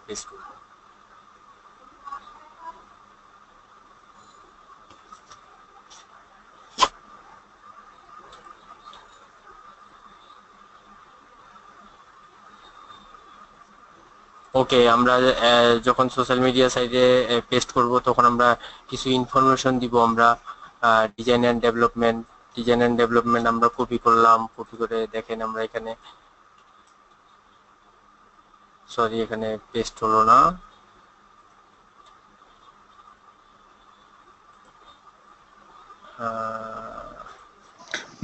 [SPEAKER 4] পেস্ট করব। ওকে, আমরা যখন সোশ্যাল মিডিয়া সাইটে পেস্ট করব, তখন আমরা কিছু ইনফরমেশন দিব আমরা। Design and development design and development আমরা কপি করলাম কপি করে দেখেন আমরা এখানে সরি এখানে পেস্ট হলো না।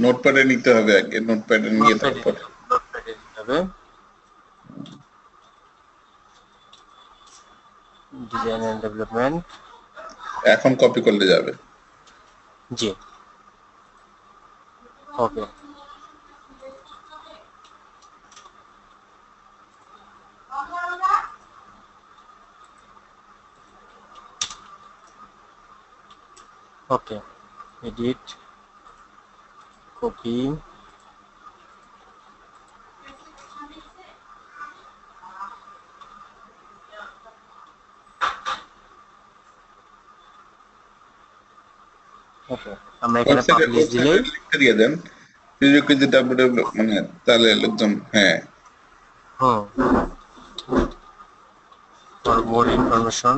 [SPEAKER 3] নোটপ্যাডে নিতে হবে আগে নোটপ্যাডে নিয়ে তারপর।
[SPEAKER 4] নোটপ্যাডে দিতে হবে। ডিজাইন অ্যান্ড ডেভেলপমেন্ট
[SPEAKER 3] এখন কপি করলে যাবে।
[SPEAKER 4] জি। ওকে ওকে এডিট কপি ওকে আমরা এখানে
[SPEAKER 3] ওয়েবসাইটে
[SPEAKER 4] পাবলিশ দিলেই
[SPEAKER 3] ওয়েবসাইটে লিখতে দিয়ে দেন। প্রিরেকুইজিট ডাব্লিউ মানে তাহলে লোকজন হ্যাঁ।
[SPEAKER 4] হুম। For more information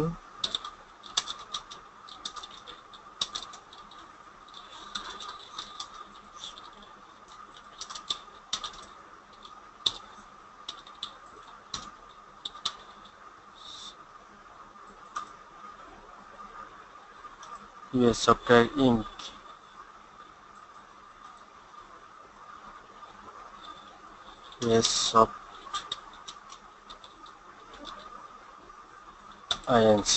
[SPEAKER 4] US Software Inc. US Soft inc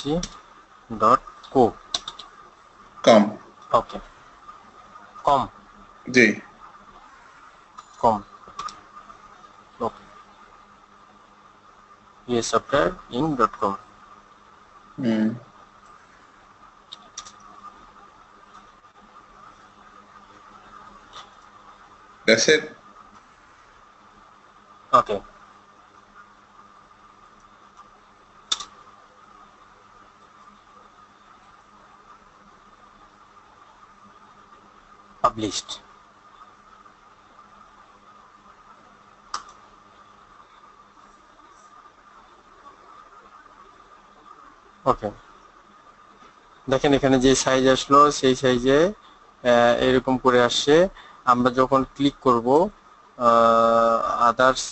[SPEAKER 4] dot co
[SPEAKER 3] com
[SPEAKER 4] okay com
[SPEAKER 3] জি
[SPEAKER 4] com okay US Software Inc. dot com
[SPEAKER 3] হুম That's it.
[SPEAKER 4] Okay published. Okay দেখেন এখানে যে সাইজ আসলো, সেই সাইজে এরকম করে আসছে। আমরা যখন ক্লিক করব আদার্স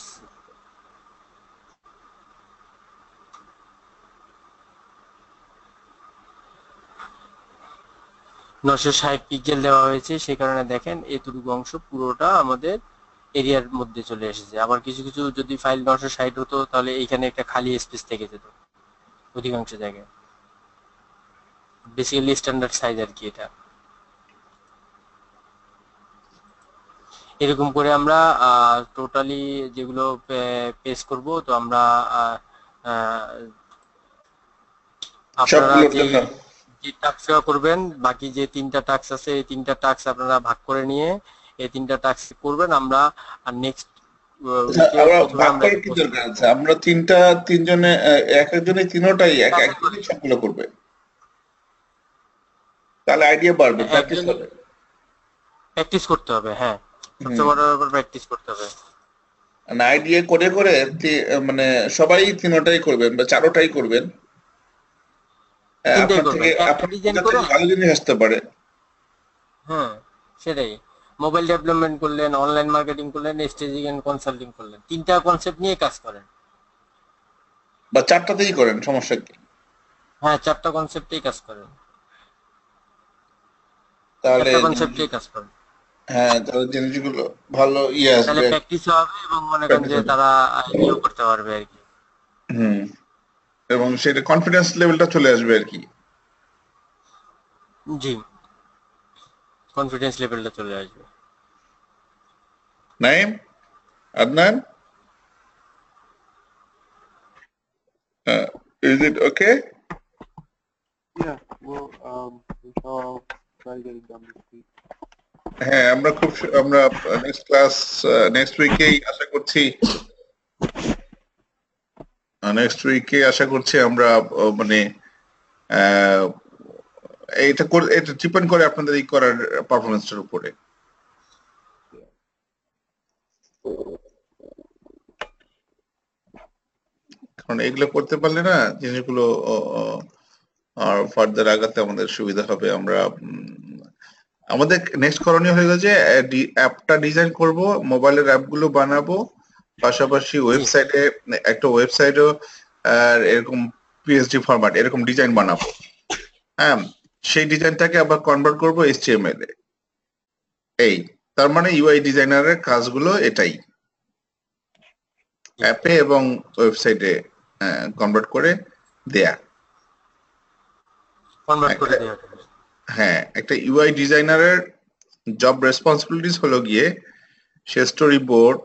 [SPEAKER 4] নশো ষাট পিক্সেল দেওয়া হয়েছে সেই কারণে দেখেন এতটুকু অংশ পুরোটা আমাদের এরিয়ার মধ্যে চলে এসেছে। আবার কিছু কিছু যদি ফাইল নশো ষাট হতো তাহলে এইখানে একটা খালি স্পেস থেকে যেত অধিকাংশ জায়গায়। বেসিক্যালি স্ট্যান্ডার্ড সাইজ আর কি এটা। এরকম করে আমরা টোটালি যেগুলো পেস করব তো আমরা আপনারা যে করবেন বাকি যে তিনটা টাস্ক আছে এই তিনটা টাস্ক আপনারা ভাগ করে নিয়ে এই তিনটা টাস্ক করবেন আমরা আর নেক্সট
[SPEAKER 3] আমরা আছে? আমরা তিনটা তিনজনে এক একজনে তিনোটাই এক একজনই সবগুলো করবে। তাহলে আইডিয়া বাড়বে প্র্যাকটিস হবে।
[SPEAKER 4] প্র্যাকটিস করতে হবে হ্যাঁ। সবচেয়ে বড় ব্যাপার প্র্যাকটিস করতে হবে।
[SPEAKER 3] আইডিয়া করে করে মানে সবাই তিনোটাই করবেন বা চারোটাই করবেন। আপনার থেকে আপনার
[SPEAKER 4] design
[SPEAKER 3] থেকে
[SPEAKER 4] করে-
[SPEAKER 3] ভালো জিনিস আসতে পারে।
[SPEAKER 4] হ্যাঁ সেটাই। মোবাইল ডেভেলপমেন্ট করলেন অনলাইন মার্কেটিং করলেন স্টেজিং এন্ড কনসাল্টিং করলেন। তিনটা কনসেপ্ট নিয়ে কাজ করেন।
[SPEAKER 3] বা চারটাতেই করেন সমস্যা কি?
[SPEAKER 4] হ্যাঁ চারটা কনসেপ্টেই কাজ করেন।
[SPEAKER 3] তাহলে
[SPEAKER 4] চারটা কনসেপ্টেই কাজ করেন।
[SPEAKER 3] হ্যাঁ তাহলে জিনিসগুলো ভালো ইয়ে
[SPEAKER 4] তাহলে
[SPEAKER 3] আসবে।
[SPEAKER 4] প্র্যাকটিস হবে এবং মনে করেন যে তারা ইয়ে করতে পারবে আর কি।
[SPEAKER 3] হুম। এবং সেটা কনফিডেন্স লেভেলটা চলে আসবে আর কি।
[SPEAKER 4] জি। কনফিডেন্স লেভেলটা চলে আসবে।
[SPEAKER 1] Naim? Adnan? Is it okay.
[SPEAKER 3] হ্যাঁ আমরা খুব আমরা নেক্সট ক্লাস নেক্সট উইকেই আশা করছি নেক্সট উইকে আশা করছি আমরা মানে এইটা করে এটা ডিপেন্ড করে আপনাদের এই করার পারফরমেন্সটার উপরে। কারণ এগুলো করতে পারলে না, জিনিসগুলো আর ফার্দার আগাতে আমাদের সুবিধা হবে। আমরা আমাদের নেক্সট করণীয় হয়ে গেছে অ্যাপটা ডিজাইন করব মোবাইলের অ্যাপগুলো বানাবো পাশাপাশি ওয়েবসাইটে একটা ওয়েবসাইটও আর এরকম পিএইচডি ফরম্যাট এরকম ডিজাইন বানাবো। হ্যাঁ সেই ডিজাইনটাকে আবার কনভার্ট করব এইচটিএমএল এ। এই তার মানে ইউআই ডিজাইনারের কাজগুলো এটাই। অ্যাপে এবং ওয়েবসাইটে কনভার্ট করে দেয়া। হ্যাঁ একটা ইউআই ডিজাইনারের জব রেসপন্সিবিলিটিস হলো গিয়ে সে স্টোরি বোর্ড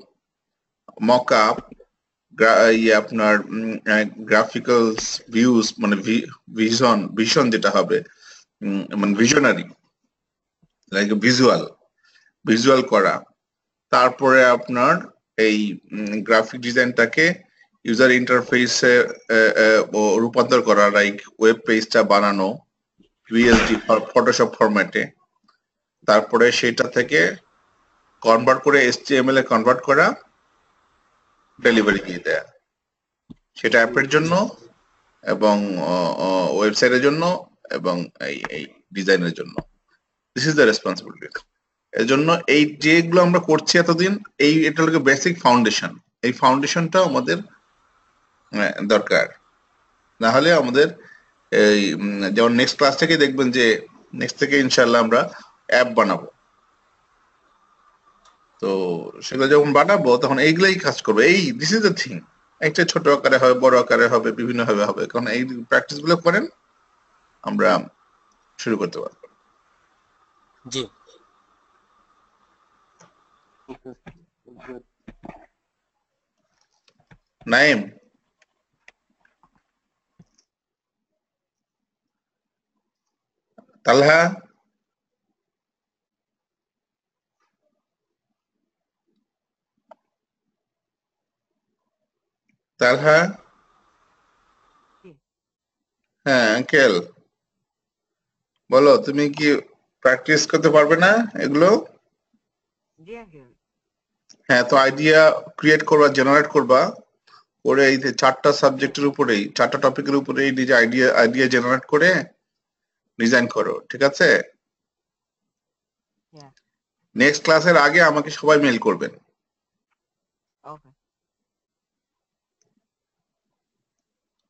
[SPEAKER 3] মক আপ আপনার গ্রাফিক্যাল ভিউজ মানে ভিশন ভিশন যেটা হবে মানে ভিশনারি লাইক ভিজুয়াল ভিজুয়াল করা। তারপরে আপনার এই গ্রাফিক ডিজাইনটাকে ইউজার ইন্টারফেসে রূপান্তর করা লাইক ওয়েব পেজটা বানানো ভিএসডি ফটোশপ ফরম্যাটে তারপরে সেটা থেকে কনভার্ট করে এসটিএমএল এ কনভার্ট করা ডেলিভারি দিয়ে দেয়া। সেটা অ্যাপের জন্য এবং ওয়েবসাইটের জন্য এবং এই এই ডিজাইনের জন্য। দিস ইজ দ্য রেসপন্সিবিলিটি এর জন্য এই যেগুলো আমরা করছি এতদিন, এই, এটা হলো বেসিক ফাউন্ডেশন এই ফাউন্ডেশনটা আমাদের দরকার। না হলে আমাদের এই যেমন নেক্সট ক্লাস থেকে দেখবেন যে নেক্সট থেকে ইনশাল্লাহ আমরা অ্যাপ বানাবো। তো সেগুলো যখন বানাবো তখন এইগুলাই কাজ করবে। এই দিস ইজ দ্য থিং একটা ছোট আকারে হবে বড় আকারে হবে বিভিন্ন ভাবে হবে। কারণ এই প্র্যাকটিসগুলো করেন আমরা শুরু করতে পারব।
[SPEAKER 4] জি.
[SPEAKER 3] নাইম। তালহা? তালহা? হ্যাঁ আঙ্কেল বলো তুমি কি প্র্যাকটিস করতে পারবে না এগুলো. হ্যাঁ তো আইডিয়া ক্রিয়েট করবা জেনারেট করবা। করে এই যে চারটা সাবজেক্টের উপরেই চারটা টপিকের উপরেই নিজে আইডিয়া আইডিয়া জেনারেট করে ডিজাইন করো ঠিক আছে? নেক্সট ক্লাসের আগে আমাকে সবাই মেল করবেন।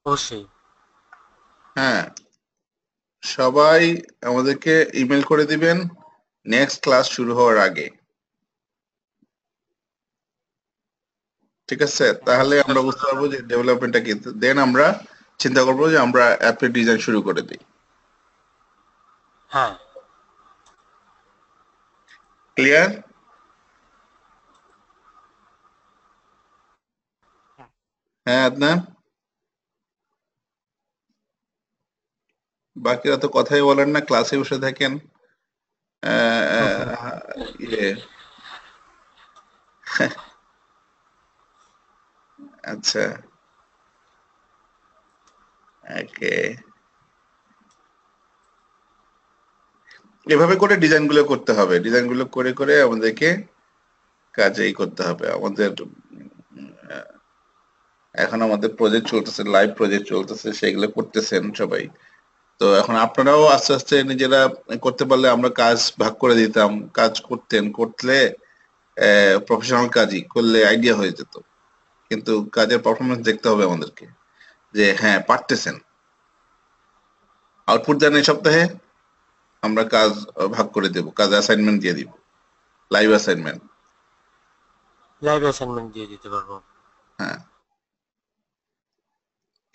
[SPEAKER 4] অবশ্যই।
[SPEAKER 3] হ্যাঁ সবাই আমাদেরকে ইমেল করে দিবেন নেক্সট ক্লাস শুরু হওয়ার আগে। ঠিক আছে? তাহলে আমরা বুঝতে পারব যে ডেভেলপমেন্টটা কিন্তু দেন আমরা চিন্তা করব যে আমরা অ্যাপের ডিজাইন শুরু করে দিই।
[SPEAKER 4] হ্যাঁ।
[SPEAKER 3] ক্লিয়ার হ্যাঁ।, হ্যাঁ আপনার বাকিরা তো কথাই বলেন না, ক্লাসে বসে থাকেন। ইয়ে। আচ্ছা। এভাবে করে ডিজাইনগুলো করতে হবে। ডিজাইনগুলো করে করে আমাদেরকে কাজেই করতে হবে। আমাদের এখন আমাদের প্রজেক্ট চলতেছে লাইভ প্রজেক্ট চলতেছে, সেগুলো করতেছেন সবাই। তো এখন আপনারাও আস্তে আস্তে নিজেরা করতে পারলে আমরা কাজ ভাগ করে দিতাম কাজ করতেন করলে প্রফেশনাল কাজই করলে আইডিয়া হয়ে যেত। কিন্তু কাজের পারফরমেন্স দেখতে হবে আমাদেরকে যে হ্যাঁ পারতেছেন। আউটপুট দেন এই সপ্তাহে আমরা কাজ ভাগ করে দেব কাজ অ্যাসাইনমেন্ট দিয়ে দিব লাইভ অ্যাসাইনমেন্ট
[SPEAKER 4] লাইভ অ্যাসাইনমেন্ট দিয়ে দিতে পারব।
[SPEAKER 3] হ্যাঁ।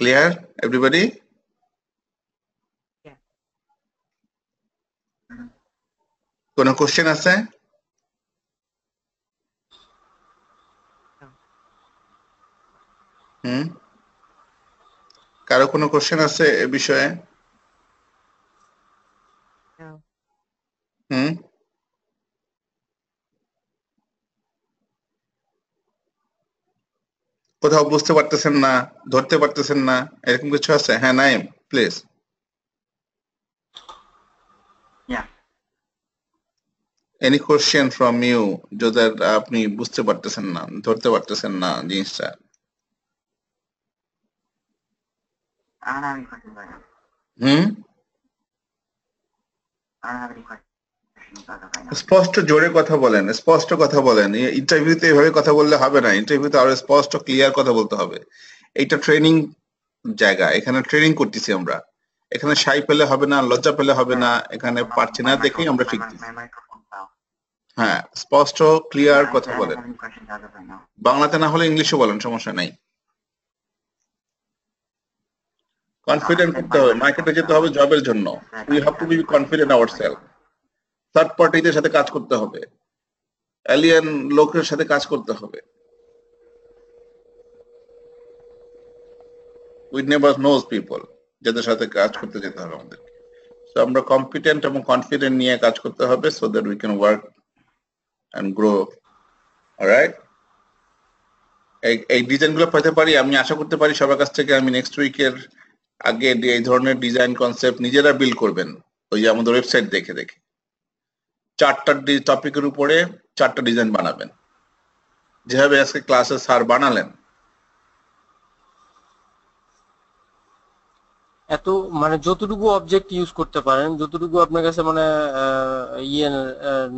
[SPEAKER 3] Clear everybody
[SPEAKER 5] Yeah.
[SPEAKER 3] কোনো কোশ্চেন আছে. হুম কারও কোনো কোশ্চেন আছে এ বিষয়ে
[SPEAKER 5] No.
[SPEAKER 3] হুম কোথাও বুঝতে পারতেছেন না ধরতে পারতেছেন না এরকম কিছু আছে হ্যাঁ Naim please
[SPEAKER 6] Yeah.
[SPEAKER 3] Any question from you যদি আপনি বুঝতে পারতেছেন না, ধরতে পারতেছেন না জিনিসটা. স্পষ্ট জোরে কথা বলেন, স্পষ্ট কথা বলেন। ইন্টারভিউতে এভাবে কথা বললে হবে না ইন্টারভিউতে আরও স্পষ্ট ক্লিয়ার কথা বলতে হবে। এইটা ট্রেনিং জায়গা, এখানে ট্রেনিং করতেছি আমরা। এখানে সাই পেলে হবে না, লজ্জা পেলে হবে না, এখানে পারছি না দেখেই আমরা শিখতেছি। হ্যাঁ স্পষ্ট ক্লিয়ার কথা বলেন. বাংলাতে না হলে ইংলিশে বলেন সমস্যা নাই। কনফিডেন্ট করতে হবে মার্কেটে যেতে হবে জবের জন্য। We have to be confident our self third পার্টিদের সাথে কাজ করতে হবে। এলিয়ান লোকের সাথে কাজ করতে হবে। উই নেভার নোজ পিপল যাদের সাথে কাজ করতে যেতে হবে আমাদেরকে। তো আমরা কম্পিটেন্ট এবং কনফিডেন্ট নিয়ে কাজ করতে হবে so that we can work and grow right এই এই ডিজাইনগুলো পেতে পারি, আমি আশা করতে পারি সবার কাছ থেকে আমি নেক্সট উইকের আগে এই ধরনের ডিজাইন কনসেপ্ট নিজেরা বিল্ড করবেন, ওই আমাদের ওয়েবসাইট দেখে দেখে। চারটা টপিকের উপরে চারটা ডিজাইন বানাবেন। যেভাবে আজকে ক্লাসে স্যার বানালেন।
[SPEAKER 4] এত মানে যতটুকু অবজেক্ট ইউজ করতে পারেন, যতটুকু আপনার কাছে মানে ইয়ে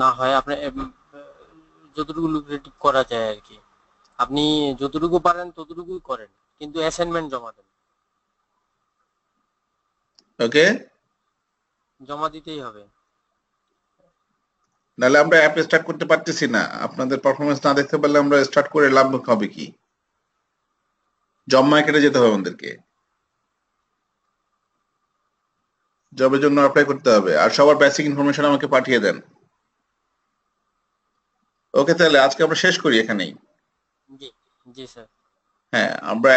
[SPEAKER 4] না হয় আপনি যতটুকু লুক্রেটিভ করা যায় আর কি। আপনি যতটুকু পারেন ততটুকুই করেন কিন্তু অ্যাসাইনমেন্ট জমা দেন।
[SPEAKER 3] ওকে
[SPEAKER 4] জমা দিতেই হবে।
[SPEAKER 3] নাহলে আমরা অ্যাপ স্টার্ট করতে পারতেছি না। আপনাদের পারফরমেন্স না দেখতে পারলে আমরা স্টার্ট করে লাভ হবে কি? জব মার্কেটে যেতে হবে আমাদেরকে। জবের জন্য অ্যাপ্লাই করতে হবে। আর সবার বেসিক ইনফরমেশন আমাকে পাঠিয়ে দেন। ওকে তাহলে আজকে আমরা শেষ করি এখানেই।
[SPEAKER 4] জি জি স্যার।
[SPEAKER 3] হ্যাঁ আমরা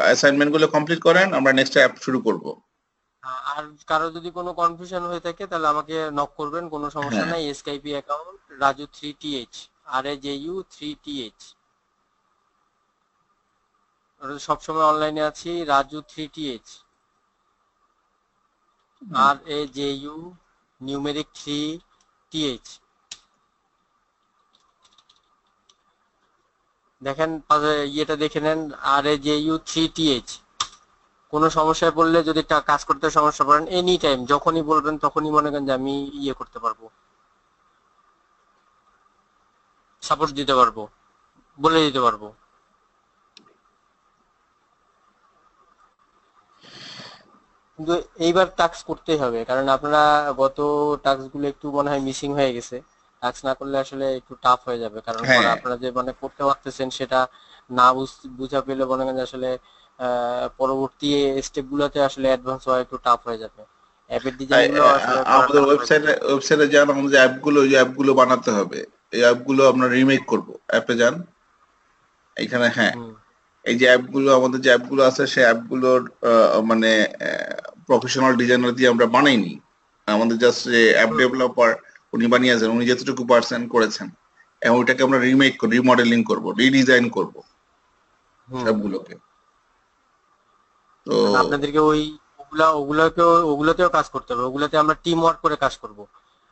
[SPEAKER 3] অ্যাসাইনমেন্টগুলো কমপ্লিট করেন আমরা নেক্সট অ্যাপ শুরু করব।
[SPEAKER 4] আর কারও যদি কোনো কনফিউশন হয়ে থাকে তাহলে আমাকে নক করবেন কোনো সমস্যা
[SPEAKER 3] হ্যাঁ।
[SPEAKER 4] নাই। Skype account Raju three T H R A J U three T H সবসময় অনলাইনে আছি Raju three T H R A J U numeric three T দেখেন ইয়েটা দেখে নেন R A J U three T H কোনো সমস্যায় পড়লে যদি কাজ করতে সমস্যা পড়েন এনি টাইম যখনই বলবেন, তখনই মনে করেন যে আমি ইয়ে করতে পারব। সাপোর্ট দিতে পারব, বলে দিতে পারব। কিন্তু এইবার টাস্ক করতেই হবে, কারণ আপনারা গত টাস্কগুলো একটু মনে হয় মিসিং হয়ে গেছে। টাস্ক না করলে আসলে একটু টাফ হয়ে যাবে। কারণ
[SPEAKER 3] হ্যাঁ।
[SPEAKER 4] আপনারা যে মানে করতে পারতেছেন সেটা না বুঝ- বুঝা পেলে মনে করেন যে আসলে আহ, পরবর্তী স্টেপ গুলোতে আসলে অ্যাডভান্স হওয়া একটু টাফ হয়ে যাবে। অ্যাপের ডিজাইনগুলো আসলে করা
[SPEAKER 3] আমাদের
[SPEAKER 4] হয়ে
[SPEAKER 3] ওয়েবসাইটে
[SPEAKER 4] যাবে।
[SPEAKER 3] ওয়েবসাইটে যান আমাদের যে অ্যাপগুলো ওই অ্যাপগুলো বানাতে হবে। এই অ্যাপগুলো আমরা রিমেক করব। অ্যাপে যান। এখানে হ্যাঁ।
[SPEAKER 4] হুম।
[SPEAKER 3] এই যে অ্যাপগুলো আমাদের যে অ্যাপগুলো আছে সেই অ্যাপগুলোর মানে প্রফেশনাল ডিজাইনার দিয়ে আমরা বানাইনি। আমাদের জাস্ট যে অ্যাপ ডেভেলপার উনি বানিয়েছেন উনি যতটুকু পার্সেন্ট করেছেন এবং ওইটাকে আমরা রিমেক রিমডেলিং করব রিডিজাইন করব সবগুলোকে। তো
[SPEAKER 4] মানে আপনাদেরকে ওই ওগুলা ওগুলোকেও ওগুলোতেও কাজ করতে হবে ওগুলোতে আমরা টিম ওয়ার্ক করে কাজ করব।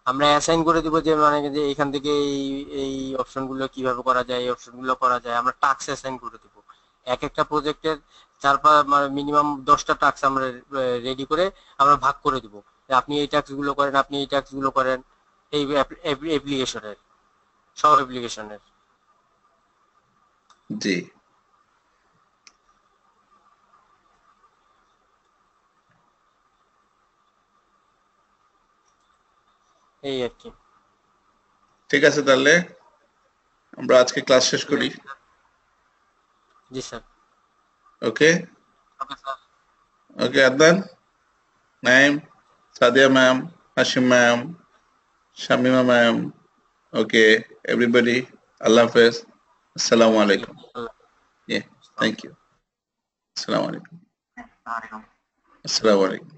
[SPEAKER 4] আমরা অ্যাসাইন করে দিব যে মানে যে এখান থেকে এই এই অপশনগুলো কীভাবে করা যায় এই অপশনগুলো করা যায় আমরা টাস্ক অ্যাসাইন করে দিব। এক একটা প্রজেক্টের চার পাঁচ মানে মিনিমাম দশটা টাস্ক আমরা রেডি করে আমরা ভাগ করে দিব। আপনি এই টাস্কগুলো করেন আপনি এই টাস্কগুলো করেন। এই অ্যাপ্লিকেশনের সব অ্যাপ্লিকেশনের
[SPEAKER 3] জি।
[SPEAKER 4] এই আর কি।
[SPEAKER 3] ঠিক আছে তাহলে আমরা আজকে ক্লাস শেষ করি।
[SPEAKER 4] জি sir. Okay
[SPEAKER 3] okay Adnan Naim Sadia ma'am Hashim ma'am Shamima ma'am. Okay, everybody. Allah Hafiz. Assalamu alaikum. Yeah, thank you. Assalamu alaikum. Assalamu alaikum.